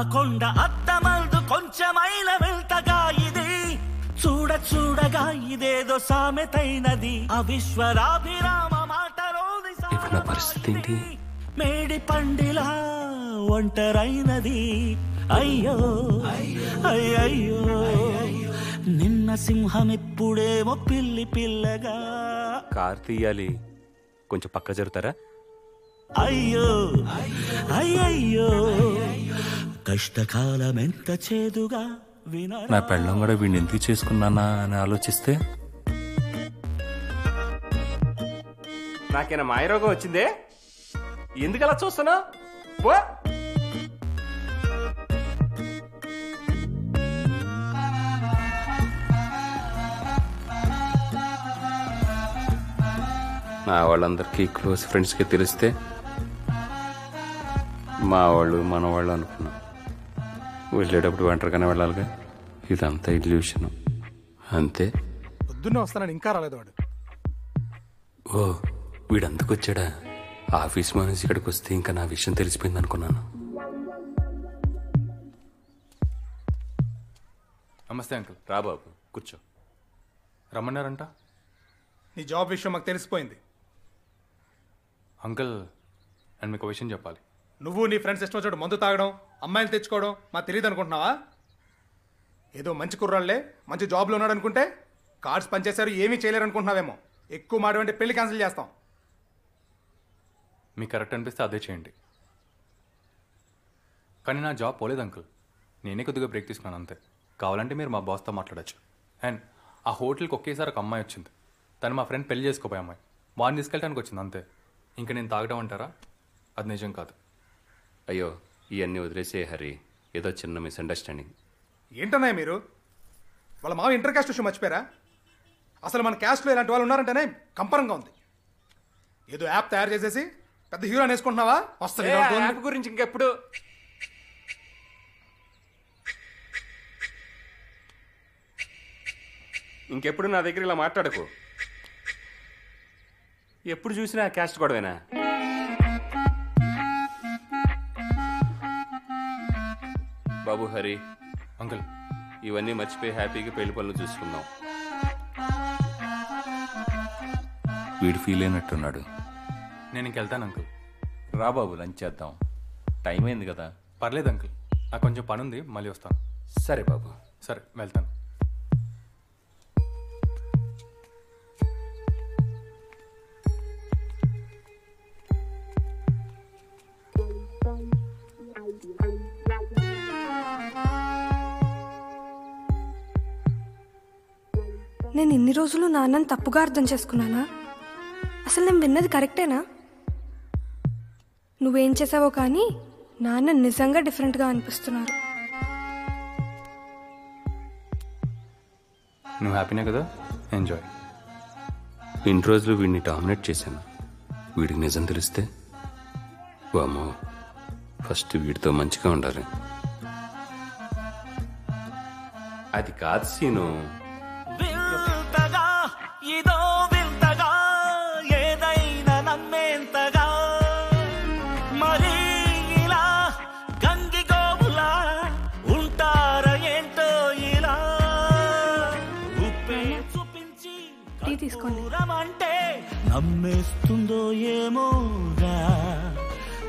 కొండ అద్దమందు కొంచెమైన వెళ్తగా ఇది. చూడ చూడగా ఇదేదో సామెతైనది. అవిశ్వరాభిరామ మాటలోని ఇప్పుడు నా పరిస్థితి ఏంటి? మేడి పండిలా ఒంటరైనది. అయ్యో అయ్యయ్యో. నిన్న సింహం ఇప్పుడేమో పిల్లి పిల్లగా. కార్ తీయాలి కొంచెం పక్క జరుగుతారా? అయ్యో అయ్యయ్యో. కష్టకాలం ఎంత చేదుగా నా పెళ్ళం కూడా వీడిని ఎందుకు చేసుకున్నానా అని ఆలోచిస్తే? నాకేనా మాయరోగం వచ్చిందే? ఎందుకు అలా చూస్తున్నా నా వాళ్ళందరికీ క్లోజ్ ఫ్రెండ్స్కి తెలిస్తే మా వాళ్ళు మన వాళ్ళు అనుకున్నాం. వెళ్ళేటప్పుడు ఒంటరిగానే వెళ్ళాలిగా. ఇదంతా ఇల్యూషన్ అంతే. పొద్దున్నే వస్తానని ఇంకా రాలేదు వాడు. ఓ వీడందుకు వచ్చాడా ఆఫీస్ మనిషి ఇక్కడికి వస్తే ఇంకా నా విషయం తెలిసిపోయింది అనుకున్నాను. నమస్తే అంకుల్. రా బాబు కూర్చో. రమ్మన్నారంట? నీ జాబ్ విషయం మాకు తెలిసిపోయింది. అంకుల్ నేను మీకు విషయం చెప్పాలి. నువ్వు నీ ఫ్రెండ్స్ ఇష్టం వచ్చాడు మందు తాగడం అమ్మాయిలు తెచ్చుకోవడం మాకు తెలియదు అనుకుంటున్నావా? ఏదో మంచి కుర్రాళ్ళే మంచి జాబ్లో ఉన్నాడు అనుకుంటే కార్డ్స్ పనిచేశారు ఏమీ చేయలేరు అనుకుంటున్నావేమో. ఎక్కువ మాట అంటే పెళ్ళి క్యాన్సిల్ చేస్తాం. మీకు కరెక్ట్ అనిపిస్తే అదే చేయండి. కానీ నా జాబ్ పోలేదు అంకుల్. నేనే కొద్దిగా బ్రేక్ తీసుకున్నాను అంతే. కావాలంటే మీరు మా బాస్తో మాట్లాడచ్చు. అండ్ ఆ హోటల్కి ఒకేసారి ఒక అమ్మాయి వచ్చింది. తను మా ఫ్రెండ్ పెళ్ళి చేసుకోపోయే అమ్మాయి. వాడిని తీసుకెళ్ళడానికి వచ్చింది అంతే. ఇంకా నేను తాగడం అంటారా? అది నిజం కాదు. అయ్యో ఇవన్నీ వదిలేసే హరి. ఏదో చిన్న మిస్అండర్స్టాండింగ్ ఏంటన్నాయి మీరు? వాళ్ళ మావ ఇంటర్ కాస్ట్ విషయం మర్చిపోయారా? అసలు మన క్యాస్ట్లో ఇలాంటి వాళ్ళు ఉన్నారంటేనే కంపరంగా ఉంది. ఏదో యాప్ తయారు చేసేసి పెద్ద హీరో వాళ్ళు. యాప్ గురించి ఇంకెప్పుడు? ఇంకెప్పుడు నా దగ్గర ఇలా మాట్లాడకు? ఎప్పుడు చూసినా క్యాస్ట్ గొడవేనా? బాబు హరి అంకుల్ ఇవన్నీ మర్చిపోయి హ్యాపీగా పెళ్ళి పనులు చూసుకుందాం. వీడు ఫీల్ అయినట్టున్నాడు. నేను ఇంకెళ్తాను అంకుల్. రా బాబు లంచ్ చేద్దాం. టైం అయింది కదా. పర్లేదు అంకుల్. నాకు కొంచెం పని ఉంది మళ్ళీ వస్తాను. సరే బాబు. సరే వెళ్తాను. నేను ఇన్ని రోజులు నాన్నని తప్పుగా అర్థం చేసుకున్నానా? అసలు నేను విన్నది కరెక్టేనా? నువ్వేం చేసావో కానీ నాన్న నిజంగా డిఫరెంట్గా అనిపిస్తున్నారు. నువ్వు హ్యాపీనే కదా? ఎంజాయ్ ఇన్ని రోజులు వీడిని డామినేట్ చేశాను. వీడికి నిజం తెలిస్తే? వామో ఫస్ట్ వీడితో మంచిగా ఉండాలి. అది కాదు సీను. నమ్మేస్తుందో ఏమోగా?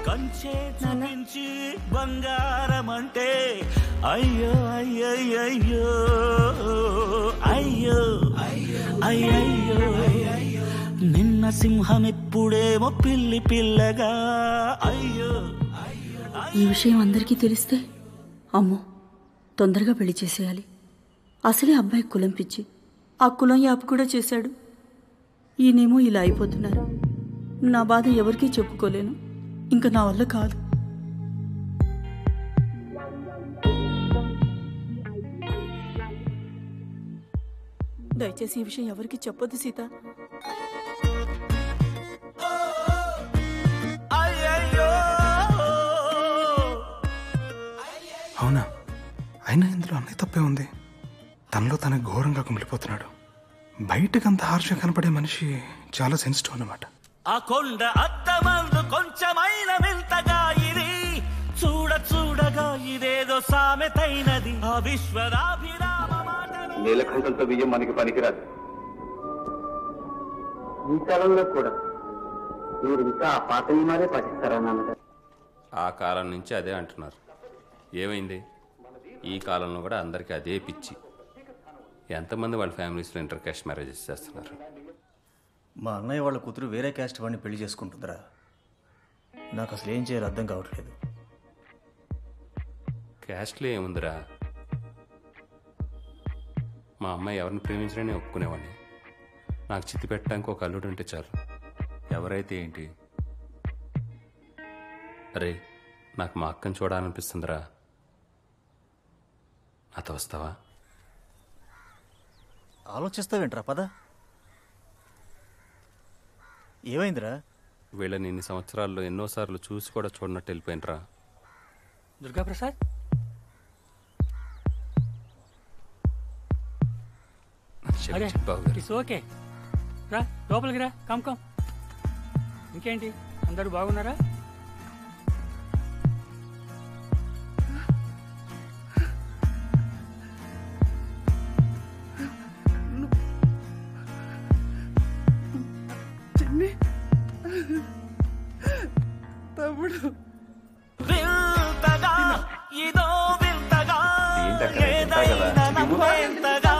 కంచే చూపించి బంగారం అంటే అయ్యో అయ్యయ్యో అయ్యో అయ్యయ్యో నిన్న సింహం ఇప్పుడేమో పిల్లి పిల్లగా? అయ్యో. ఈ విషయం అందరికీ తెలిస్తే అమ్మో తొందరగా పెళ్ళి చేసేయాలి. అసలే అబ్బాయి కులం పిచ్చి. ఆ కులం యాప్ కూడా చేశాడు. ఈయనేమో ఇలా అయిపోతున్నారు. నా బాధ ఎవరికీ చెప్పుకోలేను. ఇంకా నా వల్ల కాదు. దయచేసి ఈ విషయం ఎవరికి చెప్పొద్దు సీత. అవునా? అయినా ఇందులో అన్నీ తప్పే ఉంది. తనలో తన ఘోరంగా కుమిలిపోతున్నాడు. బయటకు అంత హార్ష్గా కనపడే మనిషి చాలా సెన్సిటివ్ అన్నమాట. ఆ కొండ అద్దమందు కొంచెమైన వింతగా ఇది. చూడ చూడగా ఇదేదో సామెతైనది. ఆ విశ్వరాభిరామ నీలకంఠంతో బియ్యం మనకి పనికిరాదు. ఈ కాలంలో కూడా మీరు ఇంకా ఆ పాత నియమాలే పాటిస్తారా నాన్నగారు? ఆ కాలం నుంచి అదే అంటున్నారు. ఏమైంది? ఈ కాలంలో కూడా అందరికీ అదే పిచ్చి. ఎంతమంది వాళ్ళ ఫ్యామిలీస్లో ఇంటర్ క్యాస్ట్ మ్యారేజెస్ చేస్తున్నారు? మా అన్నయ్య వాళ్ళ కూతురు వేరే క్యాస్ట్ వాడిని పెళ్ళి చేసుకుంటుందిరా. నాకు అసలు ఏం చేయాలో అర్థం కావట్లేదు. క్యాస్ట్లో ఏముందిరా? మా అమ్మాయి ఎవరిని ప్రేమించడని ఒప్పుకునేవాడిని. నాకు చిత్తి పెట్టడానికి ఒక అల్లుడు ఉంటే చాలు. ఎవరైతే ఏంటి? అరే నాకు మా అక్కని చూడాలనిపిస్తుందిరా. నాతో వస్తావా? ఆలోచిస్తావేంట్రా పద. ఏమైందిరా? వీళ్ళని ఇన్ని సంవత్సరాల్లో ఎన్నోసార్లు చూసి కూడా చూడనట్టు వెళ్ళిపోయినరా. దుర్గాప్రసాద్? అరే ఇట్స్ ఓకే. రా లోపలికి రా కమ్ కమ్. ఇంకేంటి? అందరూ బాగున్నారా? తమ్ముడు వింతగా ఇదో వింతగా? ఏదైనా నమ్మేంతగా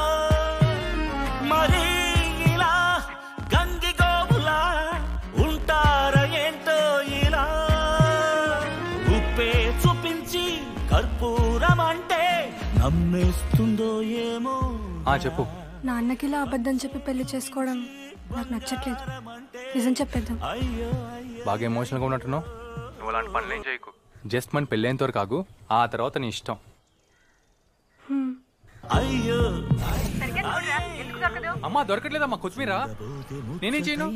మరి ఇలా గంగి గోవులా ఉంటారా ఏంటో ఇలా? ఉప్పే చూపించి కర్పూరం అంటే నమ్మేస్తుందో ఏమో. ఆ చెప్పు. నాన్నకి ఇలా అబద్ధం చెప్పి పెళ్ళి చేసుకోవడం నాకు నచ్చట్లేదు. నిజం చెప్పేద్దాం. బాగా ఎమోషనల్గా ఉన్నట్టున్నావు. నువ్వు అలాంటి పనులు ఏం చేయకు. జస్ట్ మన పెళ్ళేంత వరకు ఆగు ఆ తర్వాత నీ ఇష్టం. అయ్యో. అమ్మా దొరకట్లేదమ్మా కొత్తిమీర. నేనేం చేయను?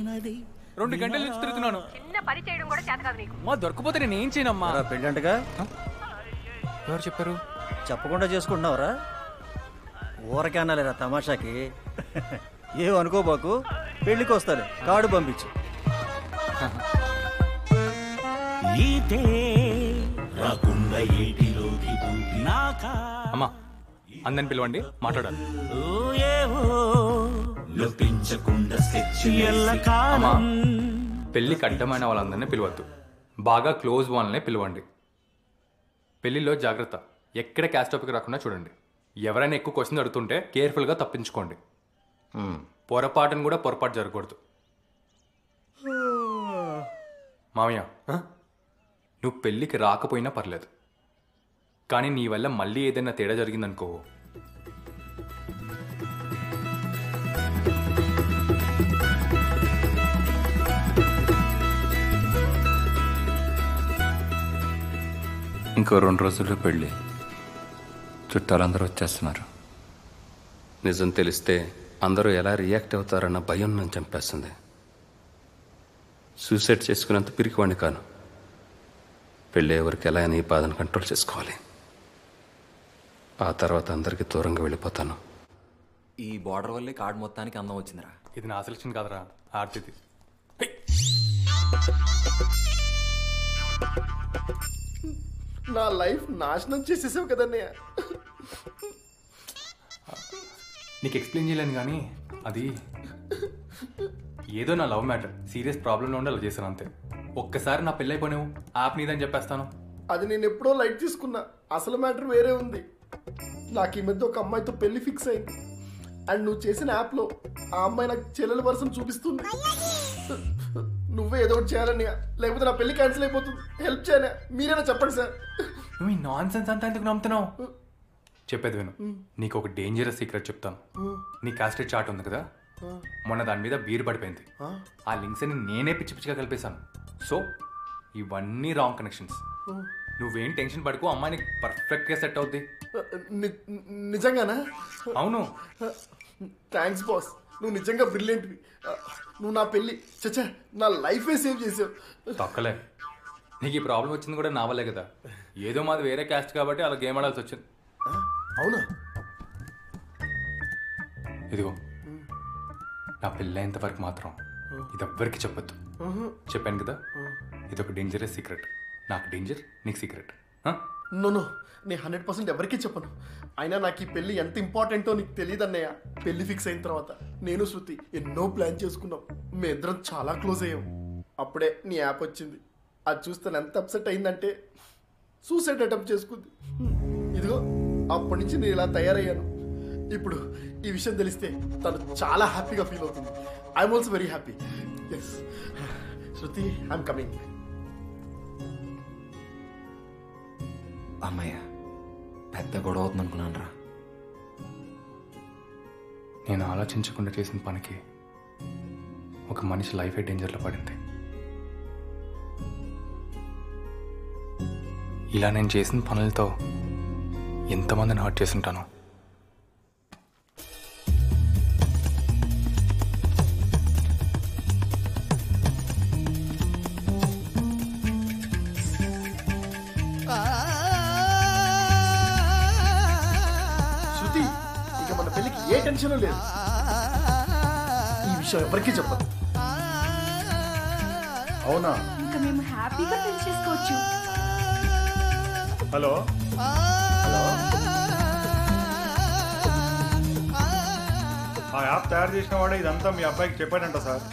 రెండు గంటల నుంచి తిరుగుతున్నాను. చిన్న పని చేయడం కూడా చేత కాదు నీకు. అమ్మా దొరకపోతే నేను ఏం చేయనమ్మా? పెళ్ళంటగా? ఎవరు చెప్పారు? చెప్పకుండా చేసుకుంటున్నావురా? ఊరకే అనాలేరా తమాషాకి? ఏం అనుకోబాకు పెళ్ళికి వస్తాలే కార్డు పంపించు ఈతే రాకుండా ఏటిలోకి దూకి నాకా అమ్మా అందరిని పిలవండి మాట్లాడాలి. ఎల్ల అమ్మా పెళ్ళికి అడ్డమైన వాళ్ళందరినీ పిలవద్దు. బాగా క్లోజ్ వాళ్ళనే పిలవండి. పెళ్ళిలో జాగ్రత్త. ఎక్కడ క్యాస్ట్ టాపిక్ రాకుండా చూడండి. ఎవరైనా ఎక్కువ క్వశ్చన్ అడుగుతుంటే కేర్ఫుల్గా తప్పించుకోండి. పొరపాటును కూడా పొరపాటు జరగకూడదు. మామయ్య నువ్వు పెళ్ళికి రాకపోయినా పర్లేదు. కానీ నీ వల్ల మళ్ళీ ఏదైనా తేడా జరిగిందనుకో. ఇంకో రెండు రోజుల్లో పెళ్ళి. చుట్టాలందరూ వచ్చేస్తున్నారు. నిజం తెలిస్తే అందరూ ఎలా రియాక్ట్ అవుతారన్న భయం నన్ను చంపేస్తుంది. సూసైడ్ చేసుకునేంత పిరికివాణ్ణి కాను. పెళ్ళి ఎవరికి ఎలా అయినా ఈ బాధను కంట్రోల్ చేసుకోవాలి. ఆ తర్వాత అందరికీ దూరంగా వెళ్ళిపోతాను. ఈ బార్డర్ వల్లే కార్డు మొత్తానికి అందం వచ్చిందిరా. ఇది నా సెలక్షన్ కాదురా ఆర్తిది. నా లైఫ్ నాశనం చేసేసావు కదన్నయ్య. నీకు ఎక్స్ప్లెయిన్ చేయలేను కానీ అది ఏదో నా లవ్ మ్యాటర్ సీరియస్ ప్రాబ్లంలో ఉండి అలా చేశాను అంతే. ఒక్కసారి నా పెళ్ళి అయిపోయావు యాప్ నీదని చెప్పేస్తాను. అది నేను ఎప్పుడో లైట్ తీసుకున్నా అసలు మ్యాటర్ వేరే ఉంది. నాకు ఈ మధ్య ఒక అమ్మాయితో పెళ్ళి ఫిక్స్ అయింది. అండ్ నువ్వు చేసిన యాప్లో ఆ అమ్మాయి నాకు చెల్లెల వరుసను చూపిస్తుంది. నువ్వే ఏదో ఒకటి చేయాలని లేకపోతే నా పెళ్ళి క్యాన్సిల్ అయిపోతుంది. హెల్ప్ చేయనా? మీరైనా చెప్పండి సార్. నువ్వు ఈ నాన్ సెన్స్ అంతా ఎందుకు నమ్ముతున్నావు? చెప్పేది విను. నీకు ఒక డేంజరస్ సీక్రెట్ చెప్తాను. నీ కాస్టెడ్ చార్ట్ ఉంది కదా? మొన్న దాని మీద బీరు పడిపోయింది. ఆ. లింక్స్ అని నేనే పిచ్చి పిచ్చిగా కలిపేశాను. సో ఇవన్నీ రాంగ్ కనెక్షన్స్ నువ్వేం టెన్షన్ పడుకో అమ్మాయిని పర్ఫెక్ట్గా సెట్ అవుద్ది. నిజంగానా? అవును. థ్యాంక్స్ బాస్ నువ్వు నిజంగా బ్రిలియంట్వి నువ్వు నా పెళ్ళి చచ్చా నా లైఫే సేవ్ చేసావు. తొక్కలే. నీకు ఈ ప్రాబ్లం వచ్చింది కూడా నా వల్లే కదా. ఏదో మాది వేరే క్యాస్ట్ కాబట్టి అలా గేమ్ ఆడాల్సి వచ్చింది. అవునా? ఇదిగో. నా పెళ్ళైనంత వరకు మాత్రం ఇది ఎవ్వరికి చెప్పొద్దు. చెప్పాను కదా? ఇది ఒక డేంజరస్ సీక్రెట్ నాకు డేంజర్ నీకు సీక్రెట్ నో నో. నేను హండ్రెడ్ పర్సెంట్ ఎవరికీ చెప్పను. అయినా నాకు ఈ పెళ్ళి ఎంత ఇంపార్టెంటో నీకు తెలియదు అన్నయ్య. పెళ్ళి ఫిక్స్ అయిన తర్వాత నేను శృతి ఎన్నో ప్లాన్ చేసుకున్నాం. మీ ఇద్దరం చాలా క్లోజ్ అయ్యాం. అప్పుడే నీ యాప్ వచ్చింది. అది చూస్తే ఎంత అప్సెట్ అయిందంటే సూసైడ్ అటెంప్ట్ చేసుకుంది. ఇదిగో అప్పటి నుంచి నేను ఇలా తయారయ్యాను. ఇప్పుడు ఈ విషయం తెలిస్తే తను చాలా హ్యాపీగా ఫీల్ అవుతుంది. I'm also very happy yes Shruti I'm coming అమ్మయ్య పెద్ద గొడవ అవుతుంది అనుకున్నాను రా నేను ఆలోచించకుండా చేసిన పనికి ఒక మనిషి లైఫే డేంజర్లో పడింది. ఇలా నేను చేసిన పనులతో ఎంతమందిని హర్ట్ చేసుంటాను ఏ టెన్షన్ లేదు. ఈ విషయం ఎవరికీ చెప్పదు. అవునా? ఇంకా మేము హ్యాపీగా పెళ్ళి చేసుకోవచ్చు. హలో? హలో? ఆ యాప్ తయారు చేసిన వాడే ఇదంతా మీ అబ్బాయికి చెప్పాడంట సార్.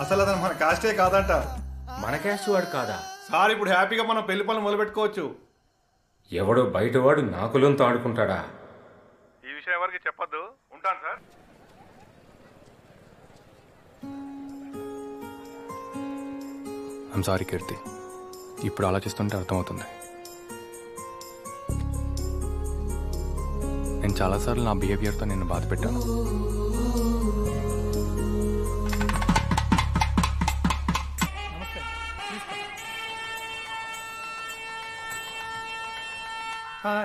అసలు అతను మన కాస్టే కాదంట. మన క్యాస్ట్ వాడు కాదా? సార్ ఇప్పుడు హ్యాపీగా మనం పెళ్ళి పనులు మొదలు పెట్టుకోవచ్చు ఎవడో బయటవాడు నాకులంతో ఆడుకుంటాడా? విషయం ఎవరికి చెప్పొద్దు. ఉంటాను సార్. ఐమ్ సారీ కీర్తి. ఇప్పుడు ఆలోచిస్తుంటే అర్థమవుతుంది. నేను చాలాసార్లు నా బిహేవియర్తో నిన్ను బాధ పెట్టాను.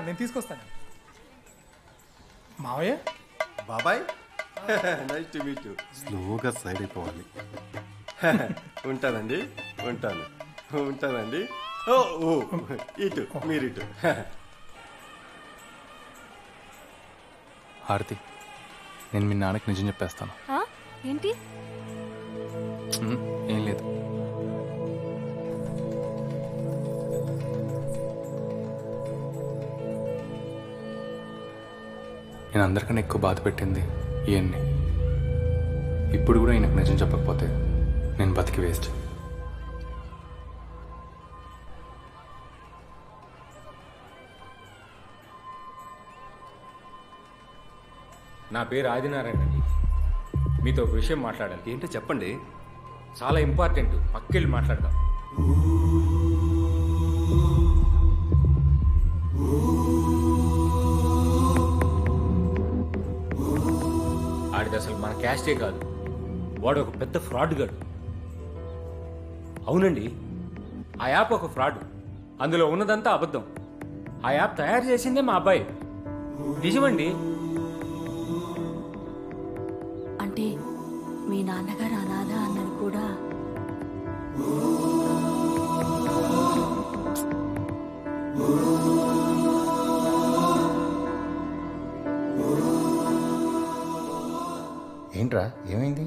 నేను తీసుకొస్తాను. మావయ్య? బాబాయ్? నైస్ టు మీట్ స్లోగా సైడ్ అయిపోవాలి. ఉంటానండి ఉంటాను. ఉంటానండి. ఓ ఓ ఇటు మీరు ఇటు హారతి నేను మీ నాన్నకి నిజం చెప్పేస్తాను. ఆ? ఏంటి? ఏం లేదు. నేను అందరికన్నా ఎక్కువ బాధ పెట్టింది ఈయన్ని. ఇప్పుడు కూడా ఈయనకు నిజం చెప్పకపోతే నేను బతికి వేస్ట్. నా పేరు ఆదినారాయణ అండి. మీతో ఒక విషయం మాట్లాడాలి. ఏంటో చెప్పండి. చాలా ఇంపార్టెంట్. పక్కెళ్ళి మాట్లాడదాం. ఆడిది అసలు మన క్యాస్టే కాదు. వాడు ఒక పెద్ద ఫ్రాడ్ గాడు. అవునండి ఆ యాప్ ఒక ఫ్రాడ్. అందులో ఉన్నదంతా అబద్ధం. ఆ యాప్ తయారు చేసిందే మా అబ్బాయి. నిజమండి? అంటే మీ నాన్నగారు అనాథ అన్నది కూడా ఏంట్రా ఏమైంది?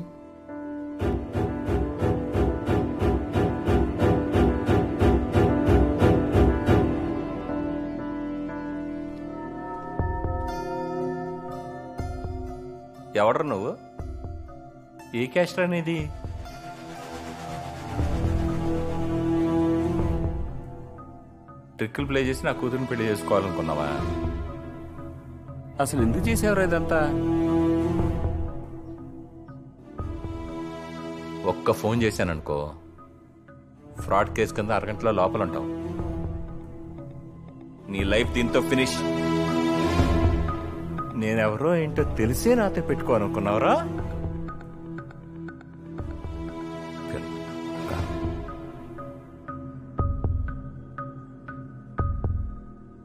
ఎవడ్రా నువ్వు? ఏ క్యాస్ట్ అనేది? ట్రిక్కులు ప్లే చేసి నా కూతురుని పెళ్ళి చేసుకోవాలనుకున్నావా? అసలు ఎందుకు చేసేవారు ఇదంతా? ఒక్క ఫోన్ చేశాననుకో ఫ్రాడ్ కేసు కింద అరగంటలో లోపల ఉంటావు నీ లైఫ్ దీంతో ఫినిష్. నేనెవరో ఏంటో తెలిసే నాతో పెట్టుకోవాలనుకున్నావురా?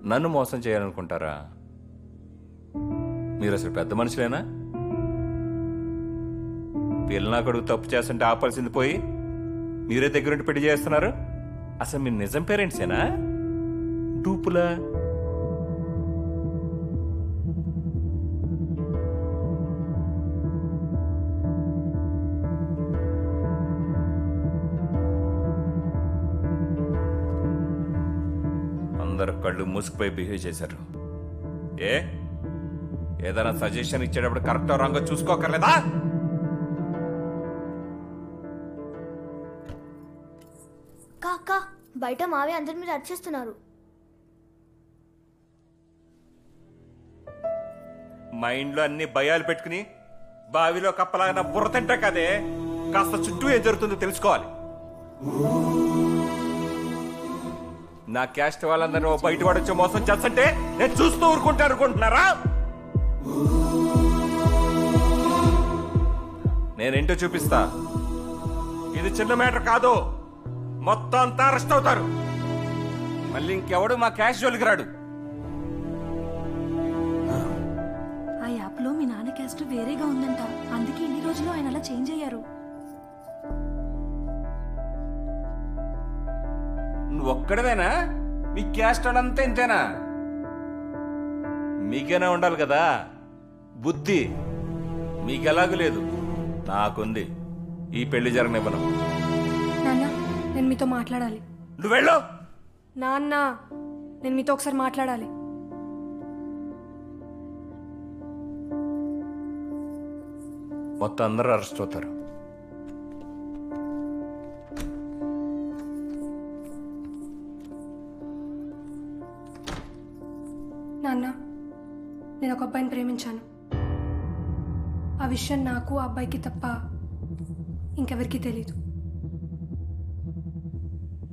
నన్ను మోసం చేయాలనుకుంటారా? మీరు అసలు పెద్ద మనుషులేనా? పిల్లనా కొడుకు తప్పు చేస్తుంటే ఆపాల్సింది పోయి మీరే దగ్గరుండి పెళ్ళి చేస్తున్నారు? అసలు మీరు నిజం పేరెంట్సేనా? డూపులా. అందరు కళ్ళు మూసుకుపోయి బిహేవ్ చేశారు. ఏ? ఏదైనా సజెషన్ ఇచ్చేటప్పుడు కరెక్ట్ రాంగో చూసుకోకర్లేదా? బయట మావే అందరి మీద అరిచేస్తున్నారు. మైండ్లో అన్ని భయాలు పెట్టుకుని బావిలో కప్పలాగిన బుర్ర తింటా కదే కాస్త చుట్టూ ఏం జరుగుతుందో తెలుసుకోవాలి. నా క్యాస్ట్ వాళ్ళందరూ బయట పడొచ్చే మోసం చేస్తుంటే నేను చూస్తూ ఊరుకుంటా అనుకుంటున్నారా? నేనేంటో చూపిస్తా. ఇది చిన్న మ్యాటర్ కాదు. మొత్తం అంతా అరెస్ట్ అవుతారు. మళ్ళీ ఇంకెవడు మా క్యాష్ జోలికి రాడు. ఆ యాప్లో మీ నాన్న క్యాస్ట్ వేరేగా ఉందంట. అందుకే ఇన్ని రోజులు ఆయన అలా చేంజ్ అయ్యారు. నువ్వు ఒక్కడవేనా? మీ క్యాస్ట్ వాళ్ళంతా ఇంతేనా? మీకైనా ఉండాలి కదా? బుద్ధి. మీకెలాగూ లేదు. నాకుంది. ఈ పెళ్ళి జరగనివ్వను. నేను మీతో మాట్లాడాలి. నువ్వు వెళ్ళు నాన్న నేను మీతో ఒకసారి మాట్లాడాలి. మొత్తం అందరూ అరెస్ట్ అవుతారు. నాన్న నేను ఒక అబ్బాయిని ప్రేమించాను. ఆ విషయం నాకు ఆ అబ్బాయికి తప్ప ఇంకెవరికీ తెలీదు.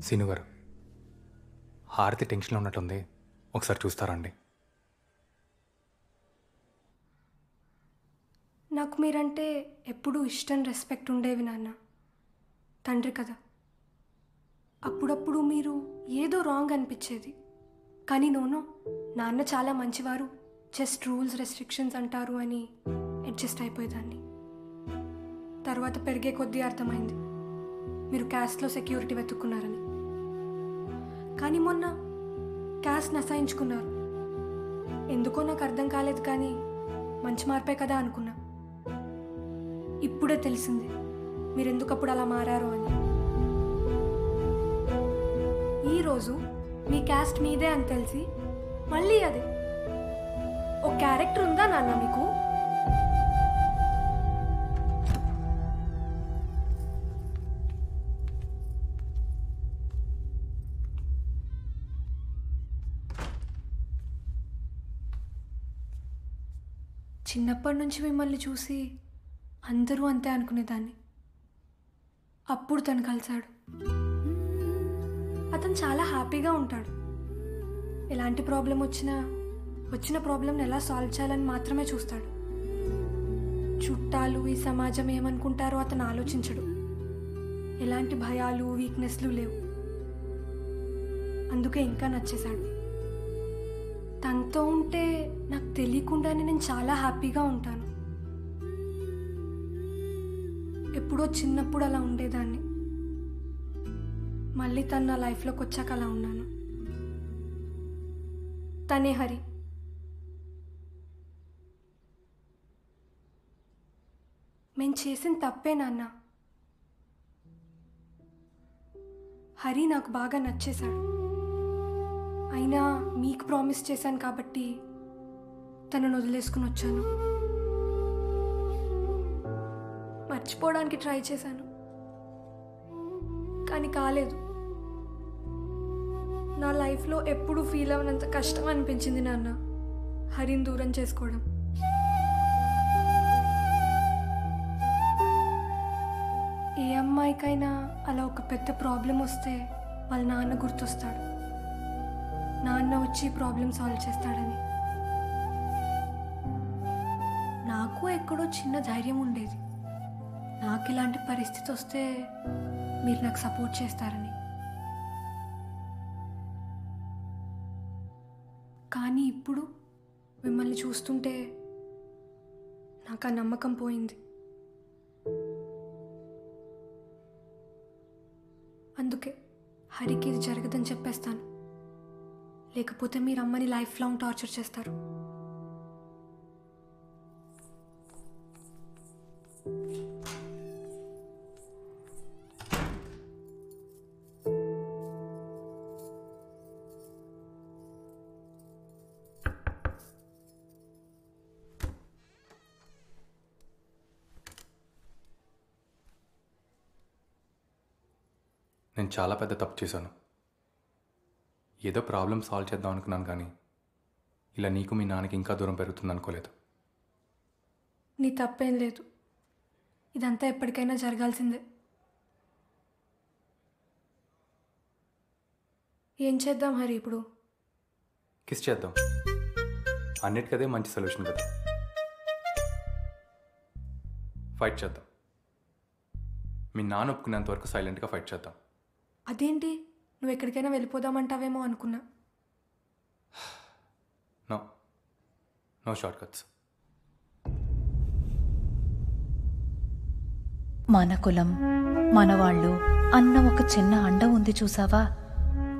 సీను గారు హారతి టెన్షన్లో ఉన్నట్టుంది. ఒకసారి చూస్తారండి. నాకు మీరంటే ఎప్పుడూ ఇష్టం రెస్పెక్ట్ ఉండేవి నాన్న. తండ్రి కదా. అప్పుడప్పుడు మీరు ఏదో రాంగ్ అనిపించేది. కానీ నోనో నాన్న చాలా మంచివారు. జస్ట్ రూల్స్ రెస్ట్రిక్షన్స్ అంటారు అని అడ్జస్ట్ అయిపోయేదాన్ని. తర్వాత పెరిగే కొద్దీ అర్థమైంది. మీరు క్యాస్ట్లో సెక్యూరిటీ వెతుక్కున్నారని. కానీ మొన్న క్యాస్ట్ నసాయించుకున్నారు ఎందుకో నాకు అర్థం కాలేదు కానీ మంచి మార్పే కదా అనుకున్నా. ఇప్పుడే తెలిసింది మీరెందుకప్పుడు అలా మారారు అని. ఈరోజు మీ క్యాస్ట్ మీదే అని తెలిసి మళ్ళీ అదే. ఓ క్యారెక్టర్ ఉందా నాన్న మీకు? చిన్నప్పటి నుంచి మిమ్మల్ని చూసి అందరూ అంతే అనుకునేదాన్ని. అప్పుడు తను కలిశాడు. అతను చాలా హ్యాపీగా ఉంటాడు. ఎలాంటి ప్రాబ్లం వచ్చినా వచ్చిన ప్రాబ్లంని ఎలా సాల్వ్ చేయాలని మాత్రమే చూస్తాడు. చుట్టాలు ఈ సమాజం ఏమనుకుంటారో అతను ఆలోచించడు. ఎలాంటి భయాలు వీక్నెస్లు లేవు. అందుకే ఇంకా నచ్చేశాడు. తనతో ఉంటే నాకు తెలియకుండానే నేను చాలా హ్యాపీగా ఉంటాను. ఎప్పుడో చిన్నప్పుడు అలా ఉండేదాన్ని. మళ్ళీ తను నా లైఫ్లోకి వచ్చాక అలా ఉన్నాను. తనే హరి. మేము చేసిన తప్పే నాన్న. హరి నాకు బాగా నచ్చేశాడు. అయినా మీకు ప్రామిస్ చేశాను కాబట్టి తనను వదిలేసుకుని వచ్చాను. మర్చిపోవడానికి ట్రై చేశాను. కానీ కాలేదు. నా లైఫ్లో ఎప్పుడు ఫీల్ అవనంత కష్టం అనిపించింది నాన్న హరిని దూరం చేసుకోవడం. ఏ అమ్మాయికైనా అలా ఒక పెద్ద ప్రాబ్లం వస్తే వాళ్ళ నాన్న గుర్తొస్తాడు. నాన్న వచ్చి ప్రాబ్లం సాల్వ్ చేస్తాడని. నాకు ఎక్కడో చిన్న ధైర్యం ఉండేది. నాకు ఇలాంటి పరిస్థితి వస్తే మీరు నాకు సపోర్ట్ చేస్తారని. కానీ ఇప్పుడు మిమ్మల్ని చూస్తుంటే నాకు ఆ నమ్మకం పోయింది. అందుకే హరికి ఇది జరగదని చెప్పేస్తాను. లేకపోతే మీరు అమ్మని లైఫ్ లాంగ్ టార్చర్ చేస్తారు. నేను చాలా పెద్ద తప్పు చేశాను. ఏదో ప్రాబ్లం సాల్వ్ చేద్దాం అనుకున్నాను కానీ ఇలా నీకు మీ నాన్నకి ఇంకా దూరం పెరుగుతుంది అనుకోలేదు. నీ తప్పేం లేదు. ఇదంతా ఎప్పటికైనా జరగాల్సిందే. ఏం చేద్దాం హరి ఇప్పుడు? కిస్ చేద్దాం. అన్నిటికదే మంచి సొల్యూషన్ కదా. ఫైట్ చేద్దాం. మీ నాన్న ఒప్పుకునేంత వరకు సైలెంట్గా ఫైట్ చేద్దాం. అదేంటి? నువ్వు ఎక్కడికైనా వెళ్ళిపోదామంటావేమో అనుకున్నా. నో నో షార్ట్ కట్స్ మన కులం మనవాళ్ళు అన్న ఒక చిన్న అండ ఉంది చూసావా?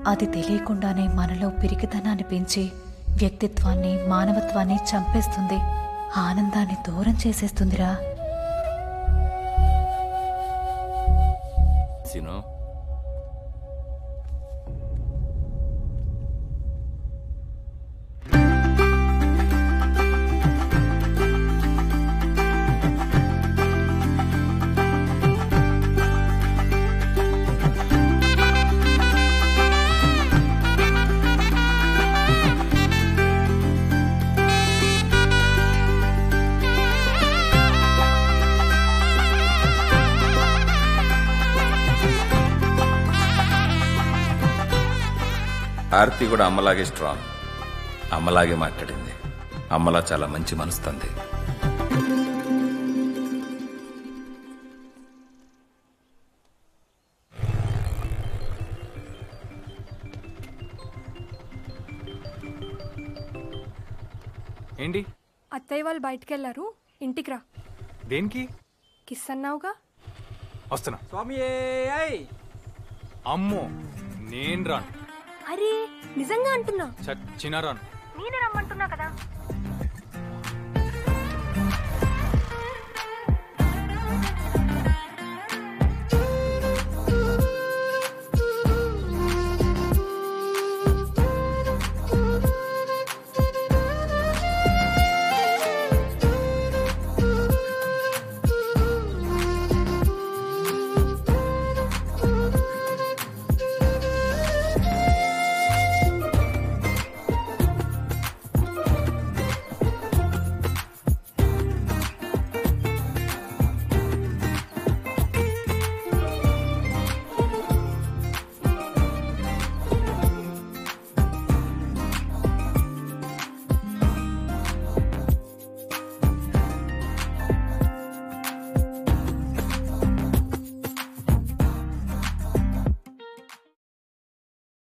అది తెలియకుండానే మనలో పిరికితనాన్ని పెంచి వ్యక్తిత్వాన్ని మానవత్వాన్ని చంపేస్తుంది. ఆనందాన్ని దూరం చేసేస్తుందిరా. సీను ఆర్తి కూడా అమ్మలాగే స్ట్రాంగ్ అమ్మలాగే మాట్లాడింది. అమ్మలా చాలా మంచి మనసుతంది ఏంటి? అత్తయ్య వాళ్ళు బయటికి వెళ్ళారు ఇంటికి రా. దేనికి? కిస్ అన్నావుగా? వస్తున్నా. స్వామి అమ్మో నేను రాను. అరే నిజంగా అంటున్నా. చిన్నారాను. నేను రమ్మంటున్నా కదా.